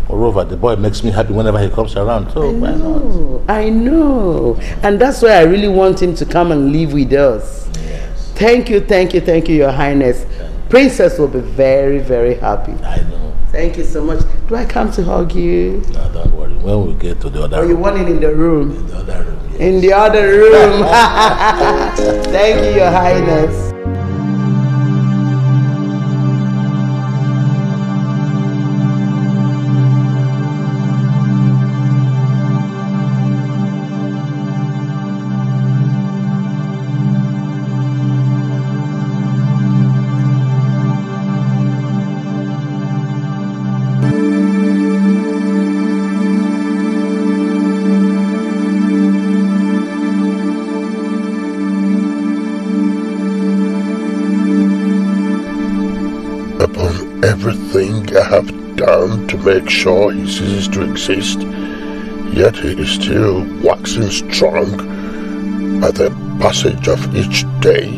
moreover, the boy makes me happy whenever he comes around. So why not? Oh, I know. And that's why I really want him to come and live with us. Yes. Thank you, thank you, thank you, Your Highness. Princess will be very, very happy. I know. Thank you so much. Do I come to hug you? No, don't worry. When we get to the other you room, want it in the room? In the other room. In the other room. (laughs) Thank you, Your Highness. I have done to make sure he ceases to exist, yet he is still waxing strong by the passage of each day.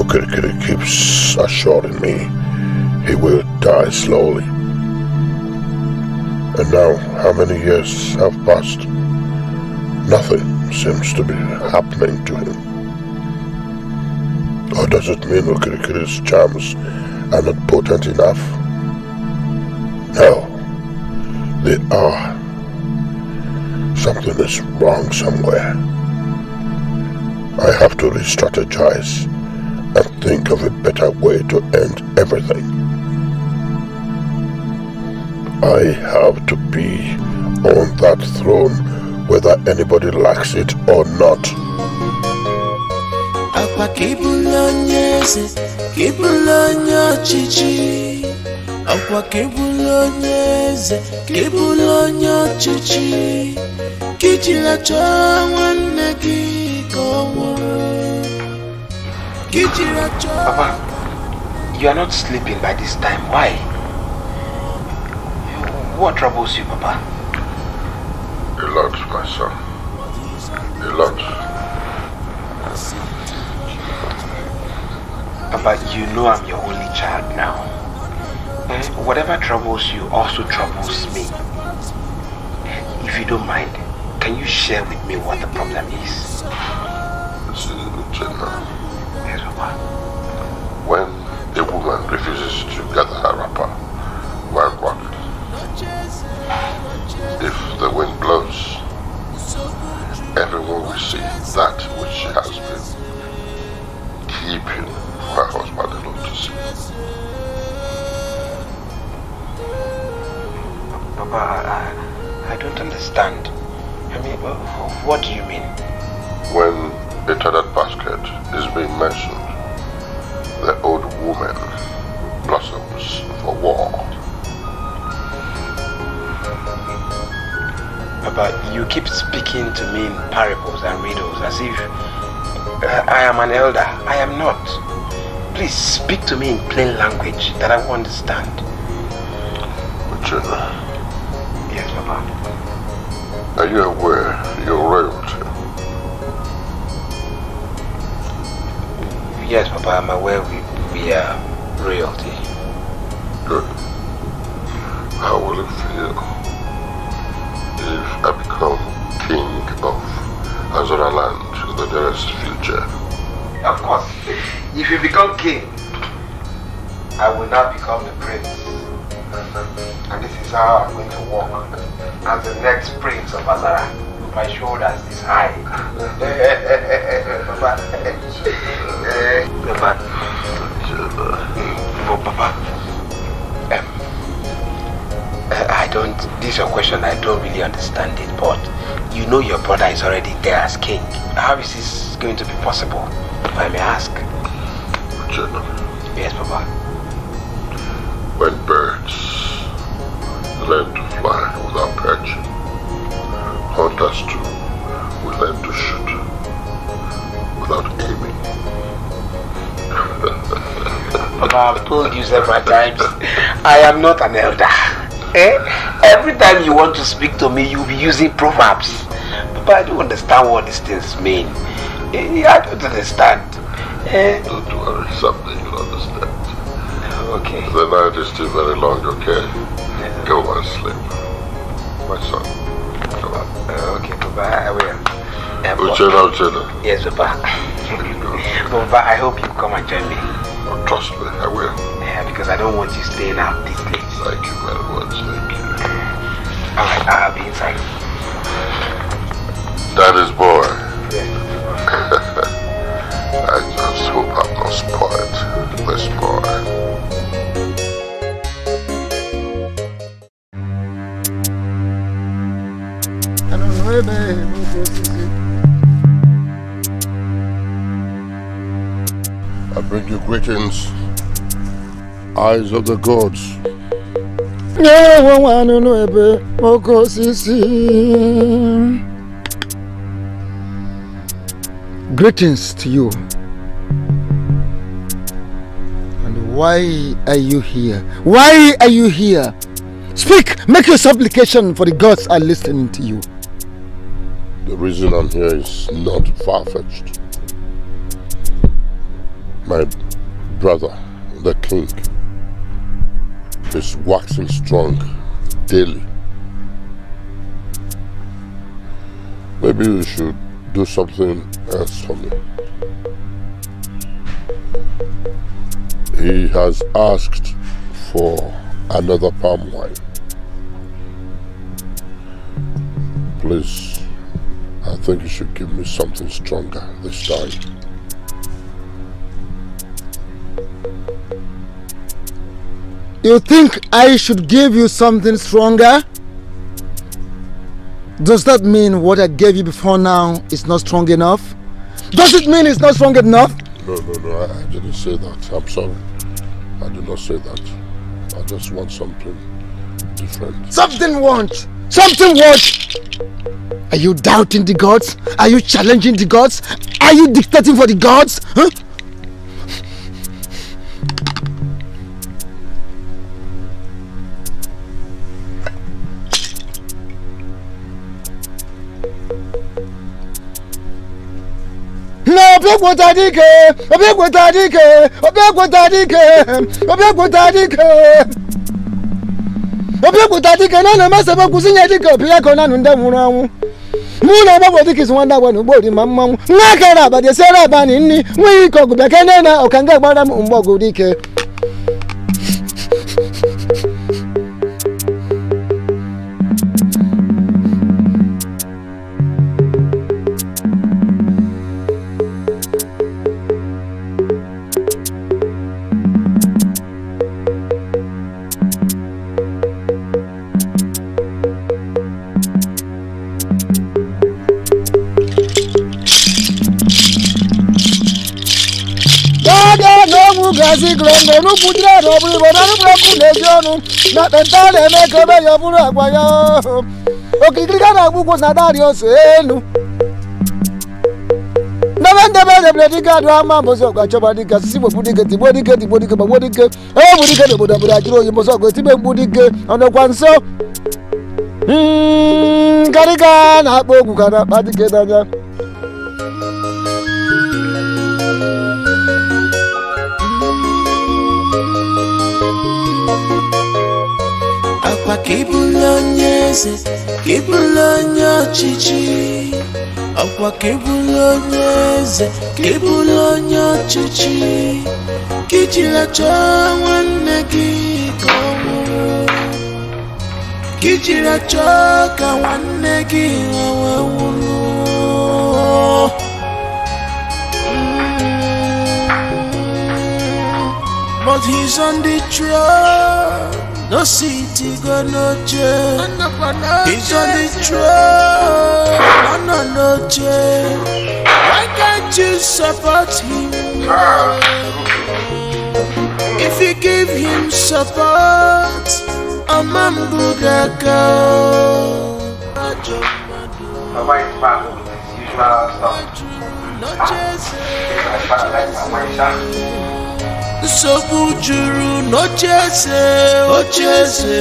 Okirikiri keeps assuring me he will die slowly. And now, how many years have passed? Nothing seems to be happening to him. Or does it mean Okirikiri's charms are not potent enough? No, they are. Something is wrong somewhere. I have to re-strategize and think of a better way to end everything. I have to be on that throne whether anybody likes it or not. Ịbụrụ onye ọchịchị akwa ka ịbụrụ onye eze ka ịbụrụ onye ọchịchị ka chọọ nwanne gị ka ọ nwụrụ ka chọọ Papa, you are not sleeping by this time. Why? What troubles you, Papa? A lot, my son. Papa, you know I'm your only child now. Eh, Whatever troubles you also troubles me. If you don't mind, can you share with me what the problem is? Listen, Uchenna. Yes, Papa. What do you mean? When a tattered basket is being mentioned, the old woman blossoms for war. Papa, you keep speaking to me in parables and riddles as if uh, I am an elder. I am not. Please speak to me in plain language that I will understand. Uchenna, I'm aware we, we are royalty. Good. How will it feel if I become king of Azora land in the nearest future? Of course. If you become king, I will now become the prince. And this is how I'm going to walk as the next prince of Azara. With my shoulders this high. (laughs) this is your question, I don't really understand it, but you know your brother is already there as king. How is this going to be possible, if I may ask? Uchenna, Yes, Papa. when birds learn to fly without perching, hunters too will learn to shoot without aiming. Papa, I've told you several times, I am not an elder. Eh? Every time you want to speak to me, you'll be using proverbs. Papa, I don't understand what these things mean. Eh, I don't understand. Eh? Don't worry, someday you'll understand. Okay. The night is still very long, okay? Go and sleep. My son. Go on. Uh, okay, Papa, I will. But- Uchenna, Uchenna. Yes, Papa. (laughs) Papa, I hope you come and join me. Oh, trust me, I will. Yeah, because I don't want you staying out this late. Thank you Daddy's boy. (laughs) I just hope I'm not spoiled this boy. Anụnụ ebe n'otu osisi. I bring you greetings, eyes of the gods. Nye onwe nwa anụnụ ebe oke osisi. Greetings to you. And why are you here? Why are you here? Speak, make your supplication for the gods are listening to you. The reason I'm here is not far-fetched. My brother, the king, is waxing strong daily. Maybe you should do something else for me. He has asked for another palm wine. Please, I think you should give me something stronger this time. You think I should give you something stronger? Does that mean what I gave you before now is not strong enough? Does it mean it's not strong enough? No, no, no, I, I didn't say that. I'm sorry. I did not say that. I just want something different. Something what? Something what? Are you doubting the gods? Are you challenging the gods? Are you dictating for the gods? Huh? egwuta dike obi egwuta dike obi egwuta dike obi egwuta dike. Obi egwuta dike na na masa bagwuzi nye dike obi ya ka na nanụ ndị nwụrụ anwụ. Mụ na ọgbagwe dịka izu nwanda agwa na ugbo orima mmanwụ. Nwa akara abadị esiere abani nri nwa ihe ike ọgụ bekee na ọkanga gbara m mgbe ọgụ dike. siglongo nupujirano bulibona nubulakulesionu natentaleenekebeye bulagwayo okikilikana kuko nadario senu navendevele buladikadwa mambo sogacobadika sibwe budike tibwedike tibwedike babwedike obudike nebudabudaciluyimbo sogo sibe budike onokwanso karikana bogukana batikedanya onye ọchịchị ọkwa ka ịbụrụ onye eze ka ịbụrụ onye ọchịchị ka ijiri chọọ nwanne gị ka ọ nwụrụ But he's on the throne. No city go no chair. He's on the throne. No no no chair. Why can't you support him? If you give him support, a man Buddha go. Baba is back with his usual stuff. Nsogbu juru n'ocheeze ocheeze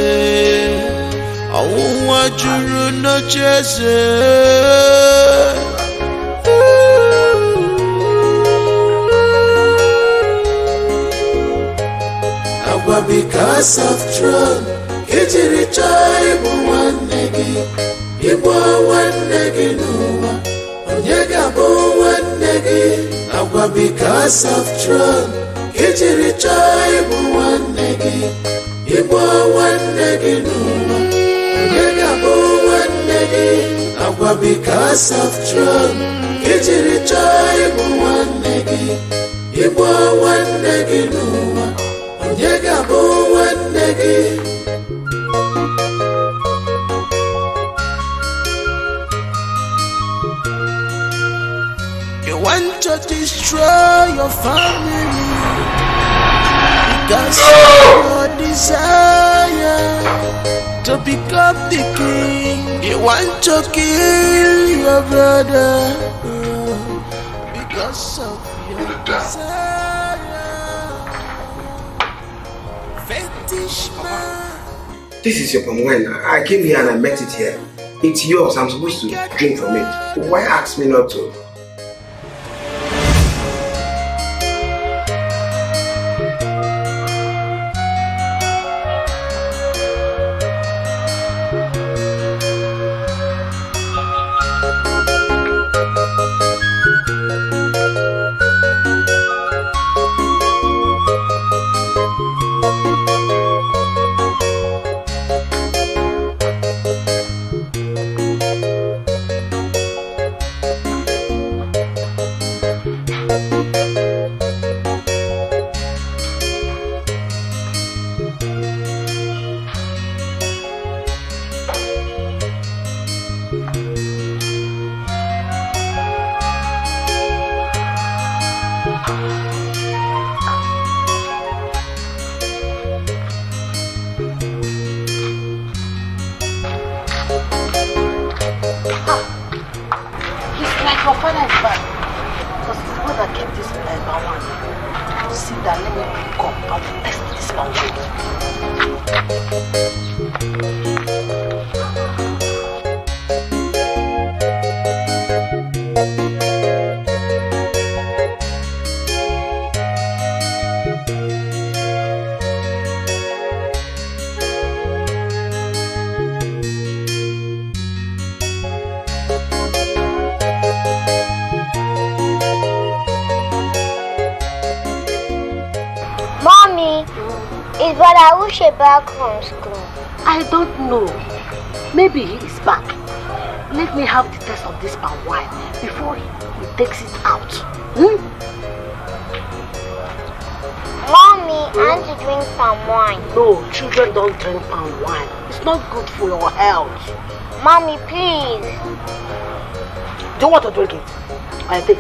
ọnwụnwa juru n'ocheeze agwa because of ejiri chọọ ịbụ nwanne gị. Ịbụ nwanne gị n'ụwa onye ga-abụ nwanne gị. Agwa because of ijiri chọọ ịbụ nwanne gị ịbụ nwanne gị n'ụwa. Onye ga-abụ nwanne gị? Agwa because of throne ijiri chọọ ịbụ nwanne gị ịbụ nwanne gị n'ụwa. Onye ga-abụ nwanne gị? You want to destroy your family? Because of your desire to become the king. You want to kill your brother because of your desire. Fetish man. This is your palm wine. I came here and I met it here. It's yours. I'm supposed to drink from it. Why ask me not to? Maybe he is back. Let me have the test of this palm wine before he, takes it out. Hmm? Mommy, aren't you drink palm wine? No, children don't drink palm wine. It's not good for your health. Mommy, please. Do you want to drink it? I take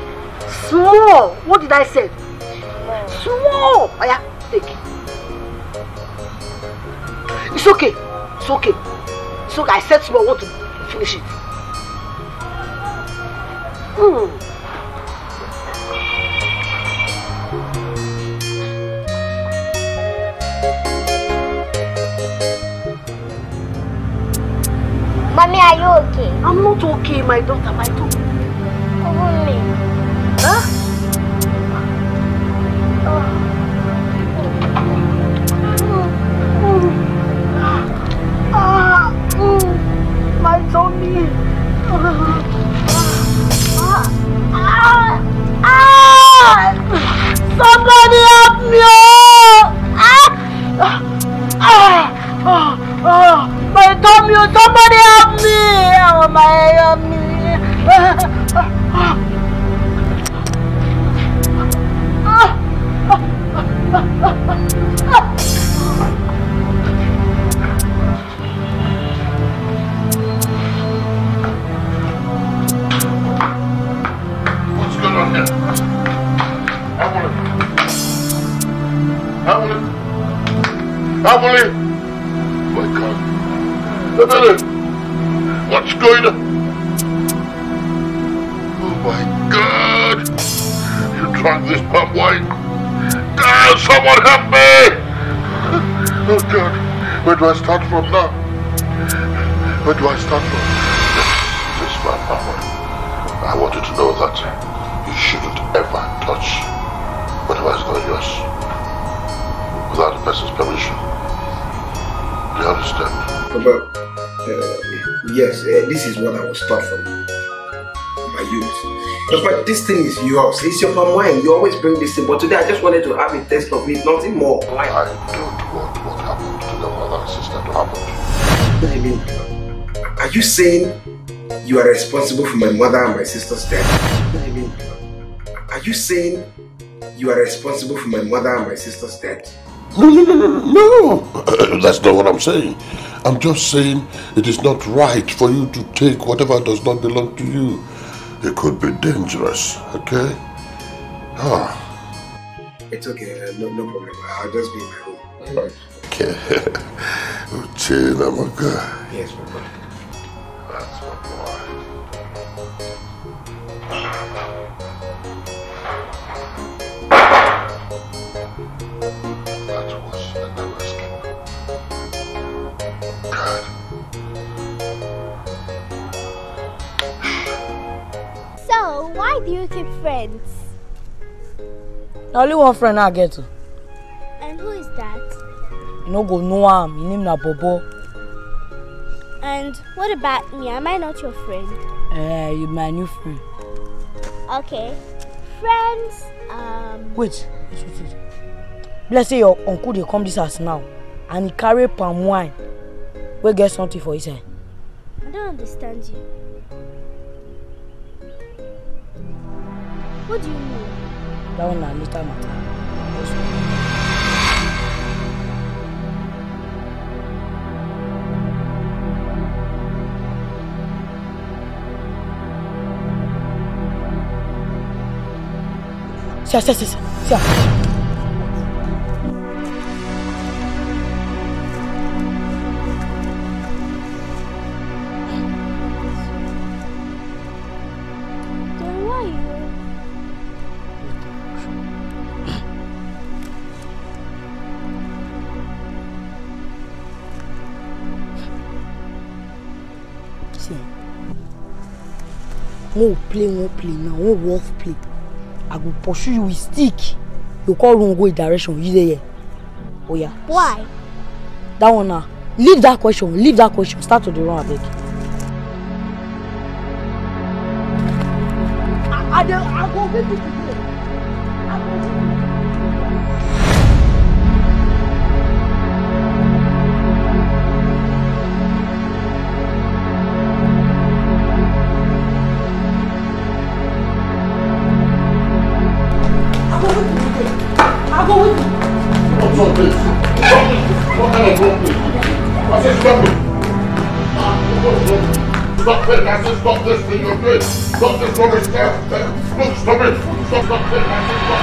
small. What did I say? Small. Oh, yeah, take. it. It's okay. It's okay. Okay. I said small. I want to finish it. Hmm. Mommy, are you okay? I'm not okay, my daughter, my daughter. Even me. Huh? My tummy. But, but this thing is yours. It's your palm wine. You always bring this thing. But today I just wanted to have a taste of it, nothing more. I don't want what happened to your mother and sister to happen to What do you mean? Are you saying you are responsible for my mother and my sister's death? What do you mean? Are you saying you are responsible for my mother and my sister's death? No, no, no, no, no, no. (coughs) That's not what I'm saying. I'm just saying it is not right for you to take whatever does not belong to you. It could be dangerous, okay? Ah, It's okay, uh, no, no problem. I'll just be in my room. okay. (laughs) Yes, my brother. Na only one friend i get o And who is that? you no go know am him name na bobo And what about me? Am I not your friend? eh you my new friend Okay. Friends, um. wait wait wait wait let's say your uncle dey come this house now and he carry palm wine wey get something for inside I don't understand you. What do you mean? That one na later matter. See, see, see, see, mo play one play now. One rough play i go pursue you with stick. You come run go a direction. You dey here oya. Why? that one na leave that question. Leave that question. Start to dey run abeg. i dey i go give you stop this thing you're doing. Stop this rubbish stuff. Look, stop it. Stop, stop said stop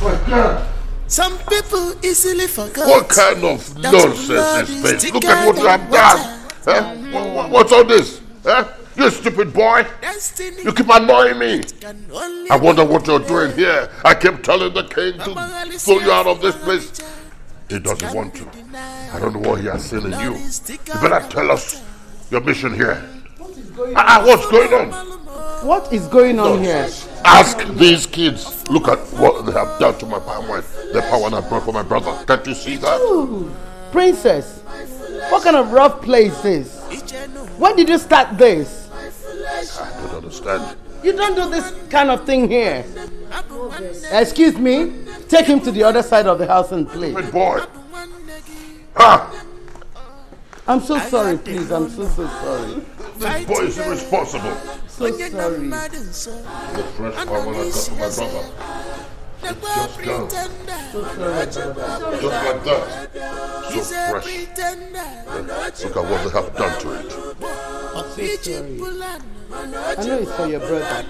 this. God. Some people easily forget. What kind of nonsense is this? Look at what you have done. Huh? What, what, what's all this? Huh? You stupid boy. You keep annoying me. I wonder what you're doing here. I kept telling the king to throw you out of this place. He doesn't want to. I don't know what he has seen in you. You better tell us your mission here. Ah, ah, what's going on? What is going on here? Ask these kids. Look at what they have done to my palm wine. The power I brought for my brother. Can't you see that? Ooh, princess, what kind of rough place is this? When did you start this? I don't understand. You don't do this kind of thing here. Excuse me, take him to the other side of the house and play. Good boy. Ha! I'm so sorry, please. I'm so, so sorry. This boy is irresponsible. So sorry. The fresh power I got from my brother. It just gone. Just like that. So fresh. Look at what they have done to it. So sorry. I know it's for your brother.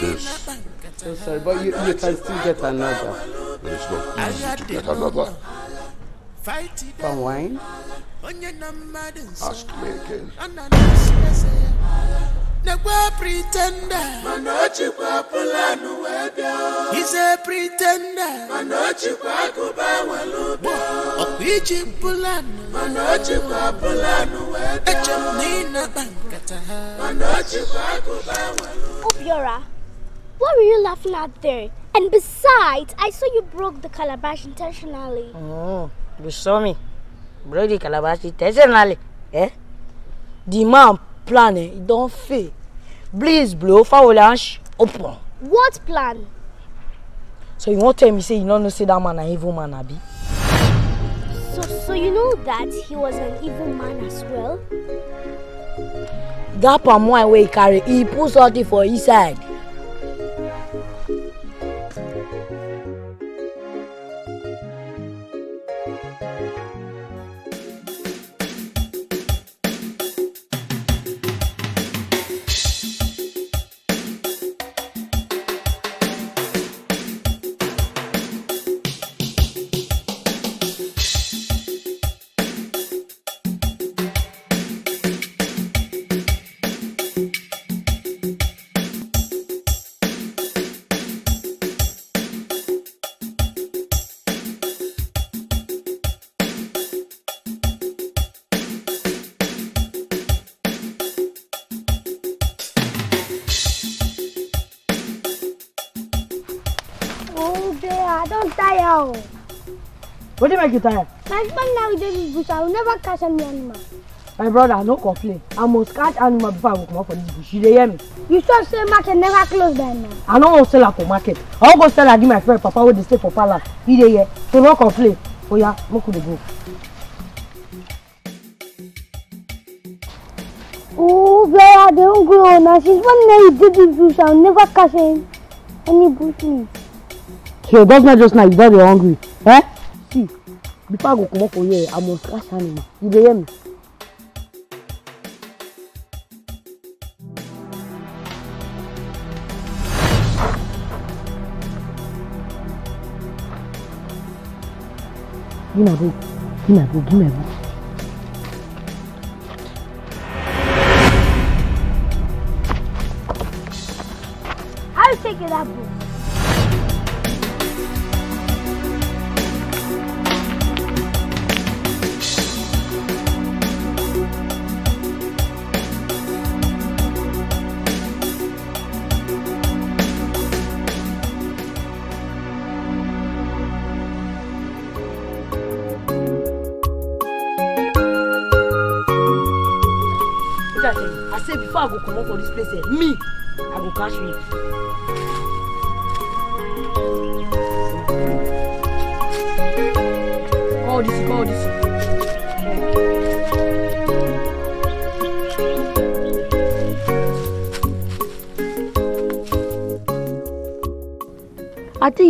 This. So sorry, but you, you can still get another. It is not easy to get another. Palm wine? Ask me again. Negwa pretender Manochikwa pulanu webia He's a pretender Manochikwa kuba walubia Okwichi pulanu Manochikwa pulanu webia Echem nina bankata Manochikwa kuba walubia Obiora, what were you laughing at there? And besides, I saw you broke the calabash intentionally. Oh, you saw me. The calabash intentionally. Eh? The man plan eh, e don fail. Breeze blow, fowl ash open. What plan? So you wan tell me say you no know say that man na evil man abi? So, so you know that he was an evil man as well? that palm wine wey he carry he put something for inside. Make you tire. My husband now is in bush. I will never catch any animal. my brother no complain i must catch animal before i go comot for this bush you dey hear me. You sure say market never close by now? i no wan sell am for market i wan go sell am give my friend papa wey dey stay for palace he dey here so no complain oya make we dey go. Oh, dear, I don't grow. Now since one day you did this bush, I will never catch any, any bush meat. so just not just now you dey hungry eh see before i go comot for here i must catch animal you dey hear me. give my book give my book give my book.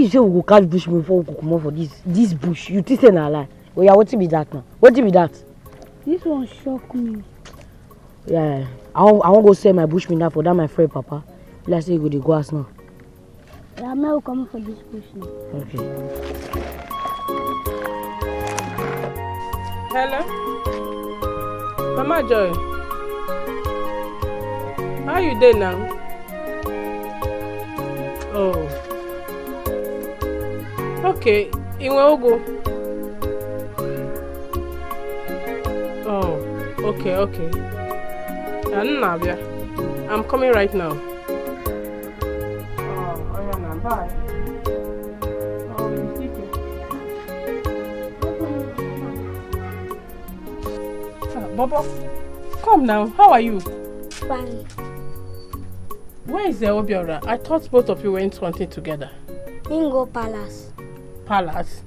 You say we go catch bush before we go comot for this this bush. You think say na lie? Oya wetin be that now? Wetin be that? This one shock me. Yeah, I wan I wan go sell my bush meat now for that my friend papa. Be like say you go dey go house now. Yeah, me will come for this bush now. Okay. Hello? Mama Joy. How you dey now? Oh. Okay, inwe ugu. Oh, okay, okay. Ya m na-abịa. I'm coming right now. Oh, oh yeah, na bye. Oh, you see it. Ah, Bobo, come now. How are you? Fine. Where is the Obiora? I thought both of you went hunting together. Ingo Palace. Palace.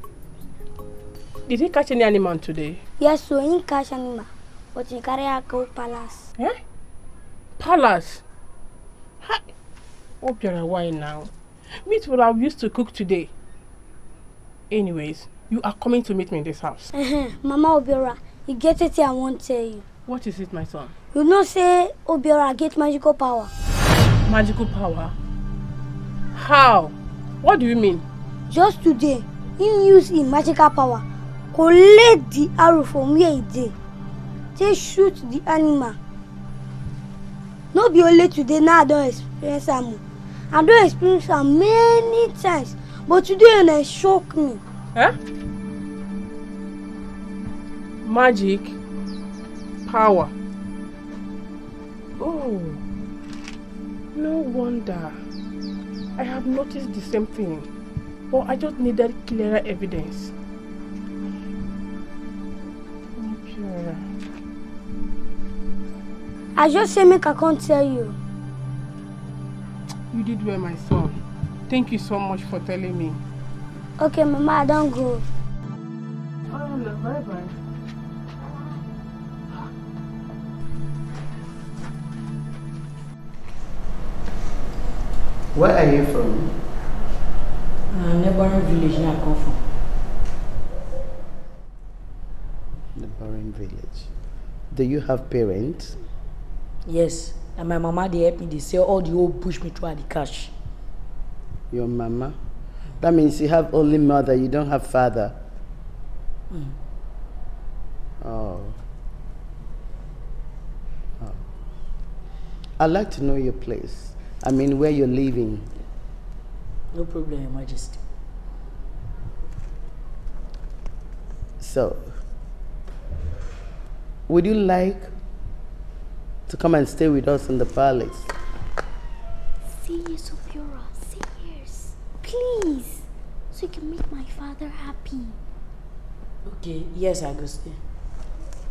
Did he catch any animal today? Yes, so in catch animal, but he carry her go palace. Eh? Palace? Hi. Obiora, why now? Meat would have used to cook today. Anyways, you are coming to meet me in this house. (laughs) Uh-huh. Mama Obiora, you get it I won't tell you. What is it, my son? You know say Obiora get magical power. Magical power? How? What do you mean? Just today, he use him magical power collect the arrow from where e dey take shoot the animal. No be only today na I don experience am o. I don experience am many times but today na shock me. Eh? Magic? Power? Oh, no wonder. I have noticed the same thing, but I just needed clearer evidence. Obiora. I just say make I can't tell you. You did well, my son. Thank you so much for telling me. Okay mama I don go. Oh, no, bye bye. Where are you from? Uh, neighboring village I come from. The Boring village. Do you have parents? Yes, and my mama they help me They sell all the old push me I dey catch. Your mama? That means you have only mother, you don't have father. Mm. Oh. oh. I'd like to know your place. I mean, where you're living. No problem, Your Majesty. So, would you like to come and stay with us in the palace? Serious, Obiora, serious. Please, so you can make my father happy. Okay, yes, I go stay.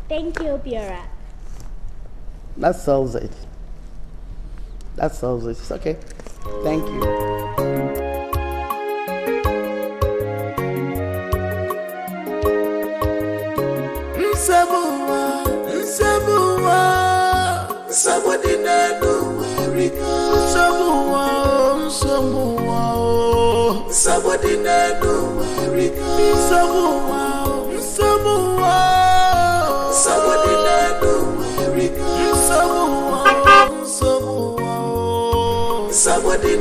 Thank you, Obiora. That solves it. That solves it. It's okay. Thank you. Ụwa o n'elu werika nsogbu ụwa o ụwa o n'elu werika nsogbu ụwa o ụwa o nsogbu dị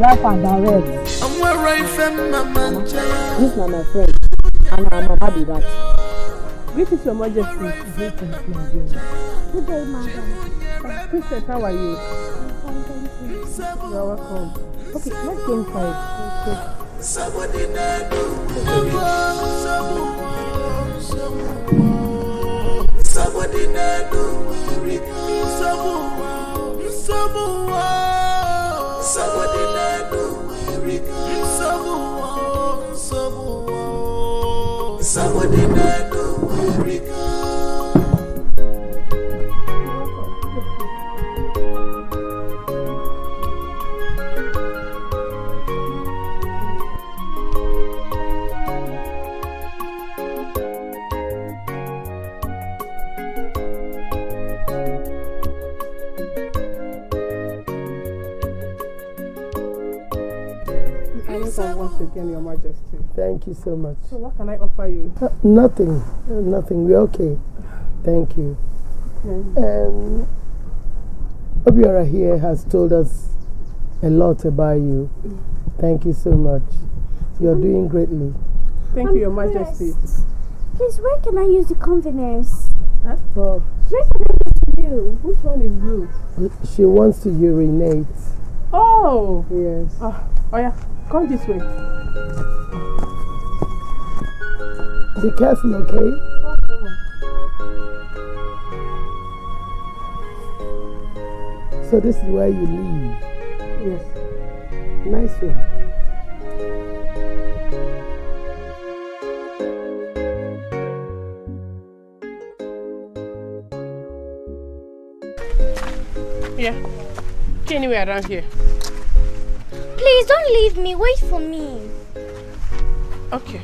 Mean, life and direct. onwere ife mma ma nche This na my friend, and her mama be that. Greetings, Your Majesty. Good day, madam. Princess, how are you? I'm. You're welcome. Okay, let's go inside. Somebody nenu, somebody nenu, again, Your Majesty. Thank you so much. So, what can I offer you? Uh, nothing. Uh, nothing. We're okay. Thank you. Mm. Um, Obiora here has told us a lot about you. Thank you so much. You're doing greatly. Thank you, Your Majesty. Please, where can I use the convenience? Huh? Oh, Where can I use the blue? Which one is blue? she wants to urinate. Oh! Yes. Oh, oh yeah. Come this way. Be careful, okay? So this is where you live. Yes. Nice one. Yeah. Anywhere around here. Please don't leave me. Wait for me. Okay.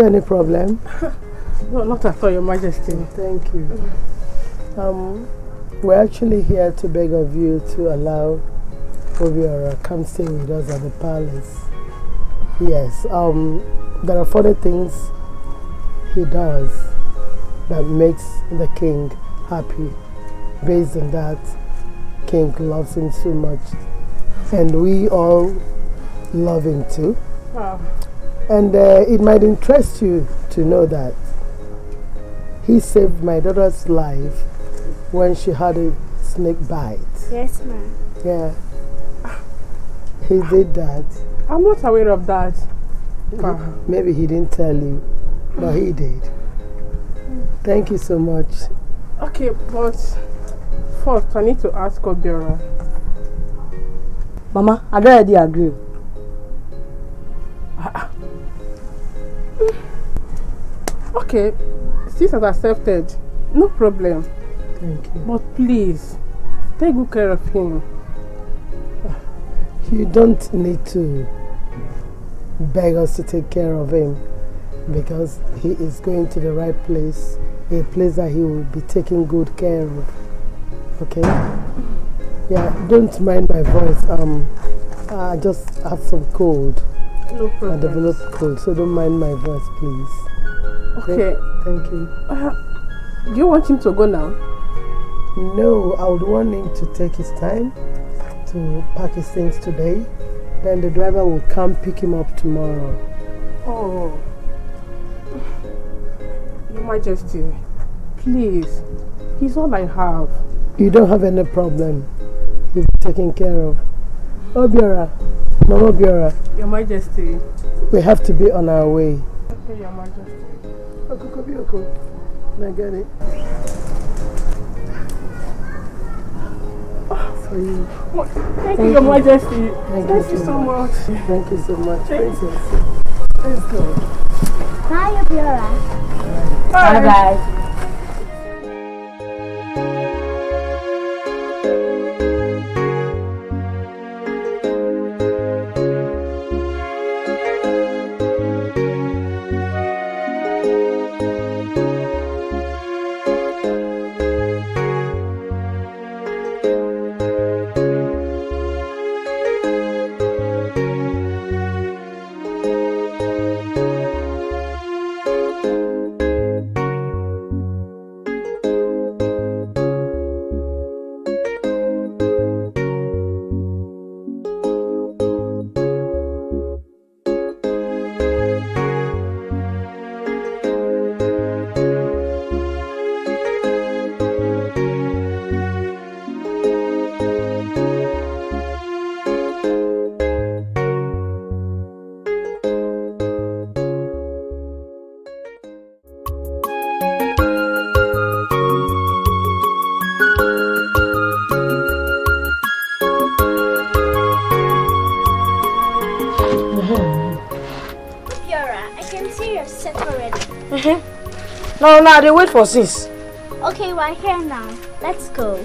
There any problem? (laughs) No, not at all, Your Majesty. Thank you. Um, we're actually here to beg of you to allow Obiora come stay with us at the palace. Yes, um, there are funny things he does that makes the king happy. Based on that, king loves him so much, and we all love him too. Wow. And uh, it might interest you to know that he saved my daughter's life when she had a snake bite. Yes, ma'am. Yeah. He did that. I'm not aware of that. Maybe he didn't tell you, but he did. Thank you so much. Okay, but first I need to ask Obiora. Mama, I don't already agree. Okay, sis has accepted. No problem. Thank you. But please, take good care of him. You don't need to beg us to take care of him because he is going to the right place, a place that he will be taking good care of. Okay? Yeah, don't mind my voice. Um, I just have some cold. No problem. I developed cold, so don't mind my voice, please. Okay. Thank you. Uh, do you want him to go now? No, I would want him to take his time to pack his things today. Then the driver will come pick him up tomorrow. Oh. Your Majesty, please. He's all I have. You don't have any problem. You'll taken care of. Obiora, Mama Obiora, Your Majesty. we have to be on our way. Okay, Your Majesty. Okuko Bioko, can I get it? For you. Thank, you, Your Majesty. Thank, Thank you so much. Thank you so much, Thank- Princess. Let's go. Bye, Obiora. Bye. Bye. No, no, they wait for since. Okay, we're here now. Let's go.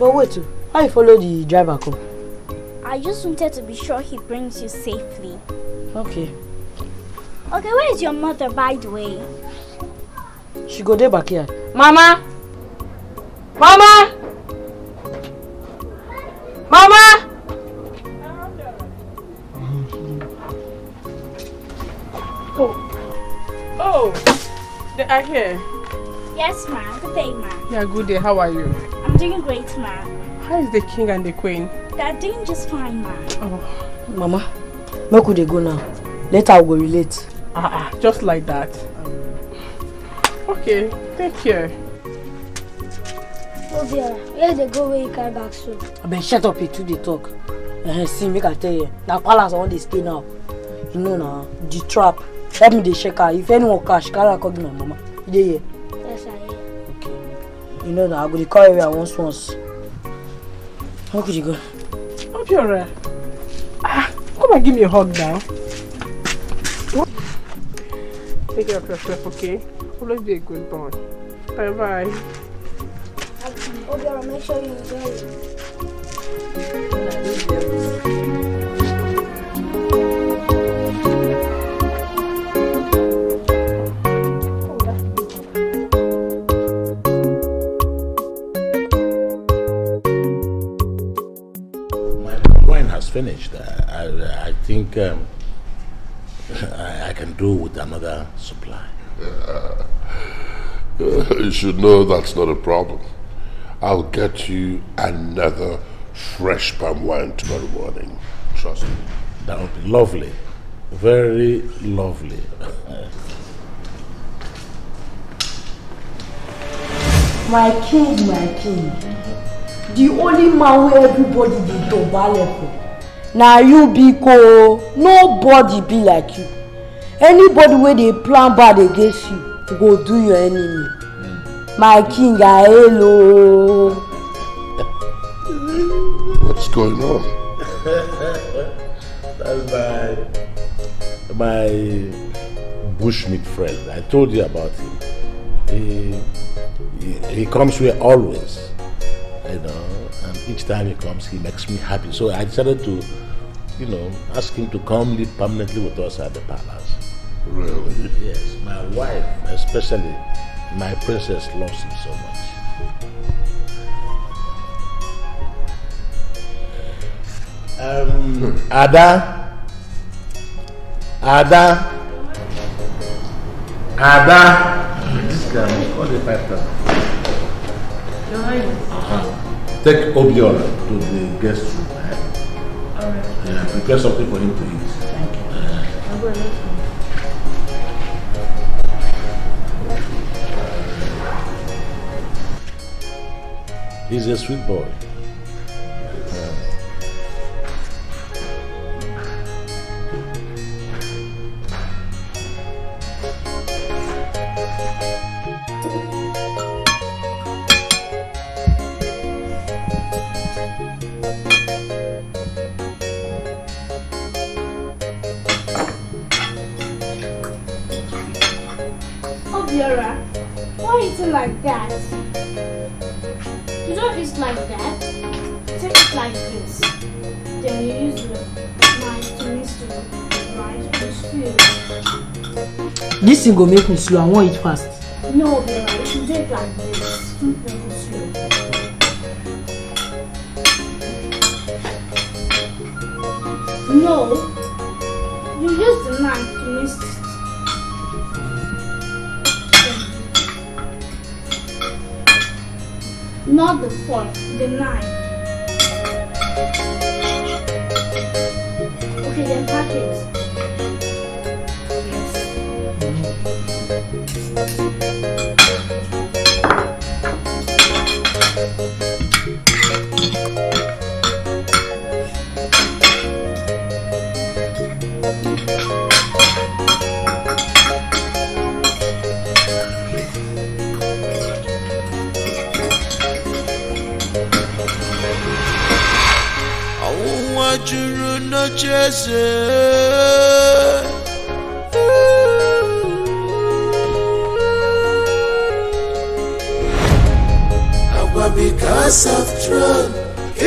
But wait, oh, how you follow the driver come? I just wanted to be sure he brings you safely. Okay. Okay, where is your mother, by the way? She go there back here. Mama! Here. Yes, ma. Good day, ma. Yeah, good day. How are you? I'm doing great, ma. How is the king and the queen? They're doing just fine, ma. Oh. Mama, make we dey go now. Later we go relate. Ah, ah, just like that. Okay, take care. Obiora, where they go where you carry back so? abeg shut up you too dey talk uh, see make i tell you na palace i wan dey stay now you know na the trap help me dey check her if anyone catch carry her come give my mama you dey here Yes, I hear. you know na i go dey call area once once make we dey go. Obiora. Ah, come and give me a hug now. Take care of yourself, okay? Always be a good boy. Bye bye. Obiora, make sure you enjoy it. Finished. I, I, I think um, (laughs) I, I can do with another supply. (laughs) you should know that's not a problem. I'll get you another fresh palm wine tomorrow morning. Trust me. That would be lovely. Very lovely. my king my king the only man wey everybody dey dobale for na you biko nobody be like you anybody wey dey plan bad against you go do your enemy my king aelo. What's going on? (laughs) That's my my bushmeat friend. I told you about him. He, he, he comes here always, you know, and each time he comes, he makes me happy. So I decided to, you know, ask him to come live permanently with us at the palace. Really? Yes, my wife, especially my princess, loves him so much. Um, Ada, Ada, Ada. This guy must call the five thousand. Take Obiora to the guest room. eh? Alright. Yeah, prepare something for him to eat. Thank you. Him. He's a sweet boy. Obiora, why is it like that? You don't eat like that. Take it like this. Then you use the knife to mix the rice with food. This thing go make me slow. I want it fast. No, Obiora, you should do it like this. Very slow. No, you use the knife to mix Not the fork, the knife. Okay, then pack juru n'ocheeze agwa because of throne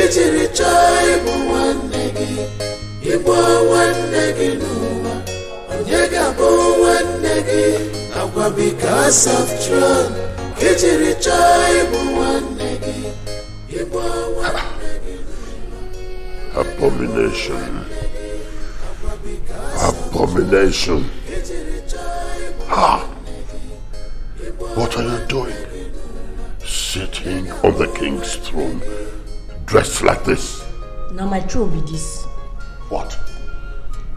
ejiri chọọ ịbụ nwanne gị ịbụ nwanne gị n'ụwa onye ga-abụ agwa because of throne ejiri chọọ ịbụ nwanne gị Abomination. Abomination. Ha! What are you doing? Sitting on the king's throne, dressed like this? Now my throne be this. What?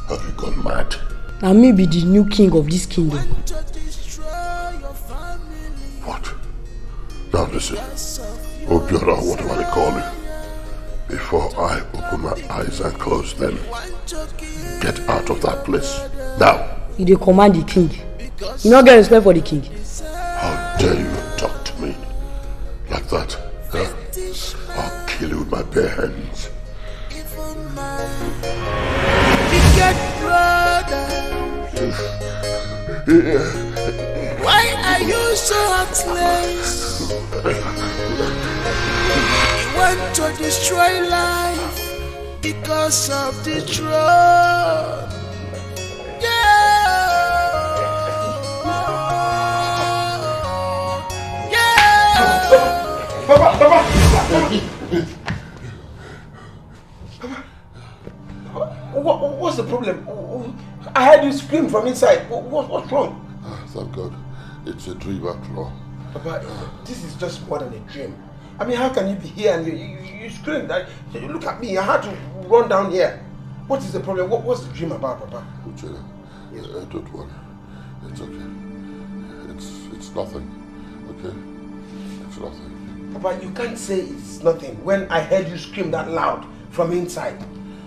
Have you gone mad? Na me be the new king of this kingdom. What? Now listen. Obiora, whatever they call you. Before I open my eyes and close them, get out of that place. Now, You dey command the king. You no get respect for the king. how dare you talk to me like that? Huh? I'll kill you with my bare hands. Why are you so heartless? (laughs) You want to destroy life because of the throne. Yeah. Papa, Papa! What, what's the problem? I heard you scream from inside. What, what, what's wrong? Ah, thank God. It's a dream after all. Papa, this is just more than a dream. I mean, how can you be here and you, you, you screamed? I, you look at me, I had to run down here. What is the problem? What, what's the dream about, Papa? Uchenna, uh, don't worry. It's okay. It's it's nothing. Okay? It's nothing. Papa, you can't say it's nothing when I heard you scream that loud from inside.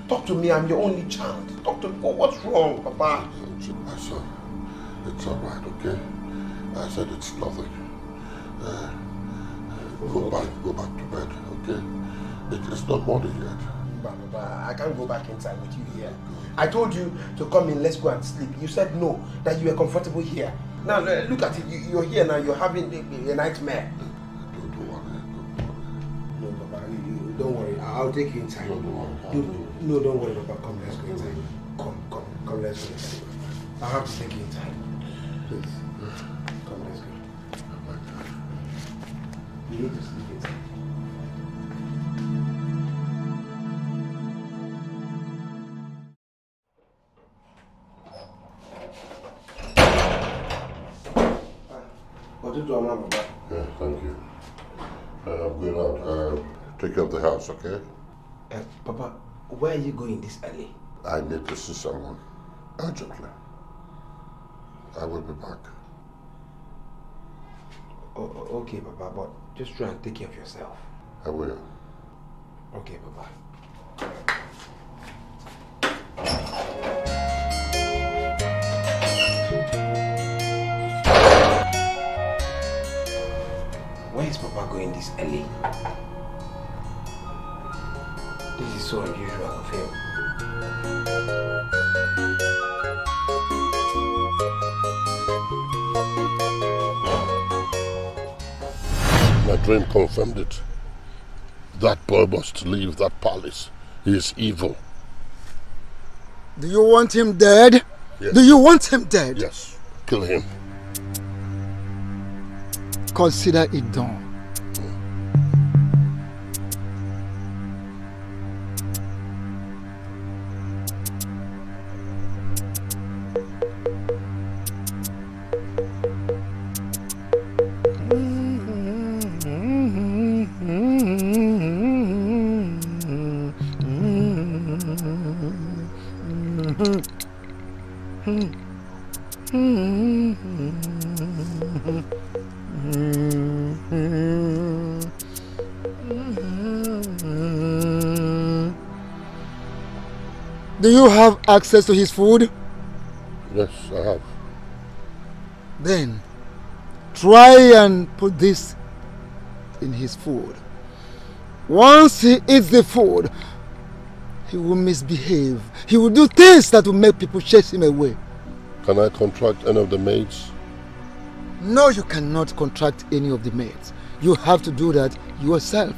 Talk to me, I'm your only child. Talk to me. What's wrong, Papa? My son, it's all right, okay? I said it's nothing. Uh, go back, go back to bed, okay? It, it's not morning yet. Papa, I can't go back inside with you here. I told you to come in, let's go and sleep. You said no, that you were comfortable here. Now, look at it. You, you're here now, you're having a, nightmare. No, Papa, you, you, don't worry. I- I'll take you inside. No, no, don't worry, Papa. Come, let's go inside. Come, come, come, let's go inside. I'll have to take you inside. Please. You need to sleep inside. What did you want, Papa? Yeah, thank you. Uh, I'm going out. Uh, take care of the house, okay? Uh, Papa, where are you going this early? I need to see someone urgently. I will be back. Oh, okay, Papa, but just try and take care of yourself. I will. Okay, Papa. Where is Papa going this early? This is so unusual of him. My dream confirmed it. That boy must leave that palace. He is evil. Do you want him dead? Yes. Do you want him dead? Yes. Kill him. Consider it done. Access to his food? Yes, I have. Then try and put this in his food. Once he eats the food, he will misbehave. He will do things that will make people chase him away. Can I contract any of the maids? No, you cannot contract any of the maids. You have to do that yourself.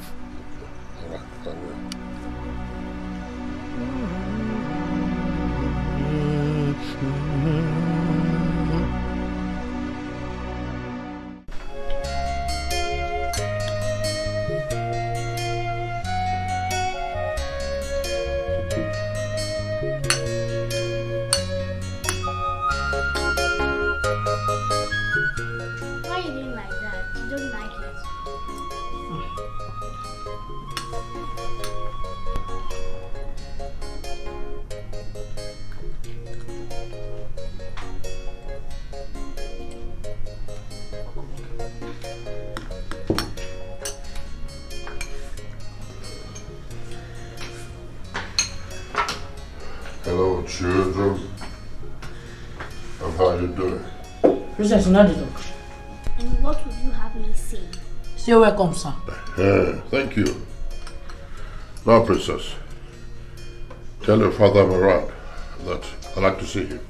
Welcome, sir. Yeah, thank you. Now, princess, tell your father I'm around that I'd like to see him.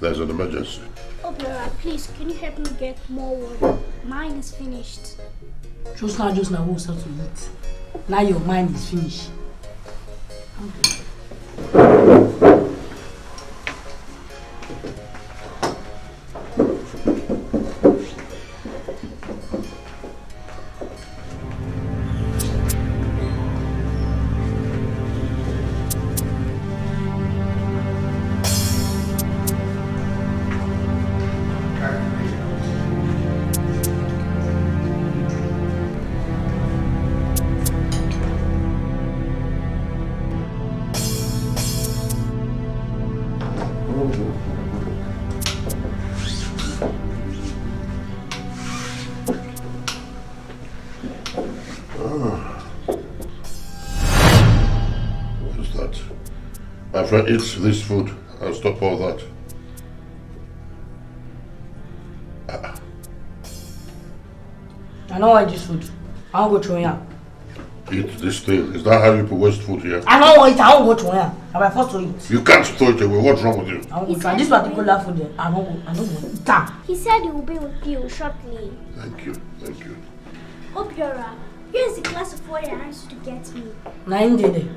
There's an emergency. Oh, Laura, please, can you help me get more water? Mine is finished. Just now, just now, who start to eat? Now your mind is finished. Ah. My friend eats this food. I'll stop all that. I don't want this food. I don't go through here. Eat this thing. Is that how you put waste food here? I don't want it. I don't go to here. I'm forced to eat. You can't throw it away. What's wrong with you? I don't go try this particular food. there, I don't go. I don't go eat. He said he will be with you shortly. Thank you. Thank you. Oh, uh, Laura, here's the glass of water I asked you to get me. Na him dey there.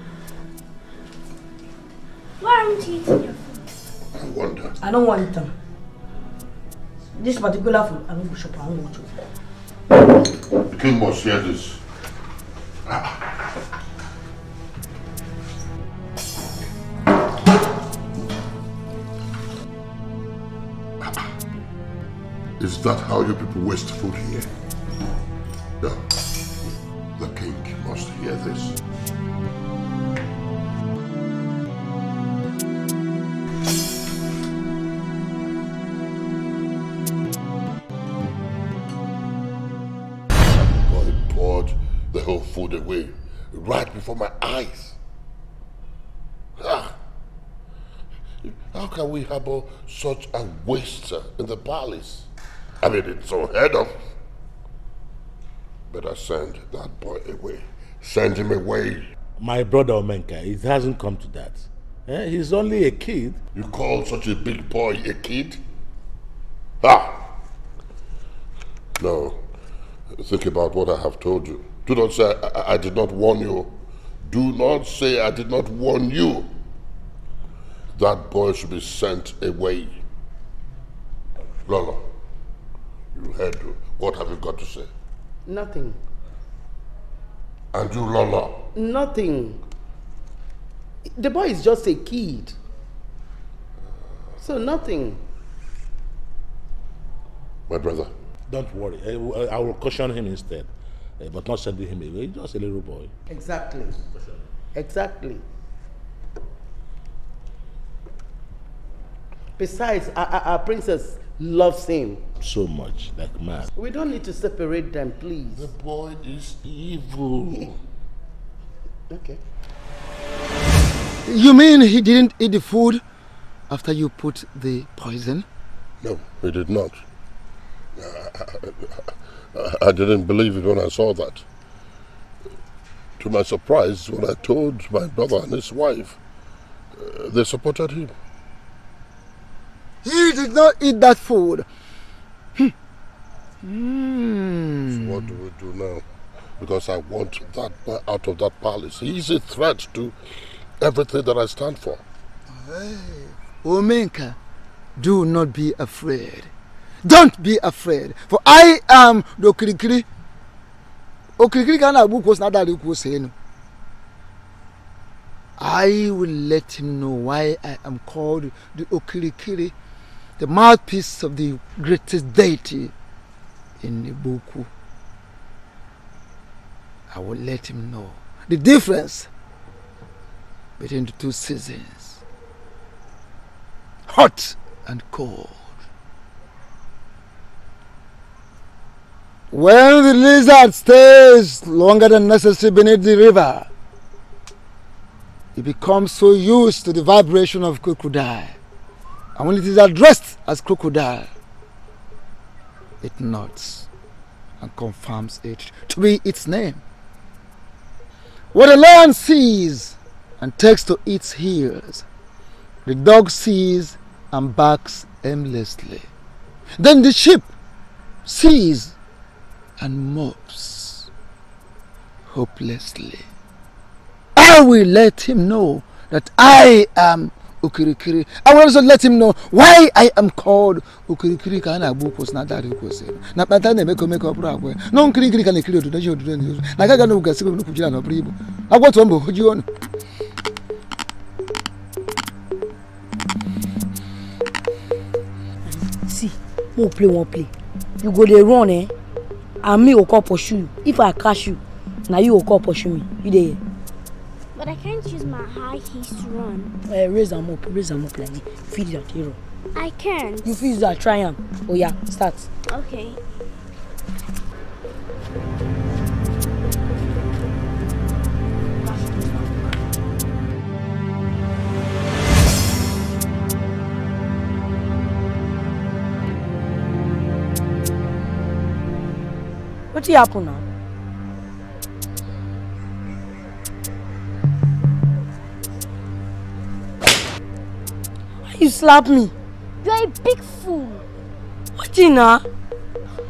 Why aren't you eating your food? I wonder. I don't want am. This particular food, I don't go shop. I don't go chop. The king must hear this. Is that how you people waste food here? Right before my eyes. Ah. How can we harbor such a waster in the palace? I mean, it's unheard of. Better send that boy away. Send him away. My brother Omenka, it hasn't come to that. Eh? He's only a kid. You call such a big boy a kid? Ah! No. Think about what I have told you. Do not say I, I did not warn you. Do not say I did not warn you. That boy should be sent away. Lolo, you heard what have you got to say? Nothing. And you, Lolo? Nothing. The boy is just a kid. So nothing. My brother. Don't worry. I will caution him instead. Uh, but not sending him away. He's just a little boy. Exactly. Exactly. Besides, our, our, our princess loves him. So much, like mad. We don't need to separate them, please. The boy is evil. (laughs) okay. You mean he didn't eat the food after you put the poison? No, he did not. I, I didn't believe it when I saw that. To my surprise, when I told my brother and his wife, uh, they supported him. He did not eat that food. Hmm. So what do we do now? Because I want that boy out of that palace. He's a threat to everything that I stand for. Hey, Omenka, do not be afraid. Don't be afraid, for I am the Okirikiri. Okirikiri buku was not that you saying. I will let him know why I am called the Okirikiri, the mouthpiece of the greatest deity in Ibuku. I will let him know the difference between the two seasons hot and cold. When the lizard stays longer than necessary beneath the river, it becomes so used to the vibration of crocodile. And when it is addressed as crocodile, it nods and confirms it to be its name. What a lion sees and takes to its heels, the dog sees and barks aimlessly. Then the sheep sees and mopes hopelessly. I will let him know that I am Ukirikiri. I will also let him know why I am called Ukirikiri ka a na-agba ụkwụ na adari kwụsịrị na kpata na-emekọ emekọ ọbụrụ agwa. Ka na-ekiri ododo ji ododo n'izu na agaghị na na mbụ hoji ọnụ. See mo play one play. You go dey run eh and me go come pursue you if i catch you na you go come pursue me you dey hear. But I can't use my high heels to run. Uh, raise am up raise am up like this feed that hero. I can't. you fit use that try am oya start. Okay. Wetin happen now. why you slap me. You're a big fool. wetin na.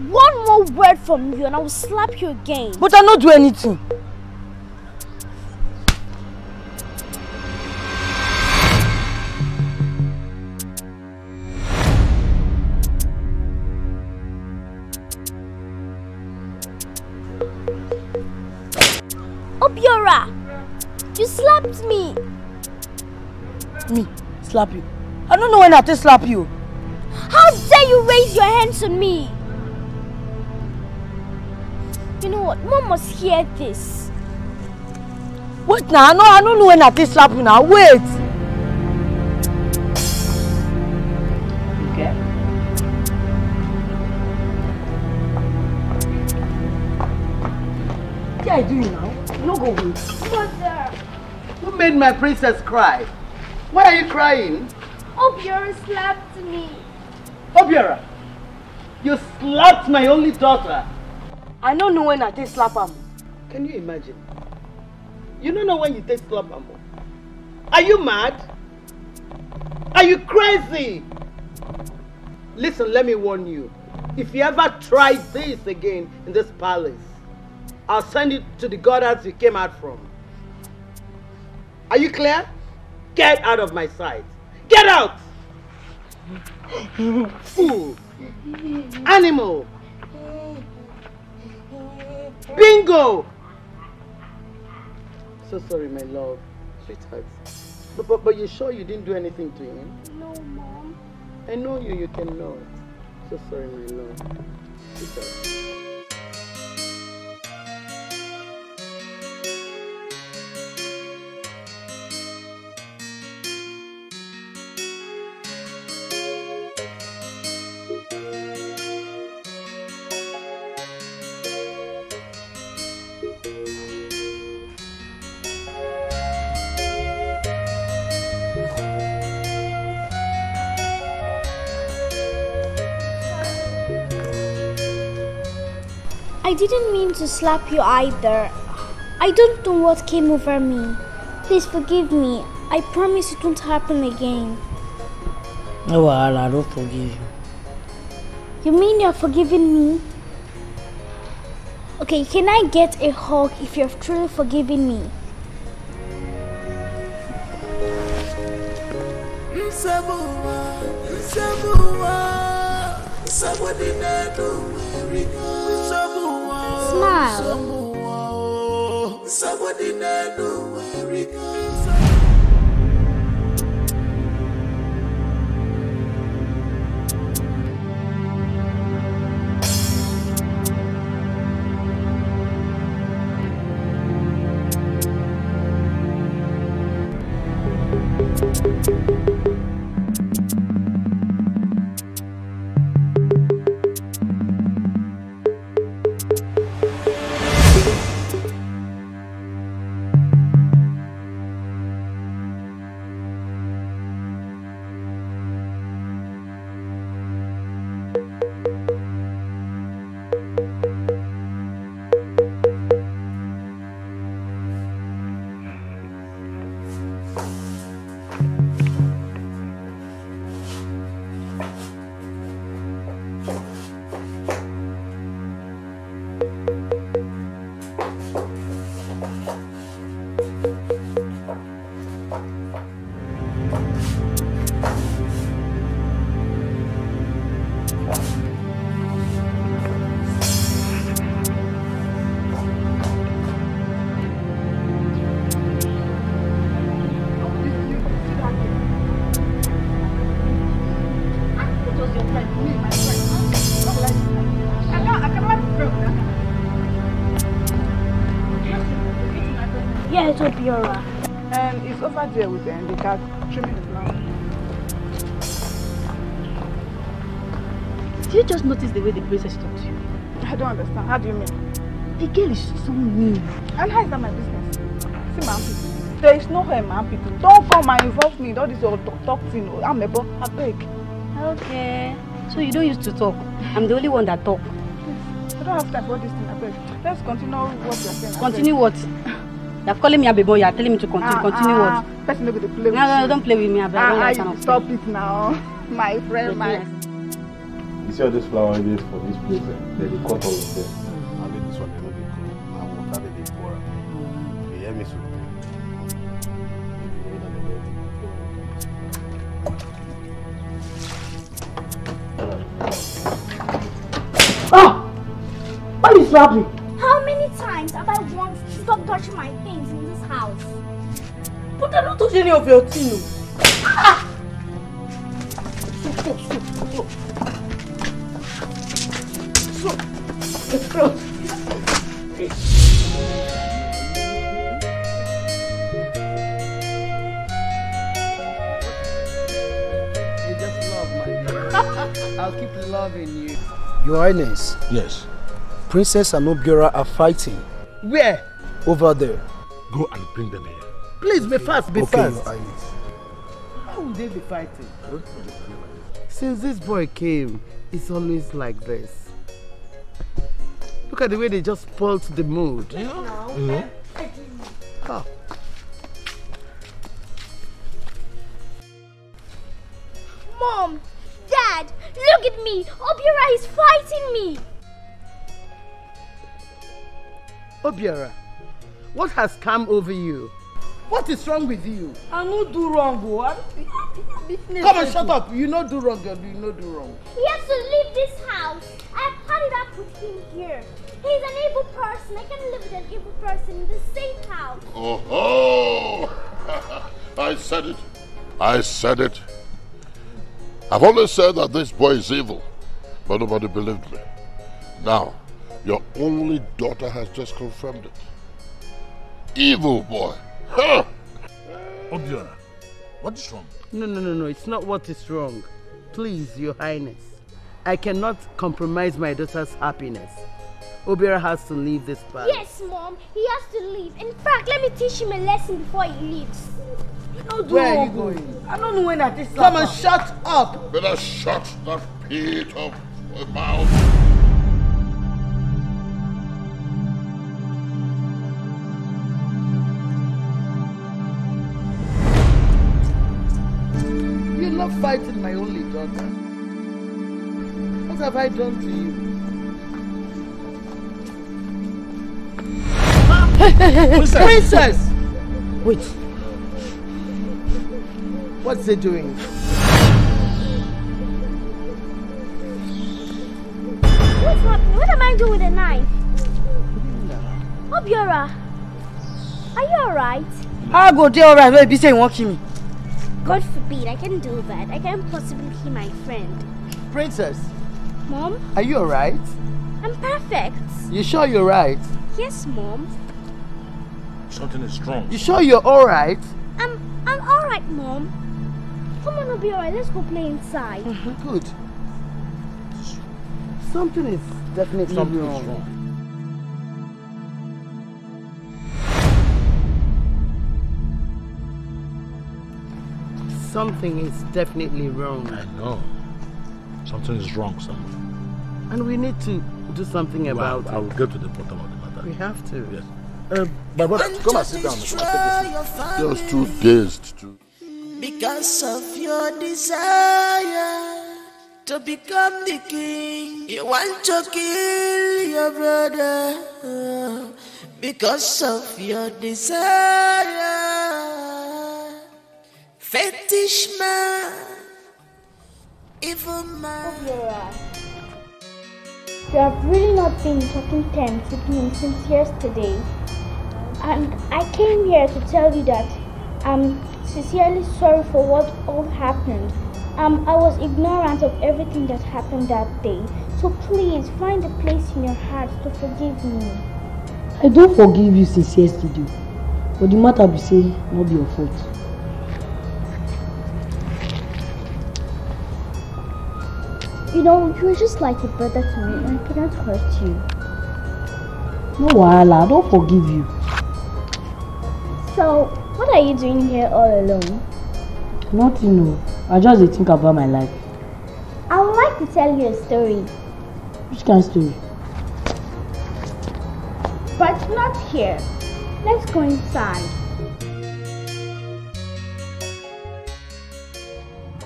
One more word from you and I will slap you again. but i no do anything. Obiora, you slapped me. me slap you i don't know when i take slap you. How dare you raise your hands on me? You know what? Mom must hear this. wait now, i no i don't know when i take slap you na wait. Okay. i do you now. Made my princess cry? Why are you crying? Obiora slapped me. Obiora, you slapped my only daughter. I don't know when I take slap am. Can you imagine? You don't know when you take slap am. Are you mad? Are you crazy? Listen, let me warn you. If you ever try this again in this palace, I'll send you to the goddess you came out from. Are you clear? Get out of my sight. Get out! Fool! Animal! Bingo! So sorry, my love. Sweetheart. But, but, but you're sure you didn't do anything to him? No, Mom. I know you, you cannot. So sorry, my love. Sweetheart. I didn't mean to slap you either. I don't know what came over me. Please forgive me. I promise it won't happen again. No wahala, I don't forgive you. You mean you're forgiving me? Okay, can I get a hug if you're truly forgiving me? Smile. Princess talked to you? I don't understand. How do you mean? The girl is so mean. And how is that my business? See, people. There is no her, my people. Don't come and involve me in all this your talk, thing. I'm a bo. I beg. Okay. So you don't used to talk. I'm the only one that talk. I don't have time for this thing. I beg. Let's continue what you're saying. Continue what? You're calling me a baby. You're telling me to continue. Ah, continue ah, what? Person no go dey play with No, no, you. don't play with me. I beg. I Ah, ah, you stop it now. (laughs) My friend, my... You see all this flower base for this place, eh? They dey cut all of them. And then this one, they no dey grow. Na water they dey pour am. You hear me so? Ah! Why you slap me? How many times have I wanted to stop touching my things in this house? But I don't touch any of your thing. Highness, Yes. Princess and Obiora are fighting. Where? over there. Go and bring them here. Please be fast, be Okay, fast. I- How would they be fighting? Since this boy came, it's always like this. Look at the way they just spoilt the mood. No. Ah. Mom, Dad, look at me. Obiora is fighting me. Obiora, what has come over you? What is wrong with you? I no do wrong, oh. I Come on, shut up. You no do wrong, girl. You no do wrong. He has to leave this house. I've had it up with him here. He's an evil person. I can't live with an evil person in the same house. Oh, Oh, (laughs) I said it. I said it. I've always said that this boy is evil, but nobody believed me. Now, your only daughter has just confirmed it. Evil boy. Huh. Obiora, what is wrong? No, no, no, no. It's not what is wrong. Please, Your Highness. I cannot compromise my daughter's happiness. Obiora has to leave this palace. Yes, Mom. He has to leave. In fact, let me teach him a lesson before he leaves. Where are you going? I don't know when that is. Come and shut up. Better shut that pit of your mouth. You're not fighting my only daughter. What have I done to you? Princess! Princess! Wait. What's he doing? What's happening? What am I doing with a knife? Obiora, are you alright? How go dey alright when you be say you wan kill me? God forbid, I can't do that. I can't possibly kill my friend. Princess, Mom, are you alright? I'm perfect. You sure you're right? Yes, Mom. Something is wrong. You sure you're alright? I'm I'm alright, Mom. Come on, Obiora, let's go play inside. Good. Something is definitely Something is wrong. wrong. Something is definitely wrong. I know. Something is wrong somewhere. And we need to do something about I will get to the bottom of the matter. We have to. Yes. Uh, my brother, come and sit down. Just too dazed to. Because of your desire to become the king, you want to kill your brother. Because of your desire, fetish man, evil man. You have really not been talking terms with me since yesterday. And I came here to tell you that I'm sincerely sorry for what all happened. Um, I was ignorant of everything that happened that day. So please find a place in your heart to forgive me. I don forgive you since yesterday but the matter be say no be your fault. You know, you're just like a brother to me and I cannot hurt you. No wahala, I don't forgive you. So, what are you doing here all alone? Nothing no. I just think about my life. I would like to tell you a story, Which kind story? but not here. Let's go inside.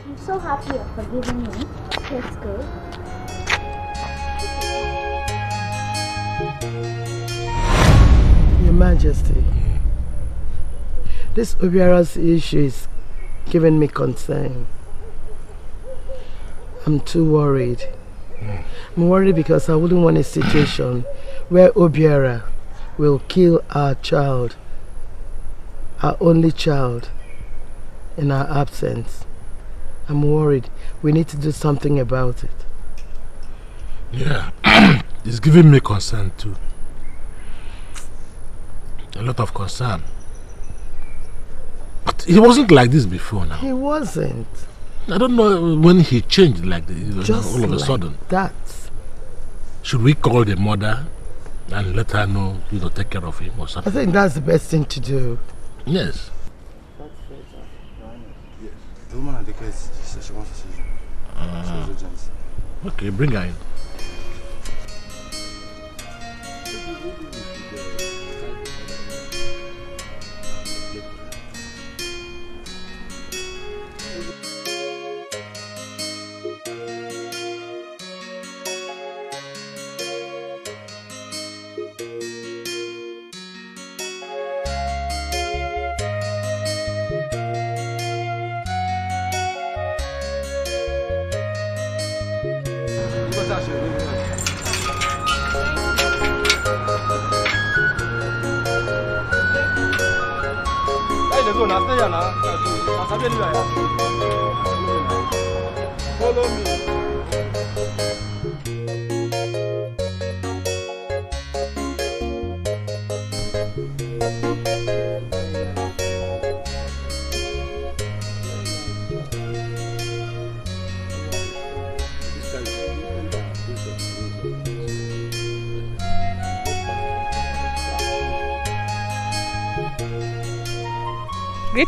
I'm so happy you're forgiving me. Let's go. Your Majesty, this Obiora's issue is giving me concern. I'm too worried. I'm worried because I wouldn't want a situation where Obiara will kill our child, our only child, in our absence. I'm worried. We need to do something about it. Yeah, (clears throat) it's giving me concern too. A lot of concern. But he wasn't like this before now. He wasn't. I don't know when he changed like this, Just all of a like sudden. that. Should we call the mother and let her know, you know, take care of him or something? I think that's the best thing to do. Yes. The woman at the case she wants to see you. She's urgent. Okay, bring her in.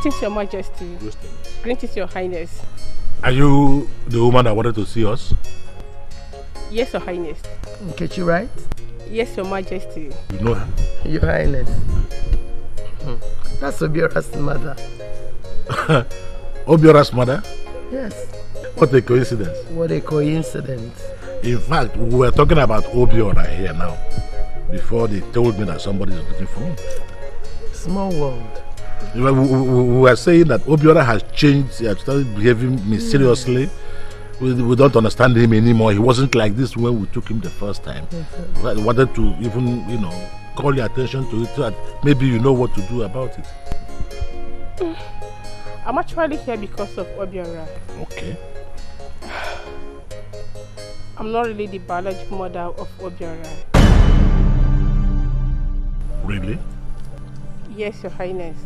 Greetings, Your Majesty. Greetings, Your Highness. Are you the woman that wanted to see us? Yes, Your Highness. Nkechi, right? Yes, Your Majesty. You know her? Your Highness. Hmm. That's Obiora's mother. (laughs) Obiora's mother? Yes. What a coincidence. What a coincidence. In fact, we were talking about Obiora here now before they told me that somebody is looking for me. Small world. We, we- we- were saying that Obiora has changed, he has started behaving mysteriously. Hmm. We, we don't understand him anymore. He wasn't like this when we took him the first time. I wanted to even, you know, call your attention to it so that maybe you know what to do about it. (sighs) I'm actually here because of Obiora. Okay. (sighs) I'm not really the biological mother of Obiora. Really? Yes, Your Highness.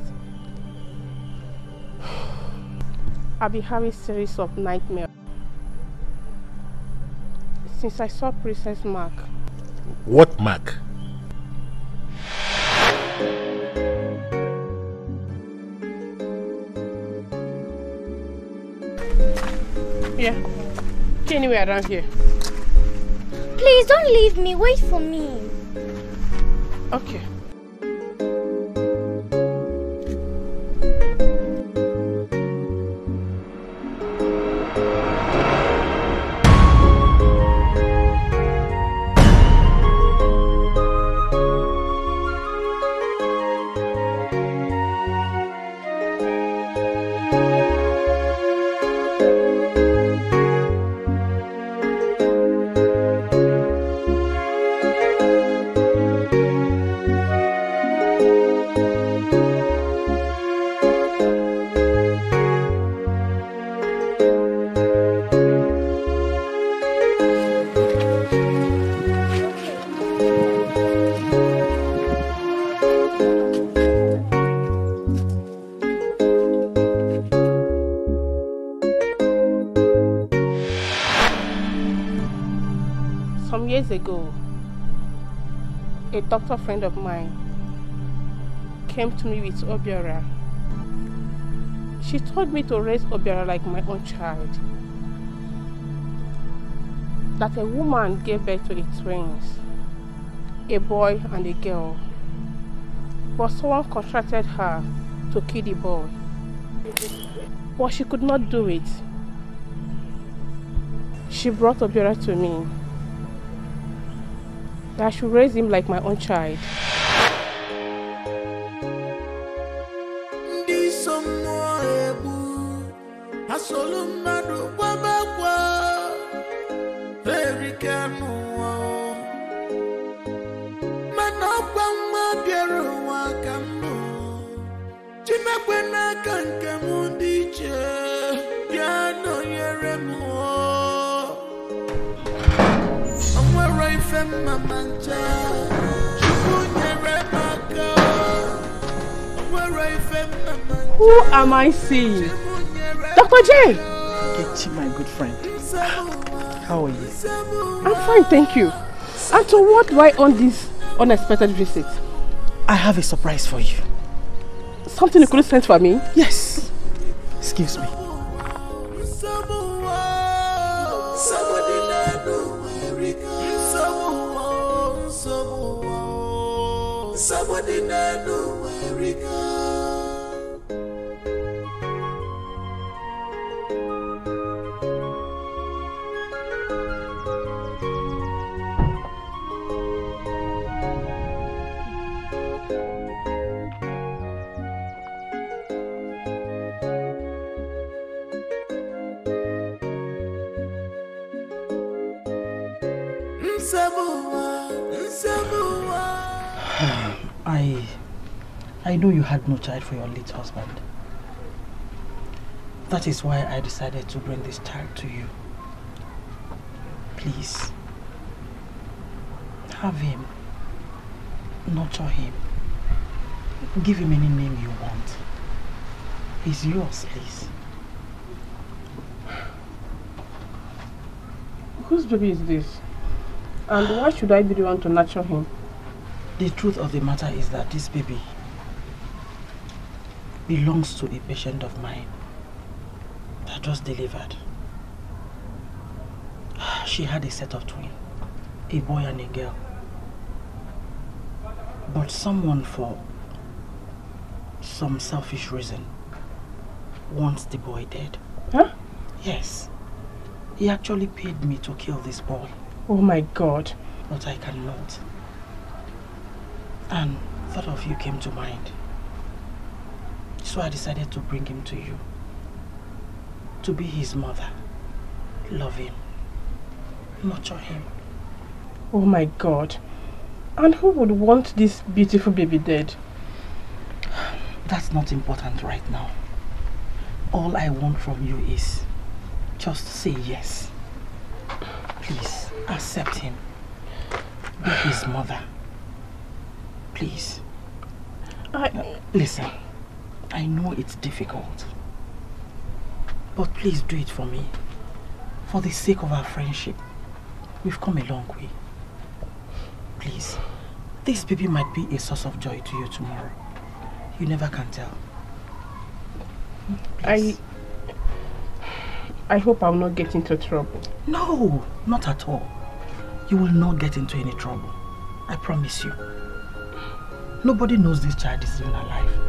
I've been having a series of nightmares since I saw Princess Mark. What mark? Yeah. See anywhere around here. Please don't leave me. Wait for me. Okay. Ago, a doctor friend of mine came to me with Obiora. She told me to raise Obiora like my own child. That a woman gave birth to the twins, a boy and a girl. But someone contracted her to kill the boy. But she could not do it. She brought Obiora to me. I should raise him like my own child. I seeing? Dr. J! Kechi, my good friend. How are you? I'm fine, thank you. And to what do I owe this unexpected visit. I have a surprise for you. Something you couldn't send for me? Yes. Excuse me. Had no child for your late husband. That is why I decided to bring this child to you. Please, have him, nurture him, give him any name you want. He's yours, please. Whose baby is this? And why should I be the one to nurture him? The truth of the matter is that this baby belongs to a patient of mine that just delivered. Ah, she had a set of twins, a boy and a girl. But someone for some selfish reason wants the boy dead. Huh? Yes. He actually paid me to kill this boy. Oh my god. But I cannot. And thought of you came to mind. So I decided to bring him to you. To be his mother. Love him. Nurture him. Oh my god. And who would want this beautiful baby dead? That's not important right now. All I want from you is just say yes. Please, accept him. Be his mother. Please. I... Listen, I know it's difficult. But please do it for me. For the sake of our friendship. We've come a long way. Please. This baby might be a source of joy to you tomorrow. You never can tell. I... I hope I'll not get into trouble. No, not at all. You will not get into any trouble. I promise you. Nobody knows this child is even alive.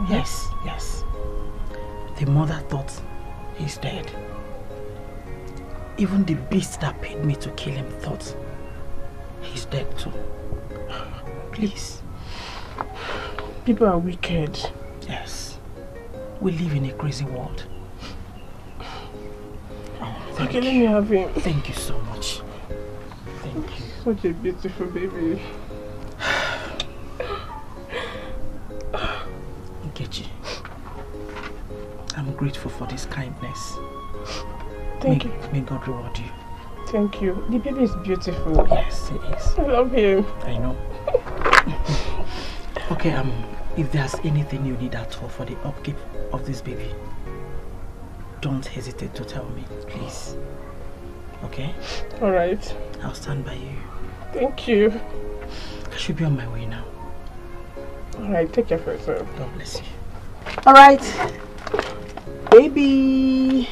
Mm-hmm. Yes, yes. The mother thought he's dead. Even the beast that paid me to kill him thought he's dead too. Please. People are wicked. Yes. We live in a crazy world. Oh, okay, let me have him. Thank you so much. Thank you. Such a beautiful baby. (sighs) (sighs) Nkechi, I'm grateful for this kindness. Thank may, you. May God reward you. Thank you. The baby is beautiful. Yes, it is. I love him. I know. (laughs) okay, um, if there's anything you need at all for the upkeep of this baby, don't hesitate to tell me, please. Okay? Alright. I'll stand by you. Thank you. I should be on my way now. Alright, take care of yourself. God bless you. Alright. Baby.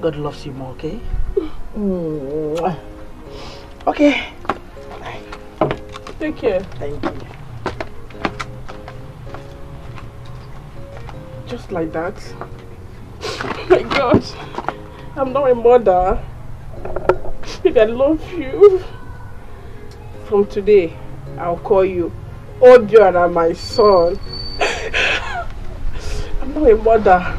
God loves you more, okay? Mwah. Okay. Take care. Thank you. Just like that. Oh (laughs) my god. I'm not a mother. Baby, I love you. From today, I'll call you Obiora, my son. (laughs) I'm not a mother.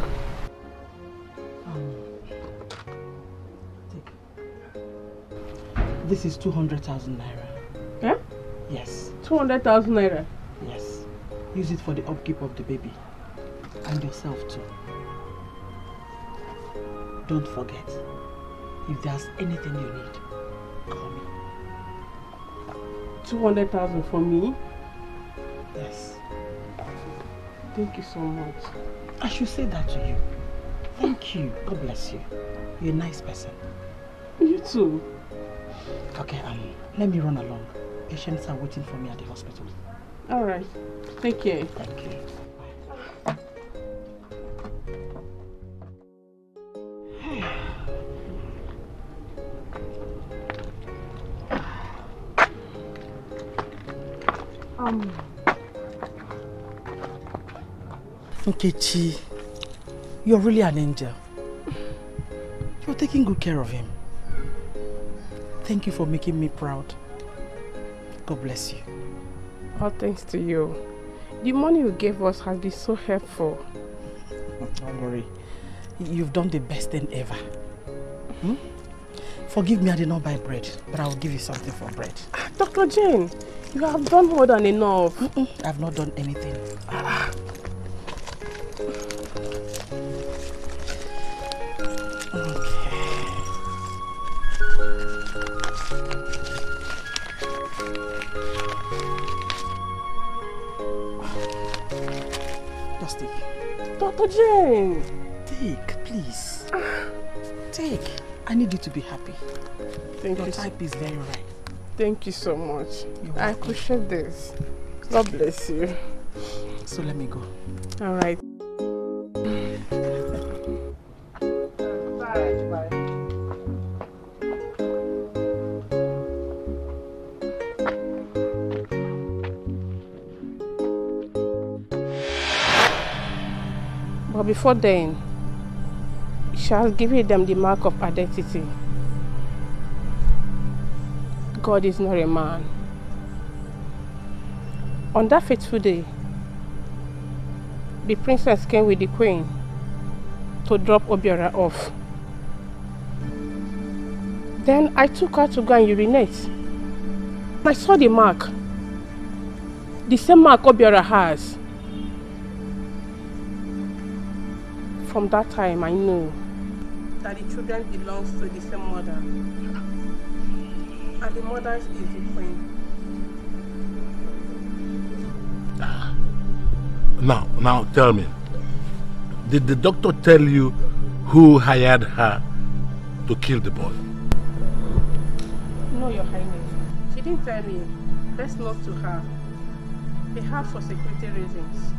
This is 200,000 naira. Eh? Yes. 200,000 naira. Yes. Use it for the upkeep of the baby. And yourself too. Don't forget, if there's anything you need, call me. 200,000 for me? Yes. Thank you so much. I should say that to you. Thank you. God bless you. You're a nice person. You too. Okay, um, let me run along. Patients are waiting for me at the hospital. All right. Take care. Thank you. Nkechi, you're really an angel. You're taking good care of him. Thank you for making me proud. God bless you. all thanks to you. The money you gave us has been so helpful. (laughs) Don't worry. You've done the best thing ever. Hmm? Forgive me, I did not buy bread, but I will give you something for bread. Dr. Jane, you have done more than enough. I've not done anything. Just take. Dr. Jane! Take, please. Take. I need you to be happy. Thank Your you. type is very right. Thank you so much. I appreciate this. God bless you. So let me go. All right. Before then, shall give them the mark of identity. God is not a man. On that fateful day, the princess came with the queen to drop Obiora off. Then I took her to go and urinate. I saw the mark. The same mark Obiora has. From that time, I knew that the children belongs to the same mother. And the mother is the queen. Now, now tell me, did the doctor tell you who hired her to kill the boy? No, Your Highness. She didn't tell me. Best not to her. Perhaps for security reasons.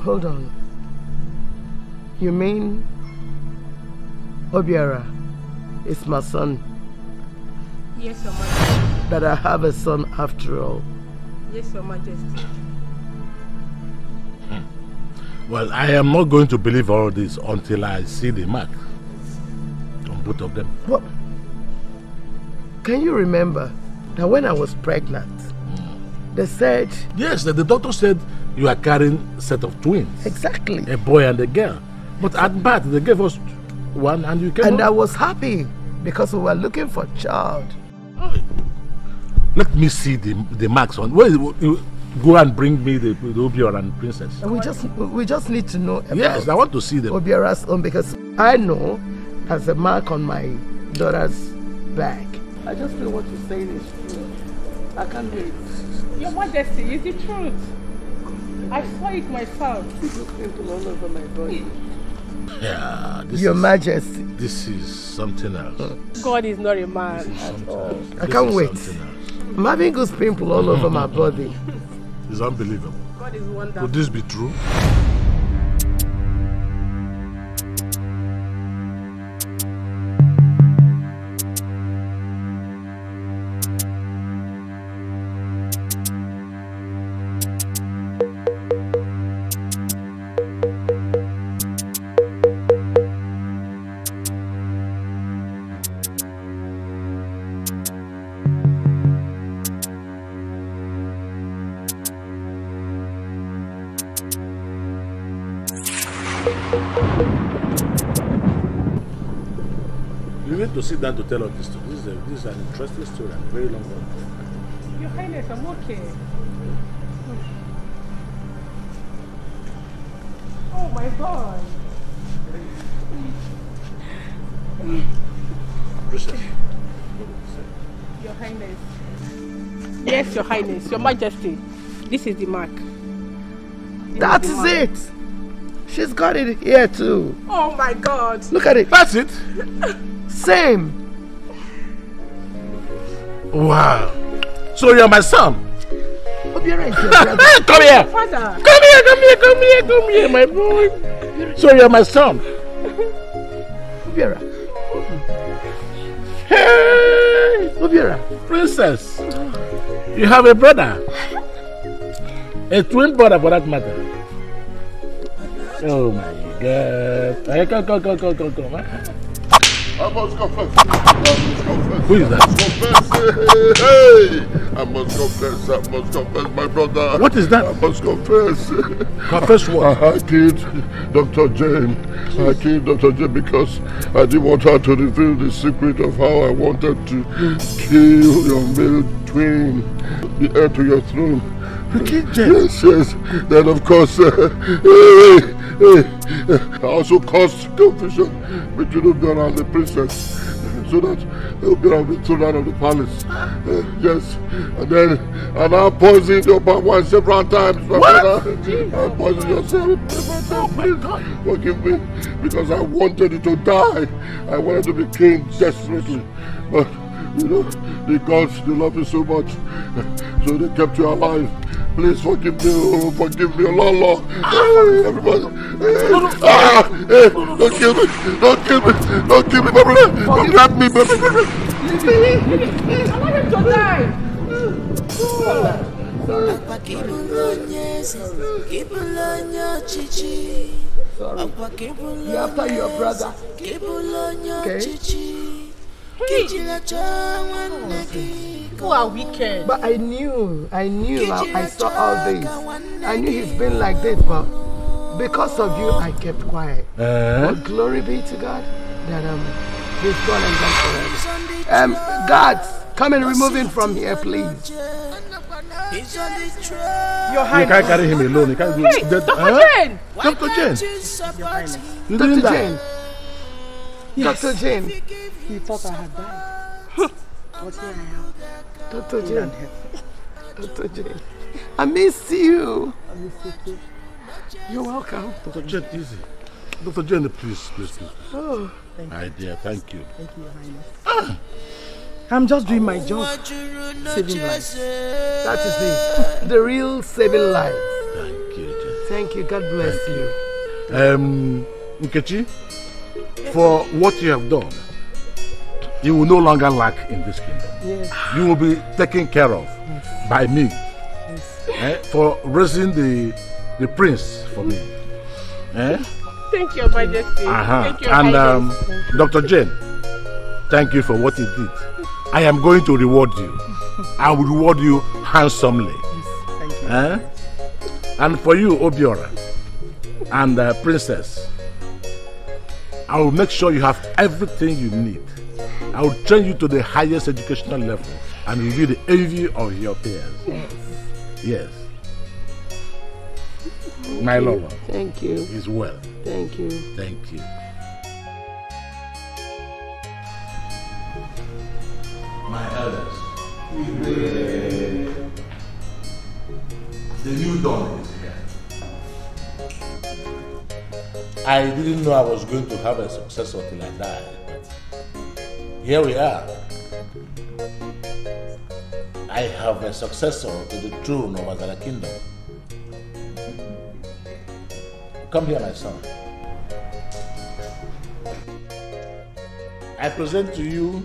Hold on. You mean Obiora is my son? Yes, Your Majesty. That I have a son after all. Yes, Your Majesty. Hmm. Well, I am not going to believe all this until I see the mark on both of them. What? Can you remember that when I was pregnant, hmm. they said Yes, the, the doctor said you are carrying a set of twins. Exactly. A boy and a girl. But at birth, they gave us one and you came and I was happy because we were looking for a child. Let me see the, the marks on. Where, you go and bring me the, the Obiora and princess. And we just we just need to know about Yes, I want to see them. Obiora's own because I know there's a mark on my daughter's back. I just feel what you're saying is true. I can't wait. Your Majesty, it's the truth. I saw it myself. Pimple all over my body. Yeah, Your is, Majesty. This is something else. Hmm. God is not a man. I This can't wait. I'm having goose pimple all over my body. (laughs) It's unbelievable. God is wonderful. Could this be true? Down to tell us this story. This is, a, this is an interesting story and a very long one. Your Highness, I'm okay. Oh my God. Princess. Your Highness. Yes, Your Highness, Your Majesty. This is the mark. This That the is mark. it. She's got it here too. Oh my God. Look at it. That's it. (laughs) Same. Wow. So you're my son. Obiora is your (laughs) brother. come here. Father. Come here, come here, come here, come here, my boy. So you're my son. Obiora. Hey, Obiora. princess. You have a brother. A twin brother for that matter. Oh my god. Hey, come, come, come, come, come, come. I must confess. I must confess. Who is that? Confess. Hey, I must confess. I must confess, my brother. What is that? I must confess. Confess what? I killed Dr. Jane. I killed Dr. Jane because I didn't want her to reveal the secret of how I wanted to kill your male twin, the heir to your throne. You killed Jane? Yes, yes. Then, of course, uh, (laughs) hey, hey, I also caused confusion between Obiora and the princess (laughs) so that Obiora will be thrown out of the palace. (laughs) Uh, yes. And then, and I poisoned your wine several times, my What? brother. I poisoned yourself several times. Please forgive me because I wanted you to die. I wanted to be king desperately. But, you know, the gods, they love you so much. (laughs) So they kept you alive. Please forgive me, oh, forgive me, Allah, Allah. Everybody. Ah, hey, don't kill me, don't kill me, don't kill me, my brother. Don't grab me, baby. I want him to die. Akwa ka ị bụrụ onye eze, ka ị bụrụ onye ọchịchị. Akwa ka ị bụrụ You after your onye brother. eze, ka ị bụrụ onye Okay. ọchịchị. Ka ijiri chọọ nwanne gị. Who are wicked? But I knew, I knew, I, I saw all this. I knew he's been like this, but because of you, I kept quiet. Uh, But glory be to God that um, he's gone and gone forever. Um, guards, come and remove him from here, please. Your you can't carry him alone. You can't do Hey, that. Dr. huh? Jane! Dr. Jane. You Dr. didn't die. Jane. Dr. Jane. He thought I had died. But here I am. Dr. Jane. Dr. Jane. I miss you. I miss you too. You're welcome. Dr. Jane, easy. Dr. Jane, please, please, please. Oh, My dear, thank you. Thank you, Your Highness. I'm just doing my job. Saving lives. that is it. (laughs) The real saving life. Thank you, Jane. Thank you. God bless you. Um, Nkechi, for what you have done, you will no longer lack in this kingdom. Yes. You will be taken care of by me eh, for raising the the prince for me. Eh? Thank you, Majesty. Uh-huh. Thank you, And um, Dr. Jane, thank you for what you did. I am going to reward you. I will reward you handsomely. Thank you. Eh? And for you, Obiora, and uh, Princess, I will make sure you have everything you need. I will train you to the highest educational level and you'll be the envy of your peers. Yes. Yes. My Lolo Thank you. is well. Thank you. Thank you. My elders. The new dawn is here. I didn't know I was going to have a successor till I died, but here we are. I have a successor to the throne of Azara Kingdom. Come here, my son. I present to you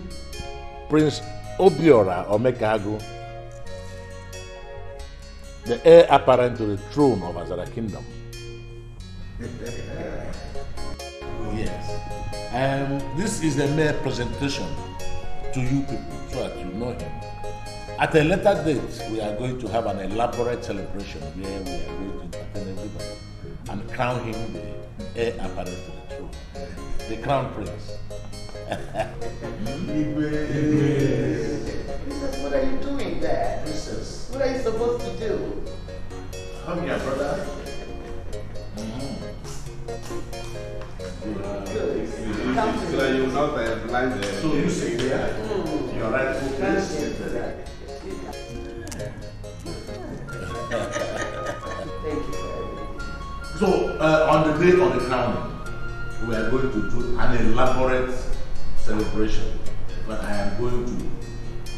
Prince Obiora Omekagu, the heir apparent to the throne of Azara Kingdom. (laughs) Yes. Um, this is a mere presentation to you people so that you know him. At a later date, we are going to have an elaborate celebration where we are going to entertain everybody and crown him the heir apparent to the throne, the crown prince. (laughs) Princess, what are you doing there? Princess. What are you supposed to do? Come here, brother. So you blind. So you sit there. Your rightful place. So uh, on the day of the crowning, we are going to do an elaborate celebration. But I am going to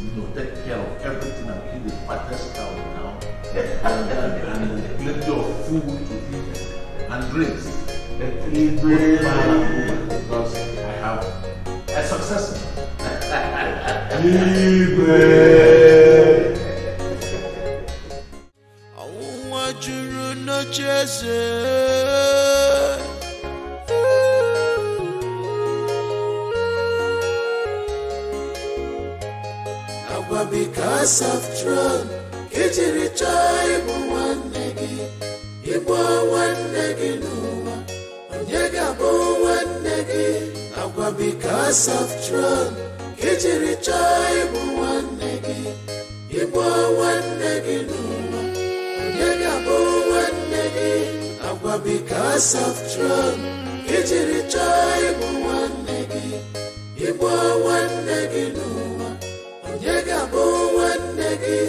you know, take care of everything and keep the fattest cow now. and, and, and plenty of food to eat and drinks. Igwe. Because I have a successor. Igwe. Ọnwụnwa juru n'ocheeze. Agwa because of throne, ijiri chọọ ịbụ nwanne gị, ịbụ nwanne gị n'ụwa, onye ga-abụ nwanne gị? Agwa because of throne, ijiri chọọ ịbụ nwanne gị, ịbụ nwanne gị n'ụwa, onye ga-abụ nwanne gị? Agwa because of throne, ijiri chọọ ịbụ nwanne gị, ịbụ nwanne gị n'ụwa, onye ga-abụ nwanne gị?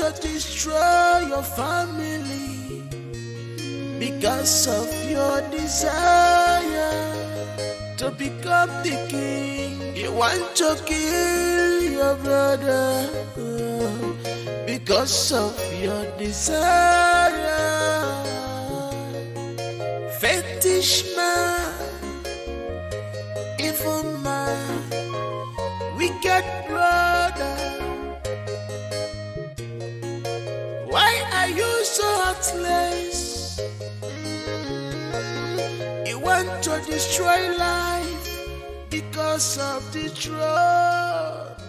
To destroy your family because of your desire to become the king. You want to kill your brother because of your desire. Fetish man, evil man, wicked brother. Are you so heartless? You want to destroy life because of the throne.